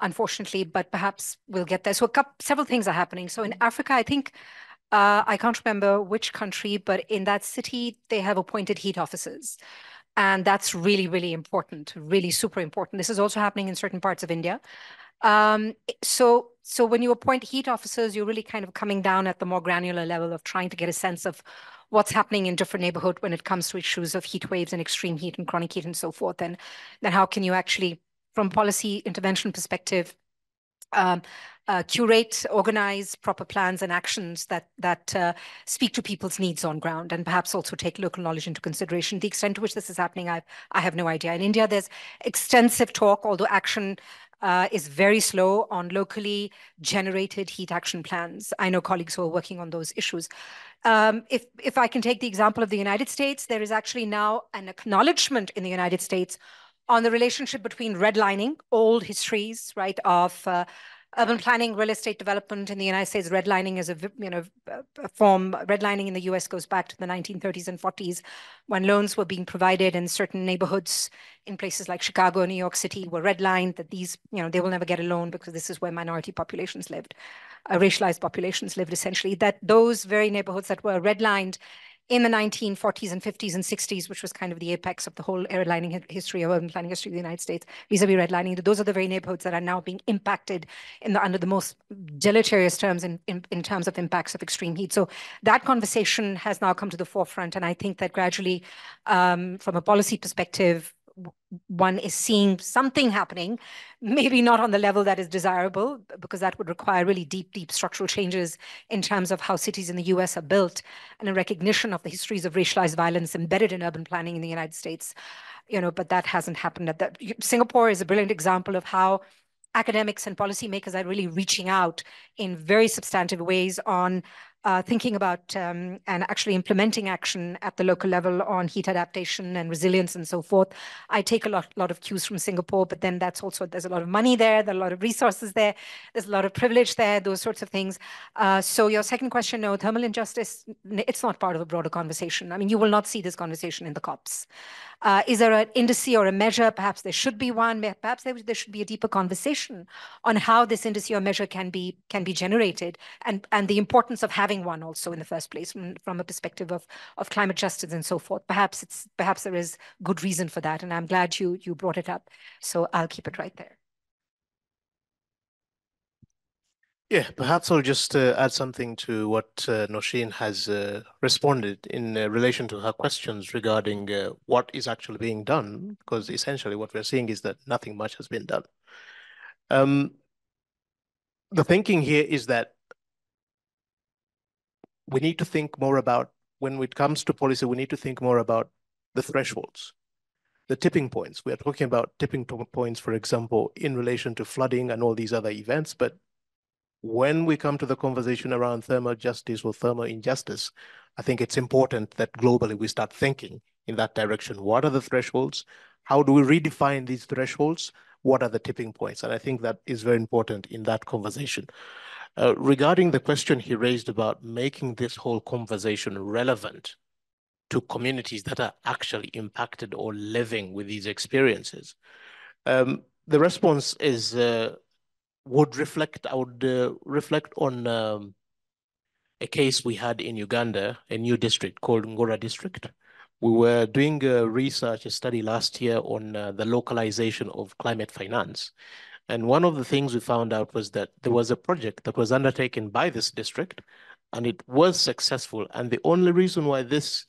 unfortunately, but perhaps we'll get there. So, a couple, several things are happening. So, in Africa, I think uh, I can't remember which country, but in that city, they have appointed heat officers. And that's really, really important, really super important. This is also happening in certain parts of India. Um, so, so when you appoint heat officers, you're really kind of coming down at the more granular level of trying to get a sense of what's happening in different neighborhood when it comes to issues of heat waves and extreme heat and chronic heat and so forth. And then how can you actually, from policy intervention perspective, um, uh, curate, organize proper plans and actions that that uh, speak to people's needs on ground, and perhaps also take local knowledge into consideration. The extent to which this is happening, I I have no idea. In India, there's extensive talk, although action uh, is very slow on locally generated heat action plans. I know colleagues who are working on those issues. Um, if, if I can take the example of the United States, there is actually now an acknowledgement in the United States on the relationship between redlining, old histories, right, of uh, urban planning, real estate development in the United States, redlining is a you know a form. Redlining in the U.S. goes back to the 1930s and 40s, when loans were being provided in certain neighborhoods in places like Chicago, New York City, were redlined. That these you know they will never get a loan because this is where minority populations lived, uh, racialized populations lived essentially. That those very neighborhoods that were redlined in the 1940s and 50s and 60s, which was kind of the apex of the whole airlining history of urban planning history of the United States, vis-a-vis redlining, those are the very neighborhoods that are now being impacted in the under the most deleterious terms in, in, in terms of impacts of extreme heat. So that conversation has now come to the forefront. And I think that gradually, um, from a policy perspective, one is seeing something happening, maybe not on the level that is desirable, because that would require really deep, deep structural changes in terms of how cities in the US are built and a recognition of the histories of racialized violence embedded in urban planning in the United States. You know, but that hasn't happened. At that. Singapore is a brilliant example of how academics and policymakers are really reaching out in very substantive ways on uh, thinking about um, and actually implementing action at the local level on heat adaptation and resilience and so forth. I take a lot, lot of cues from Singapore, but then that's also, there's a lot of money there, there are a lot of resources there, there's a lot of privilege there, those sorts of things. Uh, so your second question, no, thermal injustice, it's not part of a broader conversation. I mean, you will not see this conversation in the COPs. Uh, is there an indice or a measure? Perhaps there should be one. Perhaps there, there should be a deeper conversation on how this indice or measure can be can be generated, and and the importance of having one also in the first place from, from a perspective of of climate justice and so forth. Perhaps it's perhaps there is good reason for that, and I'm glad you you brought it up. So I'll keep it right there. Yeah, perhaps I'll just uh, add something to what uh, Nosheen has uh, responded in uh, relation to her questions regarding uh, what is actually being done, because essentially what we're seeing is that nothing much has been done. Um, the thinking here is that we need to think more about, when it comes to policy, we need to think more about the thresholds, the tipping points. We are talking about tipping points, for example, in relation to flooding and all these other events, but when we come to the conversation around thermal justice or thermal injustice, I think it's important that globally we start thinking in that direction. What are the thresholds? How do we redefine these thresholds? What are the tipping points? And I think that is very important in that conversation. Uh, regarding the question he raised about making this whole conversation relevant to communities that are actually impacted or living with these experiences, um, the response is uh, would reflect, I would uh, reflect on um, a case we had in Uganda, a new district called Ngora district. We were doing a research, a study last year on uh, the localization of climate finance. And one of the things we found out was that there was a project that was undertaken by this district and it was successful. And the only reason why this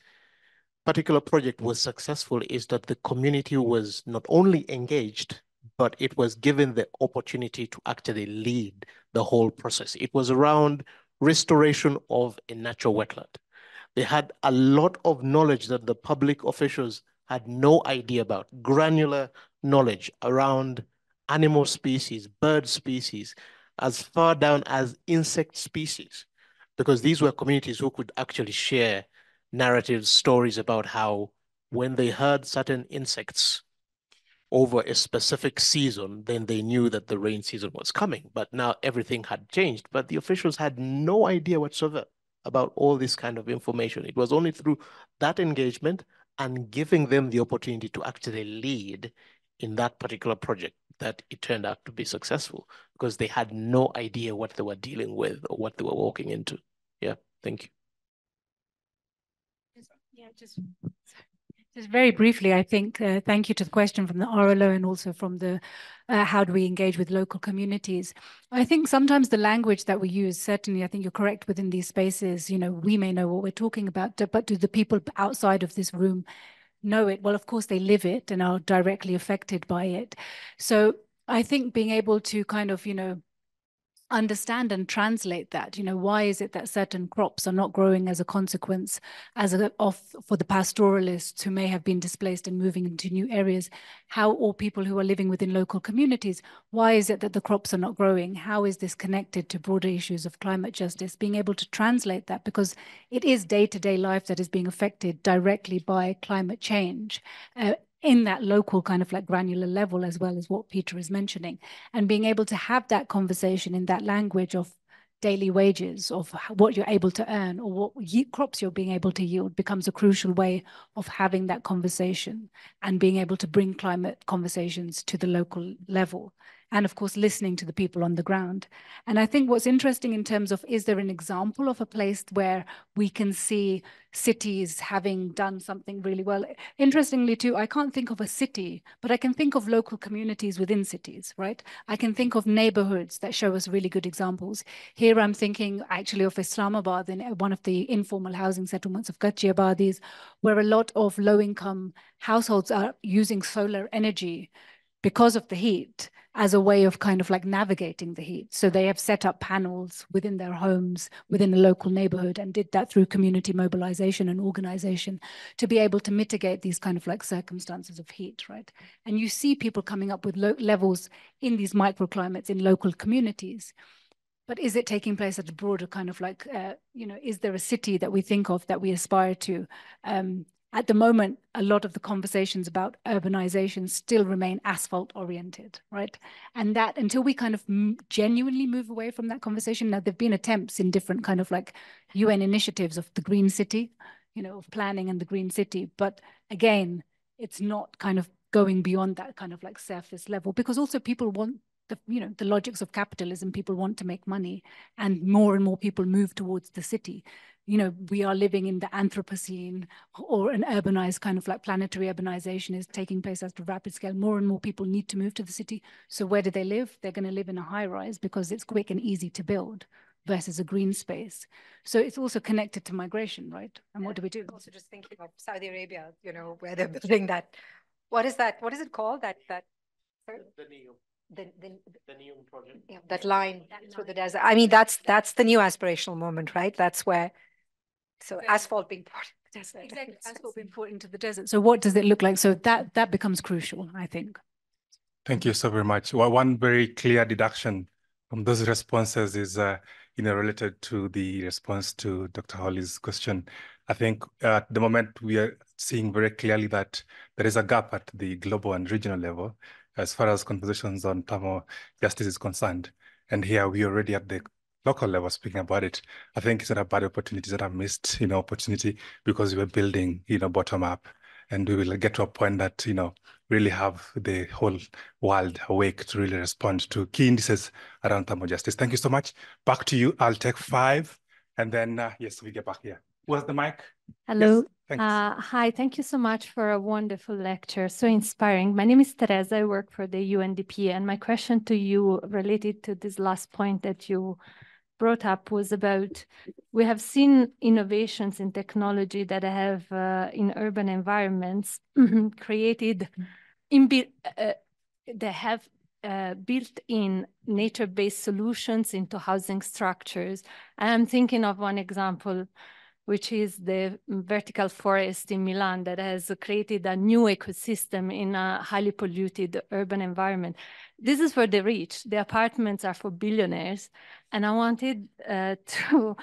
particular project was successful is that the community was not only engaged, but it was given the opportunity to actually lead the whole process. It was around restoration of a natural wetland. They had a lot of knowledge that the public officials had no idea about, granular knowledge around animal species, bird species, as far down as insect species, because these were communities who could actually share narratives, stories about how when they heard certain insects over a specific season, then they knew that the rain season was coming. But now everything had changed. But the officials had no idea whatsoever about all this kind of information. It was only through that engagement and giving them the opportunity to actually lead in that particular project that it turned out to be successful because they had no idea what they were dealing with or what they were walking into. Yeah, thank you. Yeah, just just very briefly, I think, uh, thank you to the question from the RLO and also from the uh, how do we engage with local communities. I think sometimes the language that we use, certainly, I think you're correct within these spaces, you know, we may know what we're talking about, but do the people outside of this room know it? Well, of course, they live it and are directly affected by it. So I think being able to kind of, you know, understand and translate that you know why is it that certain crops are not growing as a consequence as a of for the pastoralists who may have been displaced and moving into new areas? How or people who are living within local communities why is it that the crops are not growing? How is this connected to broader issues of climate justice? Being able to translate that because it is day-to-day -day life that is being affected directly by climate change uh, in that local kind of like granular level as well as what Peter is mentioning and being able to have that conversation in that language of daily wages of what you're able to earn or what crops you're being able to yield becomes a crucial way of having that conversation and being able to bring climate conversations to the local level and of course, listening to the people on the ground. And I think what's interesting in terms of, is there an example of a place where we can see cities having done something really well? Interestingly too, I can't think of a city, but I can think of local communities within cities, right? I can think of neighborhoods that show us really good examples. Here I'm thinking actually of Islamabad in uh, one of the informal housing settlements of Ghaziabadis, where a lot of low-income households are using solar energy because of the heat as a way of kind of like navigating the heat. So they have set up panels within their homes, within the local neighborhood, and did that through community mobilization and organization to be able to mitigate these kind of like circumstances of heat, right? And you see people coming up with levels in these microclimates in local communities. But is it taking place at a broader kind of like, uh, you know, is there a city that we think of that we aspire to? Um, at the moment, a lot of the conversations about urbanization still remain asphalt oriented, right? And that until we kind of genuinely move away from that conversation, now there've been attempts in different kind of like UN initiatives of the green city, you know, of planning and the green city. But again, it's not kind of going beyond that kind of like surface level because also people want the you know the logics of capitalism people want to make money and more and more people move towards the city you know, we are living in the Anthropocene or an urbanized kind of like planetary urbanization is taking place at a rapid scale. More and more people need to move to the city. So where do they live? They're going to live in a high rise because it's quick and easy to build versus a green space. So it's also connected to migration, right? And what do we do? Also just thinking of Saudi Arabia, you know, where they're building that. What is that? What is it called? That, that. The, the NEOM. The, the, the NEOM project. Yeah, that line that through line. the desert. I mean, that's that's the new aspirational moment, right? That's where so asphalt being poured into the desert. Exactly, *laughs* asphalt being poured into the desert. So what does it look like? So that that becomes crucial, I think. Thank you so very much. Well, one very clear deduction from those responses is, uh, you know, related to the response to Dr. Holly's question. I think uh, at the moment we are seeing very clearly that there is a gap at the global and regional level as far as conversations on thermal justice is concerned. And here we are already at the local level speaking about it, I think it's not a bad opportunity, that I missed, you know, opportunity because we were building, you know, bottom up. And we will get to a point that, you know, really have the whole world awake to really respond to key indices around thermal justice. Thank you so much. Back to you. I'll take five. And then, uh, yes, we get back here. Where's the mic? Hello. Yes, uh, hi, thank you so much for a wonderful lecture. So inspiring. My name is Teresa. I work for the UNDP. And my question to you related to this last point that you brought up was about we have seen innovations in technology that have uh, in urban environments *clears throat* created in uh, they have uh, built in nature-based solutions into housing structures. I'm thinking of one example which is the vertical forest in Milan that has created a new ecosystem in a highly polluted urban environment. This is for the rich. The apartments are for billionaires. And I wanted uh, *laughs* to,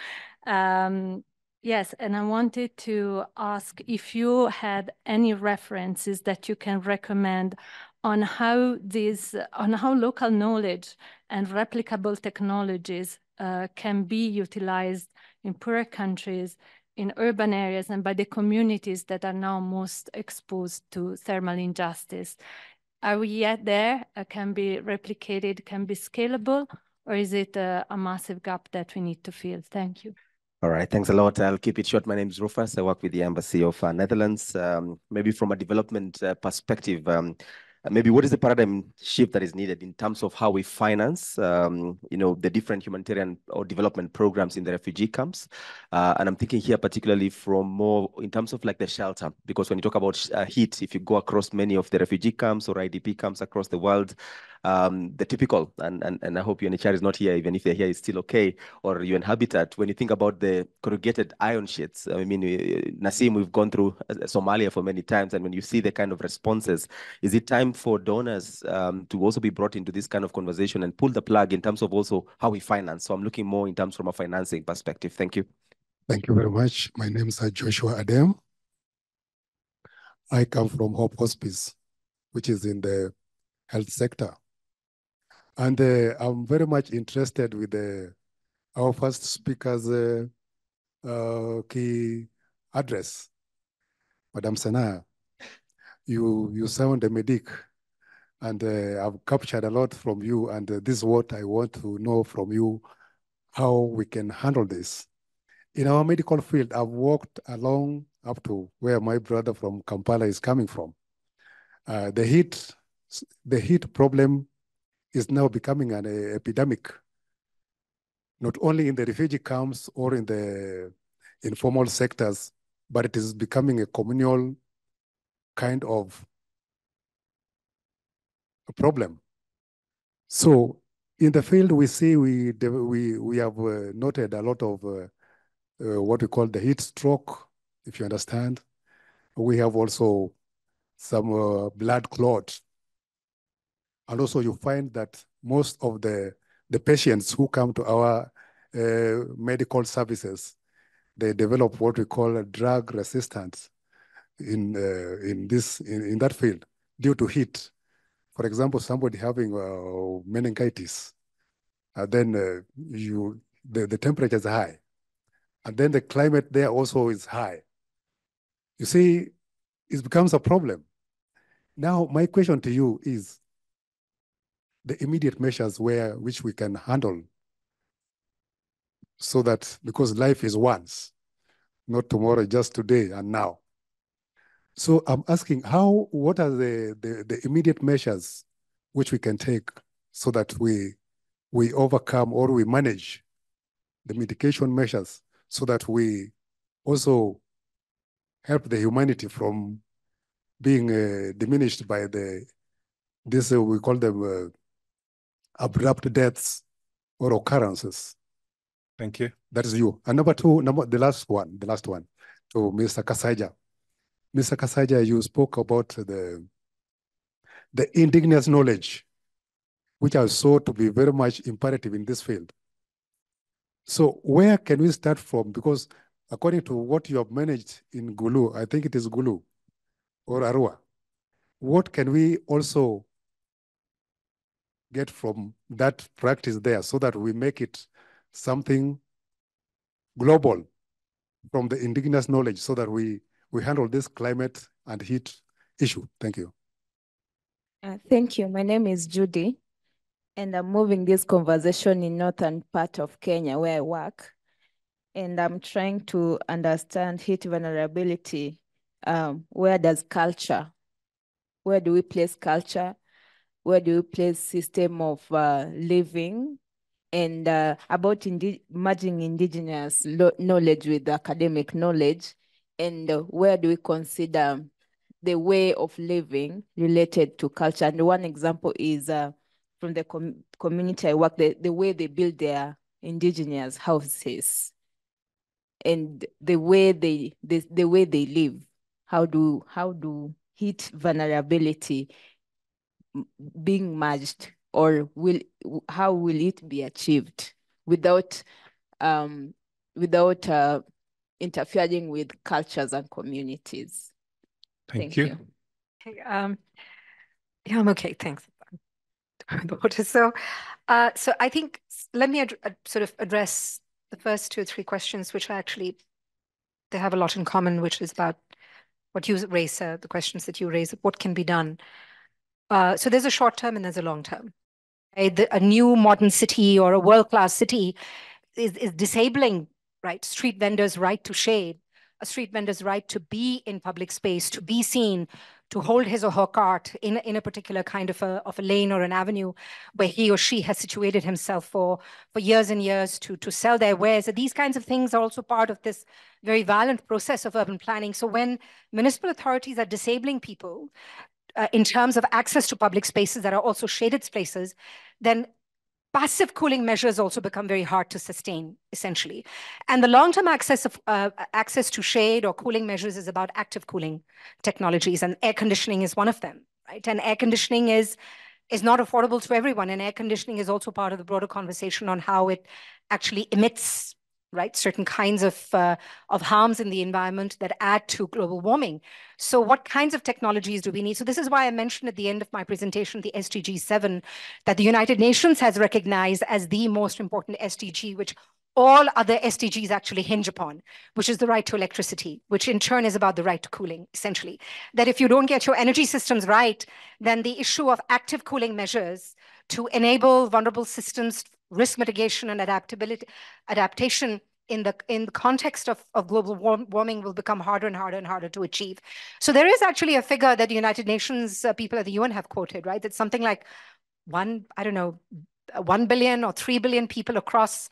um, yes, and I wanted to ask if you had any references that you can recommend on how these, on how local knowledge and replicable technologies uh, can be utilized in poorer countries in urban areas and by the communities that are now most exposed to thermal injustice. Are we yet there? Uh, can be replicated, can be scalable, or is it a, a massive gap that we need to fill? Thank you. All right, thanks a lot. I'll keep it short. My name is Rufus. I work with the Embassy of uh, Netherlands. Um, maybe from a development uh, perspective, um, maybe what is the paradigm shift that is needed in terms of how we finance, um, you know, the different humanitarian or development programs in the refugee camps? Uh, and I'm thinking here particularly from more in terms of like the shelter, because when you talk about uh, heat, if you go across many of the refugee camps or IDP camps across the world, um, the typical, and, and, and I hope UNHCR is not here, even if they're here, it's still okay, or UN Habitat, when you think about the corrugated iron sheets, I mean, Nasim, we've gone through uh, Somalia for many times, and when you see the kind of responses, is it time for donors um, to also be brought into this kind of conversation and pull the plug in terms of also how we finance? So I'm looking more in terms from a financing perspective. Thank you. Thank you very much. My name is Joshua Adem. I come from Hope Hospice, which is in the health sector. And uh, I'm very much interested with the, our first speaker's uh, uh, key address. Madam Sanaa, you, you sound a medic. and uh, I've captured a lot from you. And uh, this is what I want to know from you, how we can handle this. In our medical field, I've walked along up to where my brother from Kampala is coming from. Uh, the heat, the heat problem is now becoming an uh, epidemic, not only in the refugee camps or in the informal sectors, but it is becoming a communal kind of a problem. So in the field, we see we we we have uh, noted a lot of uh, uh, what we call the heat stroke, if you understand. We have also some blood clot. And also you find that most of the, the patients who come to our uh, medical services, they develop what we call drug resistance in, uh, in, this, in, in that field due to heat. For example, somebody having uh, meningitis, and then uh, you, the, the temperature is high, and then the climate there also is high. You see, it becomes a problem. Now, my question to you is the immediate measures where which we can handle so that because life is once, not tomorrow, just today and now. So I'm asking how, what are the, the, the immediate measures which we can take so that we, we overcome or we manage the mitigation measures so that we also help the humanity from being uh, diminished by the, this uh, we call them uh, abrupt deaths or occurrences. Thank you. That is you. And number two, number the last one, the last one, to Mr. Kasaija. Mr. Kasaija, you spoke about the the indigenous knowledge, which I saw to be very much imperative in this field. So where can we start from? Because according to what you have managed in Gulu, I think it is Gulu or Arua, what can we also get from that practice there so that we make it something global from the indigenous knowledge so that we, we handle this climate and heat issue. Thank you. Uh, thank you. My name is Judy, and I'm moving this conversation in northern part of Kenya where I work. And I'm trying to understand heat vulnerability. Um, where does culture, where do we place culture? Where do we place system of uh, living? And uh, about indi merging indigenous knowledge with academic knowledge and uh, where do we consider the way of living related to culture? And one example is uh, from the com community I work the, the way they build their indigenous houses and the way they the, the way they live. How do how do heat vulnerability being merged or will how will it be achieved without um, without uh, interfering with cultures and communities? Thank, Thank you. you. Okay, um, yeah, I'm okay. Thanks. *laughs* So, uh, so I think let me sort of address the first two or three questions, which are actually they have a lot in common, which is about what you raise, uh, the questions that you raise, what can be done. Uh, so there's a short term and there's a long term a, a new modern city or a world-class city is, is disabling right street vendors right to shade a street vendor's right to be in public space to be seen to hold his or her cart in, in a particular kind of a, of a lane or an avenue where he or she has situated himself for, for years and years to, to sell their wares. These kinds of things are also part of this very violent process of urban planning. So when municipal authorities are disabling people uh, in terms of access to public spaces that are also shaded spaces, then passive cooling measures also become very hard to sustain, essentially. And the long-term access of uh, access to shade or cooling measures is about active cooling technologies, and air conditioning is one of them, right? And air conditioning is is not affordable to everyone, and air conditioning is also part of the broader conversation on how it actually emits right? Certain kinds of, uh, of harms in the environment that add to global warming. So what kinds of technologies do we need? So this is why I mentioned at the end of my presentation, the SDG 7, that the United Nations has recognized as the most important SDG, which all other SDGs actually hinge upon, which is the right to electricity, which in turn is about the right to cooling, essentially. That if you don't get your energy systems right, then the issue of active cooling measures to enable vulnerable systems, risk mitigation and adaptability, adaptation in the in the context of, of global warm, warming will become harder and harder and harder to achieve. So there is actually a figure that the United Nations uh, people at the UN have quoted, right? It's something like one, I don't know, 1 billion or 3 billion people across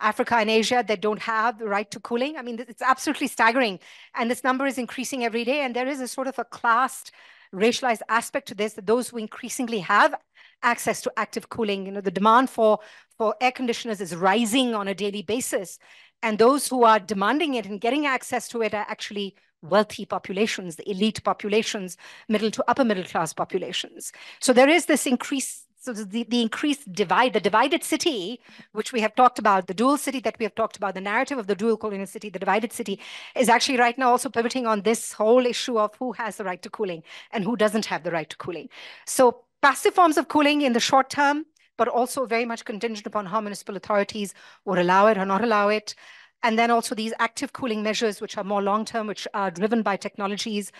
Africa and Asia that don't have the right to cooling. I mean, it's absolutely staggering. And this number is increasing every day. And there is a sort of a classed, racialized aspect to this, that those who increasingly have access to active cooling, you know, the demand for, for air conditioners is rising on a daily basis. And those who are demanding it and getting access to it are actually wealthy populations, the elite populations, middle to upper middle class populations. So there is this increase so the, the increased divide, the divided city, which we have talked about, the dual city that we have talked about, the narrative of the dual colonial city, the divided city, is actually right now also pivoting on this whole issue of who has the right to cooling and who doesn't have the right to cooling. So passive forms of cooling in the short term, but also very much contingent upon how municipal authorities would allow it or not allow it. And then also these active cooling measures, which are more long-term, which are driven by technologies,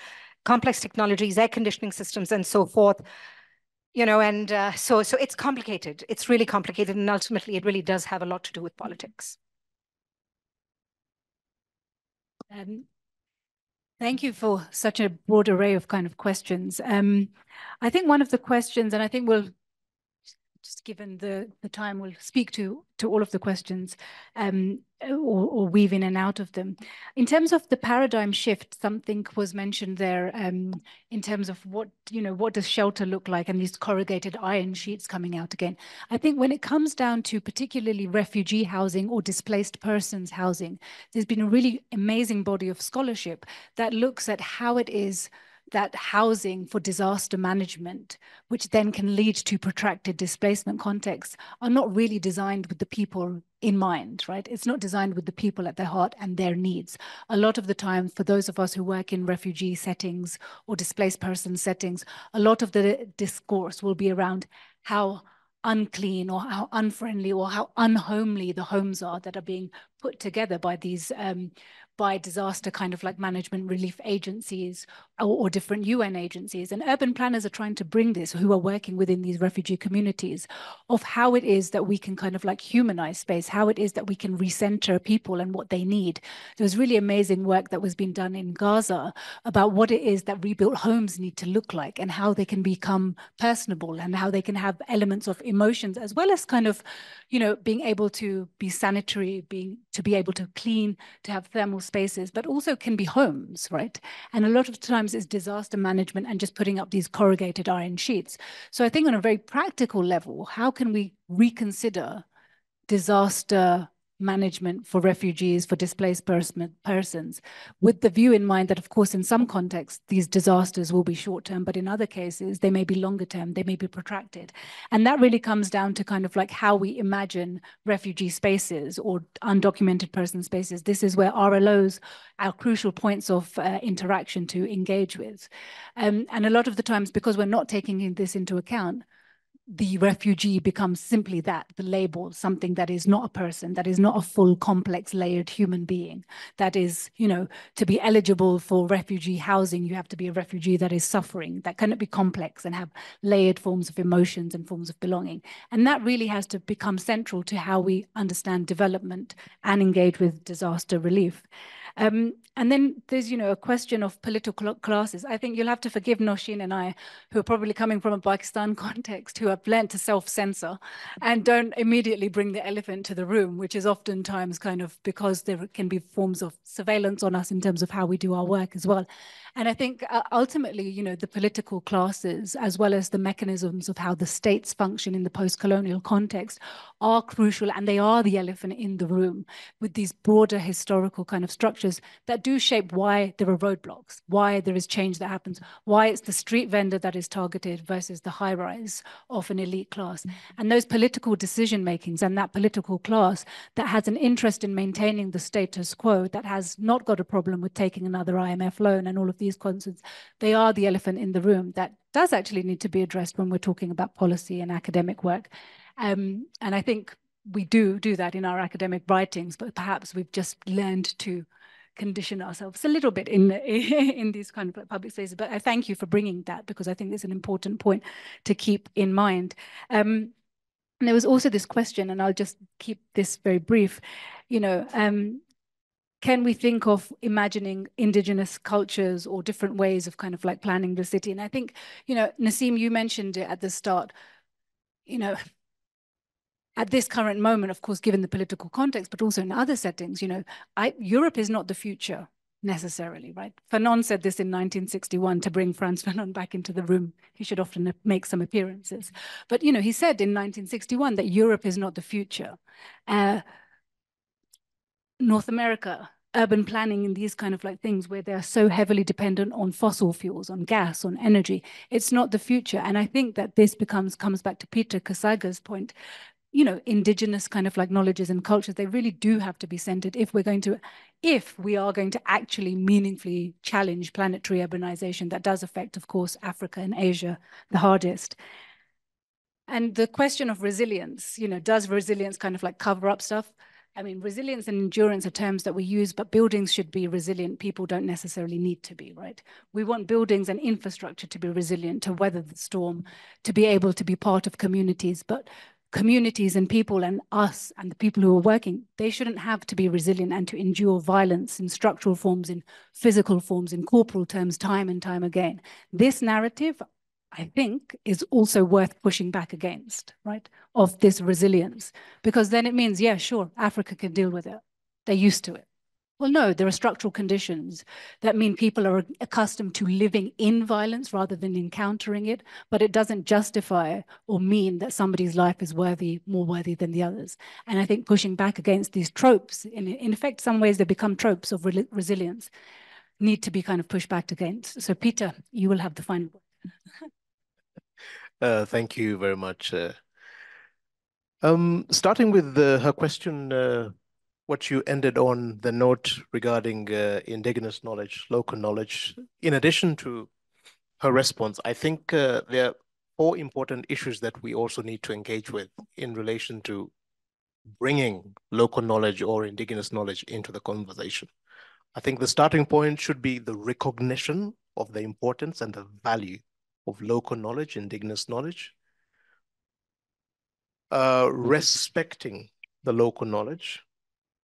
complex technologies, air conditioning systems, and so forth you know, and uh, so so it's complicated. It's really complicated, and ultimately, it really does have a lot to do with politics. Um, thank you for such a broad array of kind of questions. Um, I think one of the questions, and I think we'll just given the, the time, we'll speak to, to all of the questions um, or, or, weave in and out of them. In terms of the paradigm shift, something was mentioned there um, in terms of what, you know, what does shelter look like and these corrugated iron sheets coming out again. I think when it comes down to particularly refugee housing or displaced persons housing, there's been a really amazing body of scholarship that looks at how it is that housing for disaster management, which then can lead to protracted displacement contexts, are not really designed with the people in mind, right? It's not designed with the people at their heart and their needs. A lot of the time, for those of us who work in refugee settings or displaced person settings, a lot of the discourse will be around how unclean or how unfriendly or how unhomely the homes are that are being put together by these um, by disaster kind of like management relief agencies or, or, different UN agencies. And urban planners are trying to bring this, who are working within these refugee communities, of how it is that we can kind of like humanize space, how it is that we can recenter people and what they need. There was really amazing work that was being done in Gaza about what it is that rebuilt homes need to look like and how they can become personable and how they can have elements of emotions as well as kind of, you know, being able to be sanitary, being to be able to clean, to have thermal spaces, but also can be homes, right? And a lot of times it's disaster management and just putting up these corrugated iron sheets. So I think on a very practical level, how can we reconsider disaster management for refugees, for displaced person, persons, with the view in mind that, of course, in some contexts, these disasters will be short term, but in other cases, they may be longer term, they may be protracted. And that really comes down to kind of like how we imagine refugee spaces or undocumented person spaces. This is where RLOs are crucial points of uh, interaction to engage with. Um, and a lot of the times, because we're not taking this into account, the refugee becomes simply that, the label, something that is not a person, that is not a full, complex, layered human being. That is, you know, to be eligible for refugee housing, you have to be a refugee that is suffering, that cannot be complex and have layered forms of emotions and forms of belonging. And that really has to become central to how we understand development and engage with disaster relief. Um, and then there's, you know, a question of political classes. I think you'll have to forgive Nosheen and I, who are probably coming from a Pakistan *laughs* context, who have learned to self-censor and don't immediately bring the elephant to the room, which is oftentimes kind of because there can be forms of surveillance on us in terms of how we do our work as well. And I think uh, ultimately, you know, the political classes, as well as the mechanisms of how the states function in the post-colonial context, are crucial and they are the elephant in the room with these broader historical kind of structures that do shape why there are roadblocks, why there is change that happens, why it's the street vendor that is targeted versus the high rise of an elite class. And those political decision makings and that political class that has an interest in maintaining the status quo, that has not got a problem with taking another IMF loan and all of these concerns, they are the elephant in the room that does actually need to be addressed when we're talking about policy and academic work. Um, and I think we do do that in our academic writings, but perhaps we've just learned to condition ourselves a little bit in *laughs* in these kind of public spaces. But I thank you for bringing that because I think it's an important point to keep in mind. Um, and there was also this question, and I'll just keep this very brief. You know, um, can we think of imagining indigenous cultures or different ways of kind of like planning the city? And I think, you know, Nasim, you mentioned it at the start. You know, at this current moment, of course, given the political context, but also in other settings, you know, I, Europe is not the future necessarily, right? Fanon said this in 1961 to bring Frantz Fanon back into the room. He should often make some appearances. But, you know, he said in 1961 that Europe is not the future. Uh, North America, urban planning and these kind of like things where they're so heavily dependent on fossil fuels, on gas, on energy, it's not the future. And I think that this becomes comes back to Peter Kasaija's point you know, indigenous kind of like knowledges and cultures, they really do have to be centered if we're going to, if we are going to actually meaningfully challenge planetary urbanization that does affect, of course, Africa and Asia the hardest. And the question of resilience, you know, does resilience kind of like cover up stuff? I mean, resilience and endurance are terms that we use, but buildings should be resilient. People don't necessarily need to be, right? We want buildings and infrastructure to be resilient, to weather the storm, to be able to be part of communities. But communities and people and us and the people who are working, they shouldn't have to be resilient and to endure violence in structural forms, in physical forms, in corporal terms, time and time again. This narrative, I think, is also worth pushing back against, right? Of this resilience, because then it means, yeah, sure, Africa can deal with it. They're used to it. Well, no, there are structural conditions that mean people are accustomed to living in violence rather than encountering it, but it doesn't justify or mean that somebody's life is worthy, more worthy than the others. And I think pushing back against these tropes, in, in effect, some ways they become tropes of re resilience, need to be kind of pushed back against. So Peter, you will have the final word. *laughs* uh, thank you very much. Uh, um, starting with her question, uh, what you ended on the note regarding uh, indigenous knowledge, local knowledge. In addition to her response, I think uh, there are four important issues that we also need to engage with in relation to bringing local knowledge or indigenous knowledge into the conversation. I think the starting point should be the recognition of the importance and the value of local knowledge, indigenous knowledge, uh, respecting the local knowledge,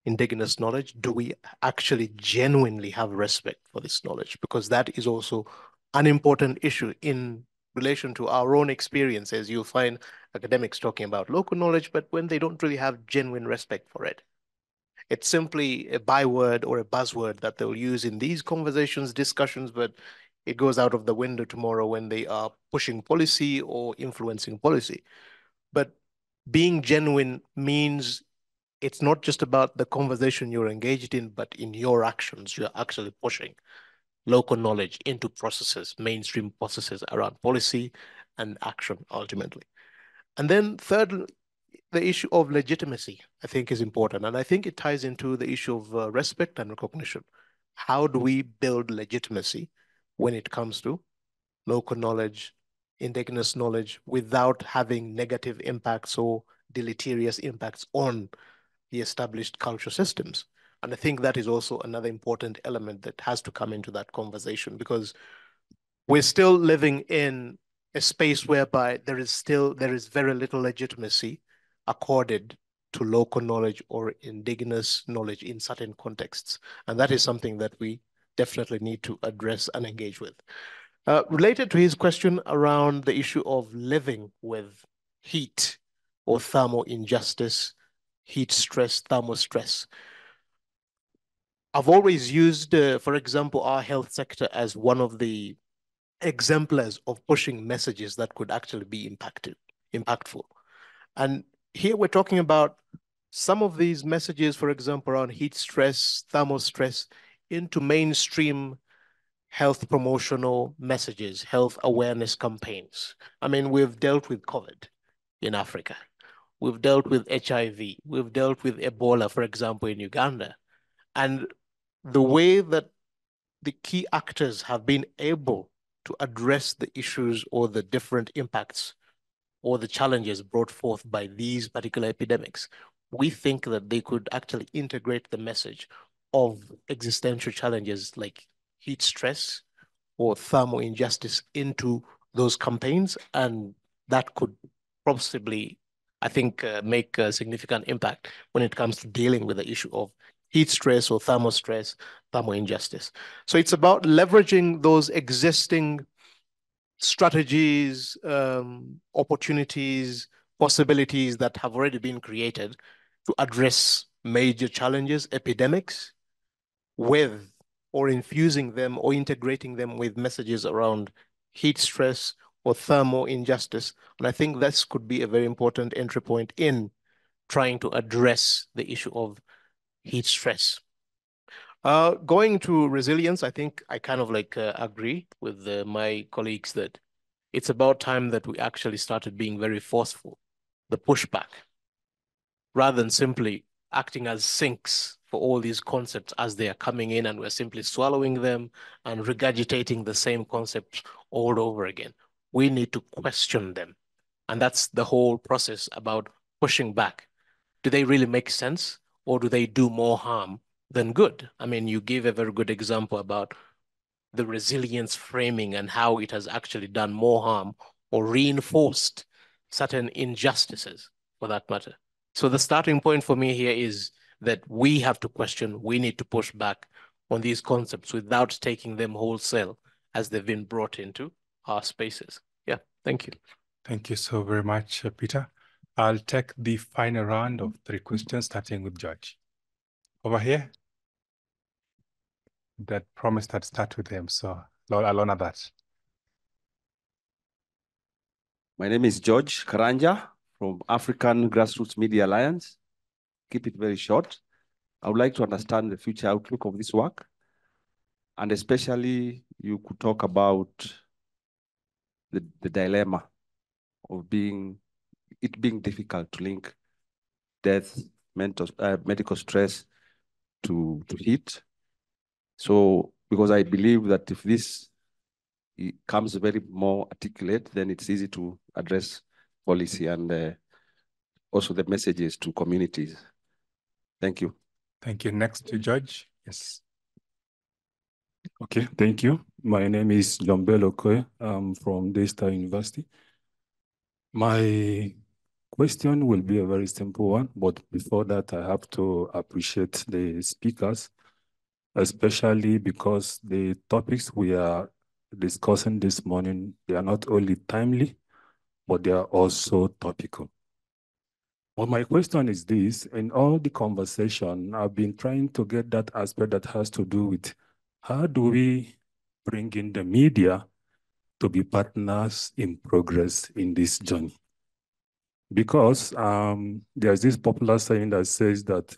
indigenous knowledge? Do we actually genuinely have respect for this knowledge? Because that is also an important issue in relation to our own experiences. You'll find academics talking about local knowledge, but when they don't really have genuine respect for it. It's simply a byword or a buzzword that they'll use in these conversations, discussions, but it goes out of the window tomorrow when they are pushing policy or influencing policy. But being genuine means it's not just about the conversation you're engaged in, but in your actions, you're actually pushing local knowledge into processes, mainstream processes around policy and action ultimately. And then third, the issue of legitimacy, I think is important. And I think it ties into the issue of uh, respect and recognition. How do we build legitimacy when it comes to local knowledge, indigenous knowledge, without having negative impacts or deleterious impacts on the established culture systems. And I think that is also another important element that has to come into that conversation because we're still living in a space whereby there is still there is very little legitimacy accorded to local knowledge or indigenous knowledge in certain contexts. And that is something that we definitely need to address and engage with. Uh, related to his question around the issue of living with heat or thermal injustice, heat stress, thermal stress. I've always used, uh, for example, our health sector as one of the exemplars of pushing messages that could actually be impacted, impactful. And here we're talking about some of these messages, for example, around heat stress, thermal stress, into mainstream health promotional messages, health awareness campaigns. I mean, we've dealt with COVID in Africa. We've dealt with HIV. We've dealt with Ebola, for example, in Uganda. And the way that the key actors have been able to address the issues or the different impacts or the challenges brought forth by these particular epidemics we think that they could actually integrate the message of existential challenges like heat stress or thermal injustice into those campaigns. And that could possibly, I think, uh, make a significant impact when it comes to dealing with the issue of heat stress or thermal stress, thermal injustice. So it's about leveraging those existing strategies, um, opportunities, possibilities that have already been created to address major challenges, epidemics, with or infusing them or integrating them with messages around heat stress or thermal injustice. And I think this could be a very important entry point in trying to address the issue of heat stress. Uh, going to resilience, I think I kind of like uh, agree with uh, my colleagues that it's about time that we actually started being very forceful, the pushback, rather than simply acting as sinks for all these concepts as they are coming in and we're simply swallowing them and regurgitating the same concepts all over again. We need to question them. And that's the whole process about pushing back. Do they really make sense or do they do more harm than good. I mean, you gave a very good example about the resilience framing and how it has actually done more harm or reinforced certain injustices for that matter. So the starting point for me here is that we have to question, we need to push back on these concepts without taking them wholesale as they've been brought into our spaces. Yeah, thank you. Thank you so very much, uh, Peter. I'll take the final round of three questions, starting with George. Over here that promised I'd start with him. So I'll honor that. My name is George Karanja from African Grassroots Media Alliance. Keep it very short. I would like to understand the future outlook of this work. And especially you could talk about the, the dilemma of being, it being difficult to link death, mental, uh, medical stress to, to heat so because I believe that if this comes very more articulate, then it's easy to address policy and uh, also the messages to communities. Thank you. Thank you. Next to Judge. Yes. Okay, thank you. My name is John Okoye. I'm from Daystar University. My question will be a very simple one, but before that, I have to appreciate the speakers especially because the topics we are discussing this morning, they are not only timely, but they are also topical. Well, my question is this, in all the conversation, I've been trying to get that aspect that has to do with how do we bring in the media to be partners in progress in this journey? Because um, there's this popular saying that says that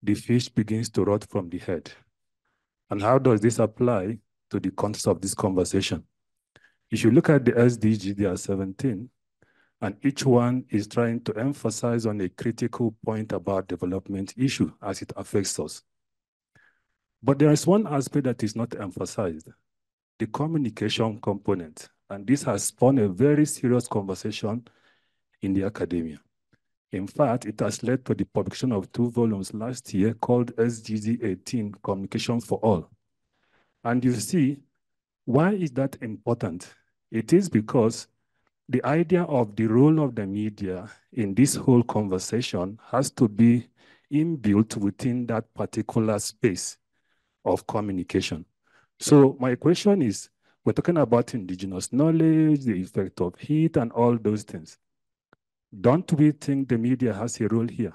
the fish begins to rot from the head. And how does this apply to the context of this conversation? If you look at the SDG, there are 17, and each one is trying to emphasize on a critical point about development issue as it affects us. But there is one aspect that is not emphasized, the communication component. And this has spawned a very serious conversation in the academia. In fact, it has led to the publication of two volumes last year called SDG 18, Communication for All. And you see, why is that important? It is because the idea of the role of the media in this whole conversation has to be inbuilt within that particular space of communication. So my question is, we're talking about indigenous knowledge, the effect of heat and all those things. Don't we think the media has a role here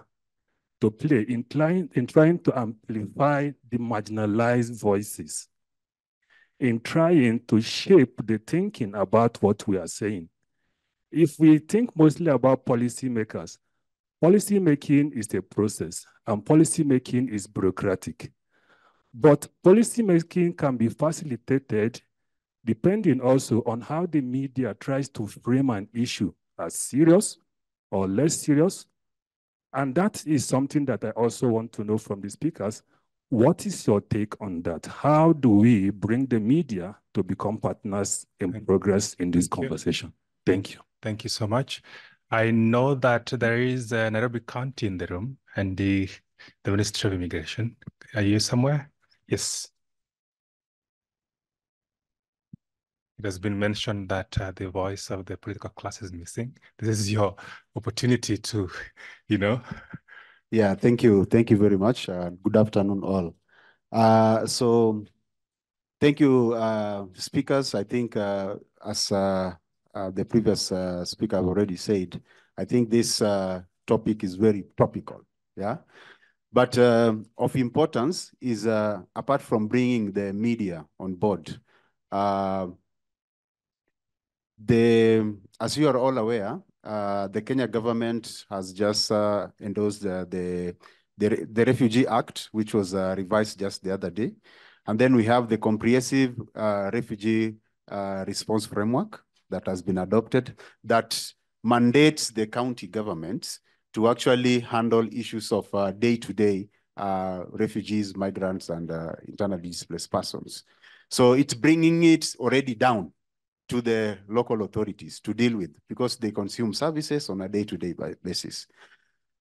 to play in trying, in trying to amplify the marginalized voices, in trying to shape the thinking about what we are saying? If we think mostly about policymakers, policy making is a process and policy making is bureaucratic. But policymaking can be facilitated depending also on how the media tries to frame an issue as serious or less serious? And that is something that I also want to know from the speakers. What is your take on that? How do we bring the media to become partners in progress in this conversation? You. Thank you. Thank you so much. I know that there is uh, Nairobi County in the room and the, the Ministry of Immigration. Are you somewhere? Yes. It has been mentioned that uh, the voice of the political class is missing. This is your opportunity to, *laughs* you know. Yeah, thank you. Thank you very much. Uh, good afternoon, all. Uh, so, thank you, uh, speakers. I think uh, as uh, the previous speaker already said, I think this topic is very topical. Yeah. But of importance is apart from bringing the media on board, the, as you are all aware, uh, the Kenya government has just uh, endorsed uh, the, the, the Refugee Act, which was uh, revised just the other day. And then we have the comprehensive uh, refugee uh, response framework that has been adopted that mandates the county governments to actually handle issues of day-to-day -day, refugees, migrants, and internally displaced persons. So it's bringing it already down to the local authorities to deal with because they consume services on a day-to-day -day basis.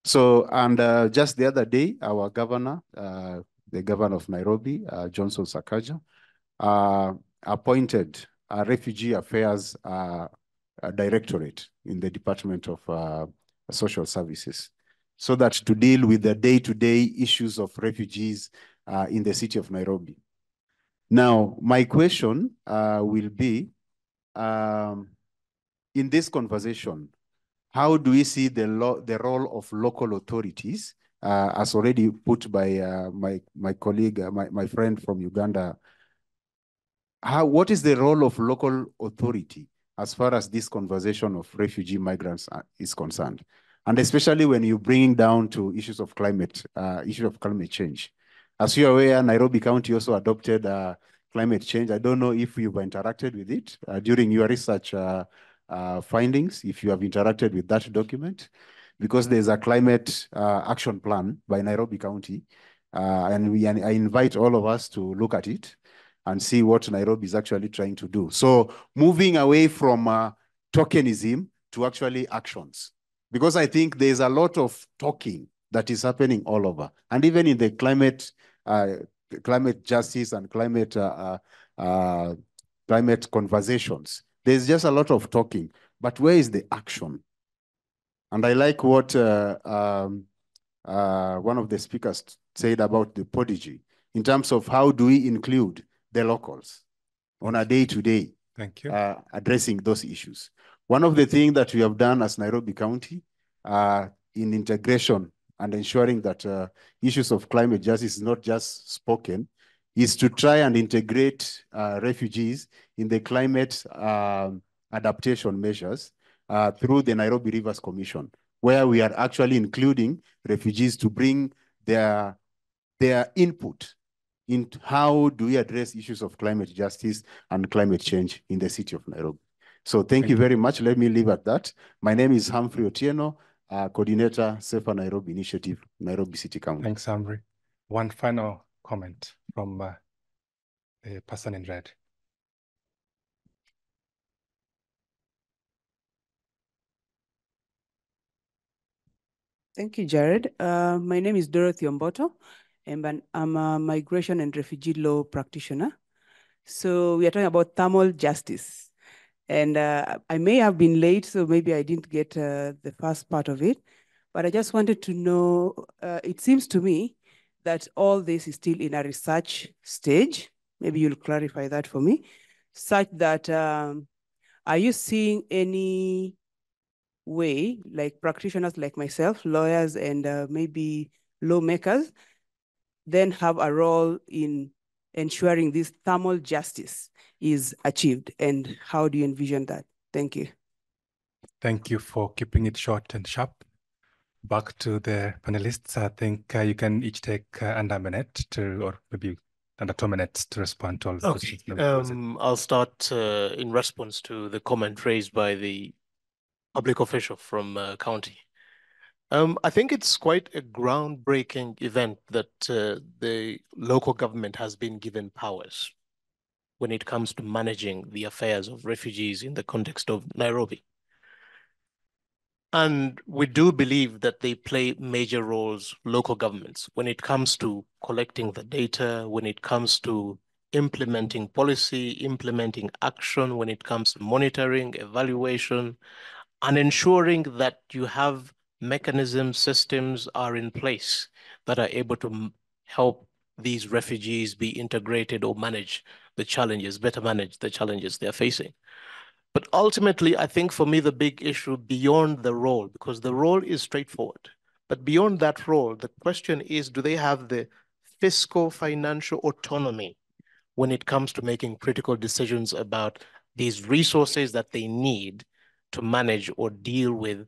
So, and uh, just the other day, our governor, uh, the governor of Nairobi, uh, Johnson Sakaja, uh, appointed a refugee affairs uh, directorate in the Department of uh, Social Services so that to deal with the day-to-day -day issues of refugees in the city of Nairobi. Now, my question will be, um, in this conversation, how do we see the, the role of local authorities, uh, as already put by uh, my, my colleague, uh, my, my friend from Uganda, how, what is the role of local authority as far as this conversation of refugee migrants is concerned? And especially when you bring down to issues of climate, uh, issue of climate change. As you're aware, Nairobi County also adopted uh, climate change. I don't know if you've interacted with it uh, during your research uh, uh, findings, if you have interacted with that document, because there's a climate uh, action plan by Nairobi County. And we, I invite all of us to look at it and see what Nairobi is actually trying to do. So moving away from uh, tokenism to actually actions, because I think there's a lot of talking that is happening all over. And even in the climate uh, climate justice and climate uh, uh, uh, climate conversations. There's just a lot of talking, but where is the action? And I like what uh, um, one of the speakers said about the prodigy in terms of how do we include the locals on a day-to-day -day, Thank you. Uh, addressing those issues. One of the things that we have done as Nairobi County in integration and ensuring that uh, issues of climate justice is not just spoken, is to try and integrate uh, refugees in the climate um, adaptation measures uh, through the Nairobi Rivers Commission, where we are actually including refugees to bring their, their input into how do we address issues of climate justice and climate change in the city of Nairobi. So thank, thank you very much. Let me leave at that. My name is Humphrey Otieno uh, coordinator, Safer Nairobi Initiative, Nairobi City Council. Thanks, Humphrey. One final comment from uh, the person in red. Thank you, Jared. Uh, my name is Dorothy Omboto, and I'm a migration and refugee law practitioner. So we are talking about thermal justice. And uh, I may have been late, so maybe I didn't get uh, the first part of it. But I just wanted to know, uh, it seems to me that all this is still in a research stage. Maybe you'll clarify that for me, such that, um, are you seeing any way, like practitioners like myself, lawyers and uh, maybe lawmakers, then have a role in ensuring this thermal justice is achieved and how do you envision that? Thank you. Thank you for keeping it short and sharp. Back to the panelists. I think uh, you can each take uh, under a minute to, or maybe under two minutes to respond to all the okay. questions. Um, I'll start uh, in response to the comment raised by the public official from uh, county. Um, I think it's quite a groundbreaking event that uh, the local government has been given powers when it comes to managing the affairs of refugees in the context of Nairobi. And we do believe that they play major roles, local governments, when it comes to collecting the data, when it comes to implementing policy, implementing action, when it comes to monitoring, evaluation, and ensuring that you have mechanisms, systems are in place that are able to help these refugees be integrated or manage the challenges, better manage the challenges they're facing. But ultimately, I think for me, the big issue beyond the role, because the role is straightforward, but beyond that role, the question is, do they have the fiscal financial autonomy when it comes to making critical decisions about these resources that they need to manage or deal with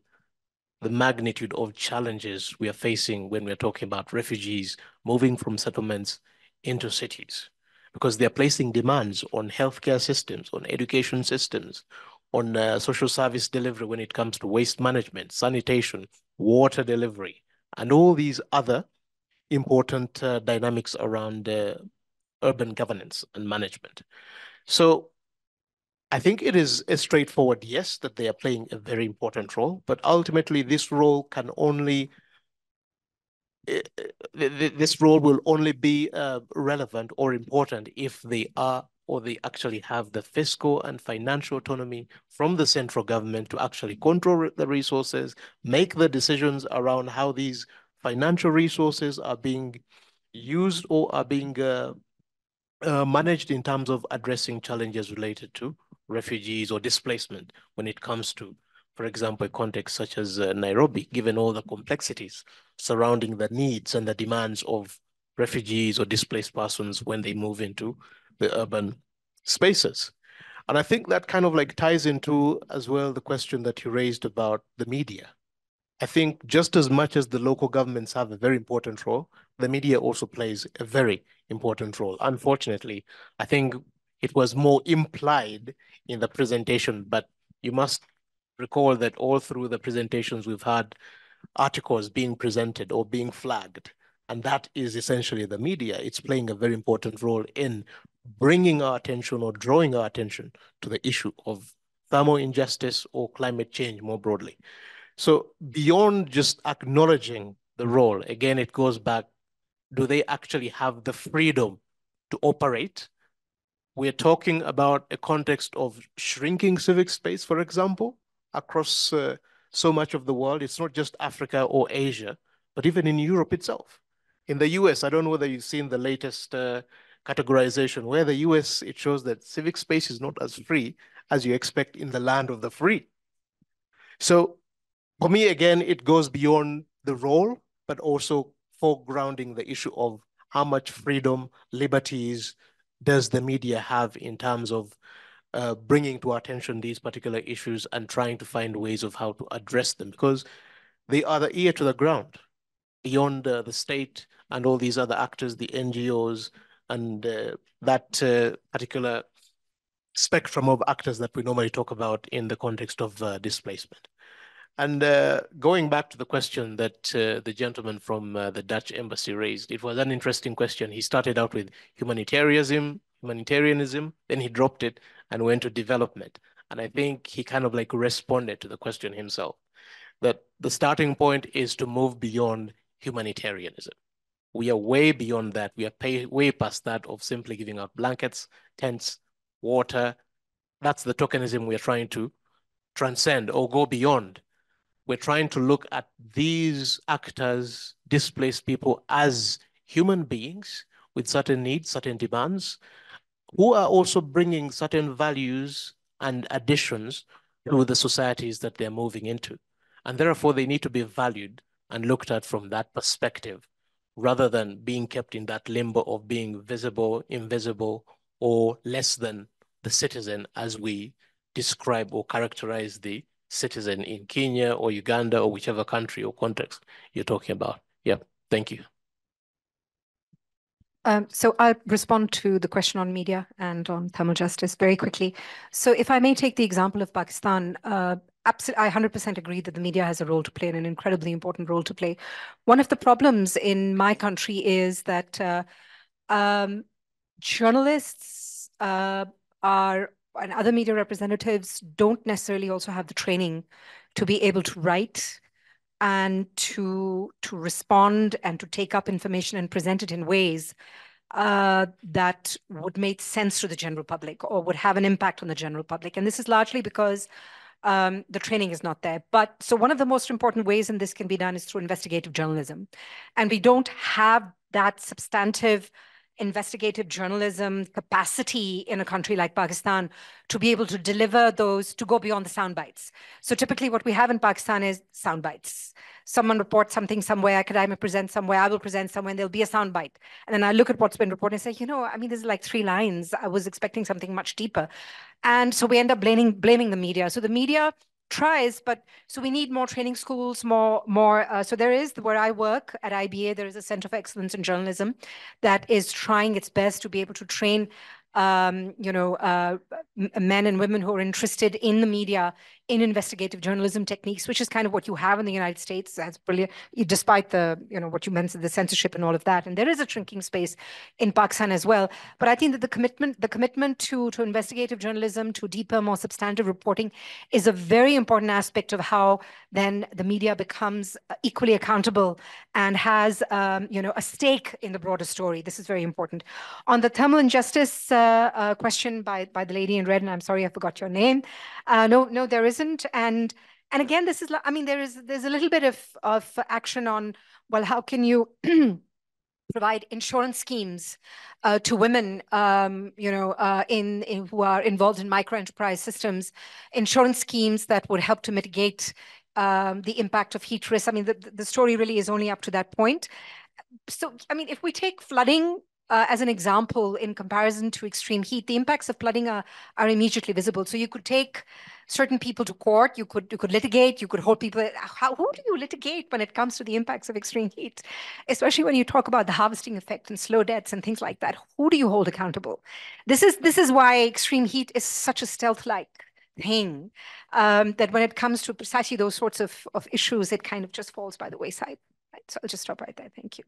the magnitude of challenges we are facing when we're talking about refugees moving from settlements into cities because they're placing demands on healthcare systems, on education systems, on uh, social service delivery when it comes to waste management, sanitation, water delivery, and all these other important uh, dynamics around uh, urban governance and management. So I think it is a straightforward yes that they are playing a very important role, but ultimately this role can only Eh, eh, this role will only be uh, relevant or important if they are or they actually have the fiscal and financial autonomy from the central government to actually control the resources, make the decisions around how these financial resources are being used or are being uh, uh, managed in terms of addressing challenges related to refugees or displacement when it comes to for example, a context such as uh, Nairobi, given all the complexities surrounding the needs and the demands of refugees or displaced persons when they move into the urban spaces. And I think that kind of like ties into as well the question that you raised about the media. I think just as much as the local governments have a very important role, the media also plays a very important role. Unfortunately, I think it was more implied in the presentation, but you must recall that all through the presentations we've had articles being presented or being flagged. And that is essentially the media. It's playing a very important role in bringing our attention or drawing our attention to the issue of thermal injustice or climate change more broadly. So beyond just acknowledging the role, again, it goes back, do they actually have the freedom to operate? We're talking about a context of shrinking civic space, for example, across uh, so much of the world. It's not just Africa or Asia, but even in Europe itself. In the US, I don't know whether you've seen the latest uh, categorization, where the US, it shows that civic space is not as free as you expect in the land of the free. So for me, again, it goes beyond the role, but also foregrounding the issue of how much freedom, liberties does the media have in terms of uh, bringing to attention these particular issues and trying to find ways of how to address them because they are the ear to the ground beyond uh, the state and all these other actors, the NGOs, and uh, that uh, particular spectrum of actors that we normally talk about in the context of uh, displacement. And uh, going back to the question that uh, the gentleman from uh, the Dutch embassy raised, it was an interesting question. He started out with humanitarianism, humanitarianism, then he dropped it and went to development. And I think he kind of like responded to the question himself that the starting point is to move beyond humanitarianism. We are way beyond that. We are pay, way past that of simply giving out blankets, tents, water. That's the tokenism we're trying to transcend or go beyond. We're trying to look at these actors, displaced people, as human beings with certain needs, certain demands, who are also bringing certain values and additions to the societies that they're moving into. And therefore, they need to be valued and looked at from that perspective, rather than being kept in that limbo of being visible, invisible, or less than the citizen as we describe or characterize the citizen in Kenya or Uganda or whichever country or context you're talking about. Yeah, thank you. Um, so I'll respond to the question on media and on thermal justice very quickly. So if I may take the example of Pakistan, uh, I 100% agree that the media has a role to play and an incredibly important role to play. One of the problems in my country is that uh, um, journalists uh, are and other media representatives don't necessarily also have the training to be able to write and to to respond and to take up information and present it in ways uh, that would make sense to the general public or would have an impact on the general public. And this is largely because um, the training is not there. But so one of the most important ways in this can be done is through investigative journalism. And we don't have that substantive investigative journalism capacity in a country like Pakistan to be able to deliver those, to go beyond the sound bites. So typically what we have in Pakistan is sound bites. Someone reports something somewhere, academic presents somewhere, I will present somewhere, and there'll be a sound bite. And then I look at what's been reported and say, you know, I mean, this is like three lines. I was expecting something much deeper. And so we end up blaming, blaming the media. So the media tries, but so we need more training schools, more, more. Uh, so there is where I work at IBA, there is a Center of Excellence in Journalism that is trying its best to be able to train um, you know, uh, men and women who are interested in the media, in investigative journalism techniques, which is kind of what you have in the United States. That's brilliant, despite the, you know, what you mentioned, the censorship and all of that. And there is a shrinking space in Pakistan as well. But I think that the commitment, the commitment to, to investigative journalism, to deeper, more substantive reporting is a very important aspect of how then the media becomes equally accountable and has, um, you know, a stake in the broader story. This is very important. On the thermal injustice uh, uh, question by, by the lady in red, and I'm sorry I forgot your name. Uh, no, no, there isn't. And and again, this is, I mean, there is there's a little bit of of action on well, how can you *clears throat* provide insurance schemes uh, to women, um, you know, uh, in, in, who are involved in micro enterprise systems, insurance schemes that would help to mitigate um, the impact of heat risk. I mean, the, the story really is only up to that point. So, I mean, if we take flooding uh, as an example in comparison to extreme heat, the impacts of flooding are, are immediately visible. So you could take certain people to court, you could you could litigate, you could hold people. How, who do you litigate when it comes to the impacts of extreme heat? Especially when you talk about the harvesting effect and slow deaths and things like that. Who do you hold accountable? This is this is why extreme heat is such a stealth-like thing um, that when it comes to precisely those sorts of, of issues, it kind of just falls by the wayside. Right? So I'll just stop right there. Thank you.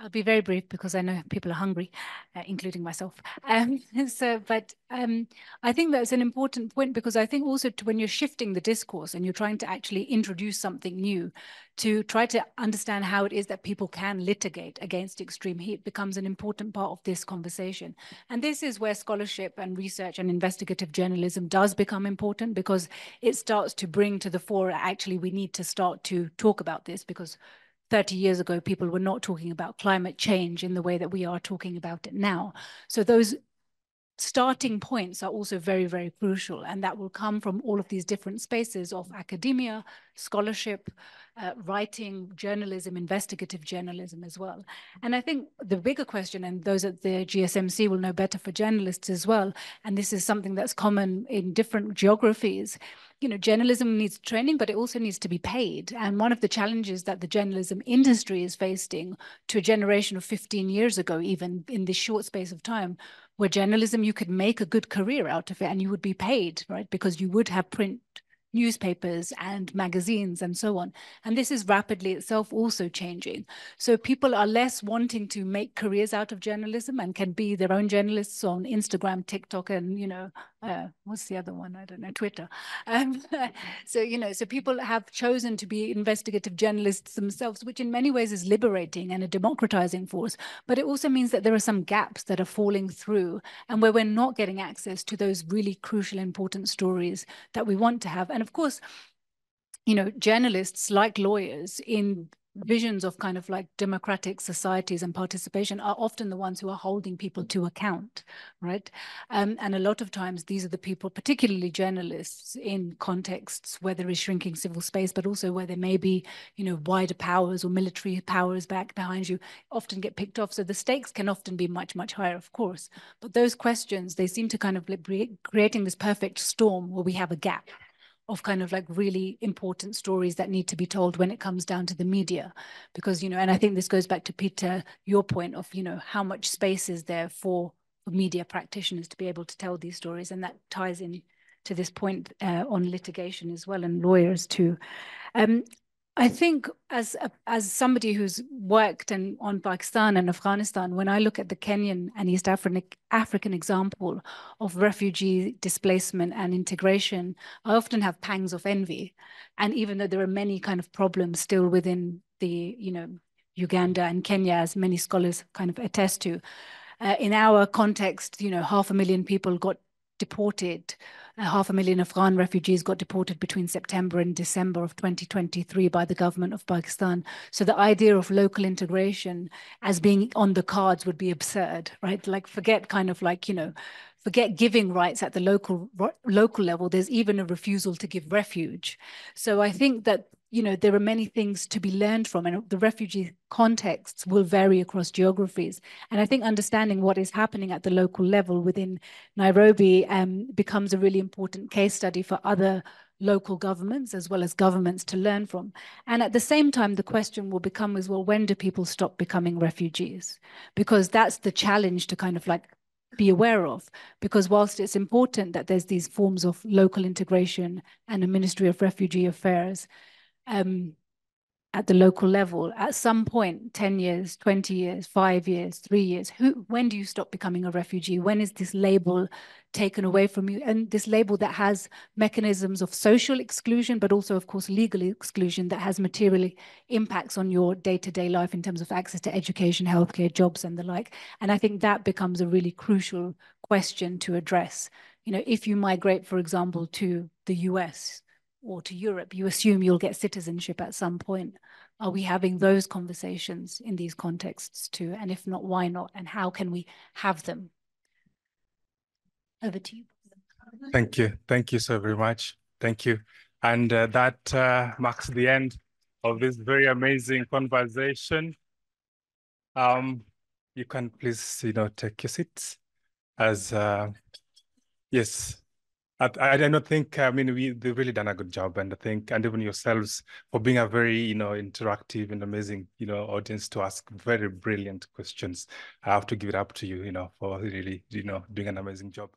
I'll be very brief because I know people are hungry, uh, including myself. Um, *laughs* so, but um, I think that's an important point because I think also when you're shifting the discourse and you're trying to actually introduce something new, to try to understand how it is that people can litigate against extreme heat becomes an important part of this conversation. And this is where scholarship and research and investigative journalism does become important because it starts to bring to the fore actually we need to start to talk about this because 30 years ago, people were not talking about climate change in the way that we are talking about it now. So those starting points are also very, very crucial. And that will come from all of these different spaces of academia, scholarship, uh, writing, journalism, investigative journalism as well. And I think the bigger question, and those at the GSMC will know better for journalists as well, and this is something that's common in different geographies, you know, journalism needs training, but it also needs to be paid. And one of the challenges that the journalism industry is facing to a generation of 15 years ago, even in this short space of time, where journalism, you could make a good career out of it and you would be paid, right? Because you would have print newspapers and magazines and so on. And this is rapidly itself also changing. So people are less wanting to make careers out of journalism and can be their own journalists on Instagram, TikTok, and, you know, uh, what's the other one? I don't know, Twitter. Um, *laughs* so, you know, so people have chosen to be investigative journalists themselves, which in many ways is liberating and a democratizing force. But it also means that there are some gaps that are falling through and where we're not getting access to those really crucial, important stories that we want to have. And of course, you know, journalists like lawyers in visions of kind of like democratic societies and participation are often the ones who are holding people to account, right? Um, and a lot of times these are the people, particularly journalists in contexts where there is shrinking civil space, but also where there may be, you know, wider powers or military powers back behind you, often get picked off. So the stakes can often be much, much higher, of course. But those questions, they seem to kind of be creating this perfect storm where we have a gap of kind of like really important stories that need to be told when it comes down to the media. Because you know and i think this goes back to peter your point of you know how much space is there for media practitioners to be able to tell these stories. And that ties in to this point uh, on litigation as well and lawyers too. Um, I think as as somebody who's worked in, on Pakistan and Afghanistan, when I look at the Kenyan and East African African example of refugee displacement and integration, I often have pangs of envy. And even though there are many kind of problems still within the, you know, Uganda and Kenya, as many scholars kind of attest to, uh, in our context, you know, half a million people got deported. Half a million Afghan refugees got deported between September and December of 2023 by the government of Pakistan. So the idea of local integration as being on the cards would be absurd, right? Like forget kind of like, you know, forget giving rights at the local local level. There's even a refusal to give refuge. So I think that you know, there are many things to be learned from, and the refugee contexts will vary across geographies. And I think understanding what is happening at the local level within Nairobi um, becomes a really important case study for other local governments as well as governments to learn from. And at the same time, the question will become is, well, when do people stop becoming refugees? Because that's the challenge to kind of like be aware of because whilst it's important that there's these forms of local integration and a ministry of refugee affairs um, at the local level at some point 10 years 20 years 5 years 3 years who when do you stop becoming a refugee? When is this label taken away from you? And this label that has mechanisms of social exclusion but also of course legal exclusion that has material impacts on your day-to-day -day life in terms of access to education healthcare jobs and the like. And i think that becomes a really crucial question to address. You know if you migrate for example to the US or to Europe, you assume you'll get citizenship at some point. Are we having those conversations in these contexts too? And if not, why not? And how can we have them? Over to you. Thank you. Thank you so very much. Thank you. And uh, that uh, marks the end of this very amazing conversation. Um, you can please, you know, take your seats as, uh, yes, I, I don't think, I mean, we, they've really done a good job. And I think, and even yourselves for being a very, you know, interactive and amazing, you know, audience to ask very brilliant questions. I have to give it up to you, you know, for really, you know, doing an amazing job.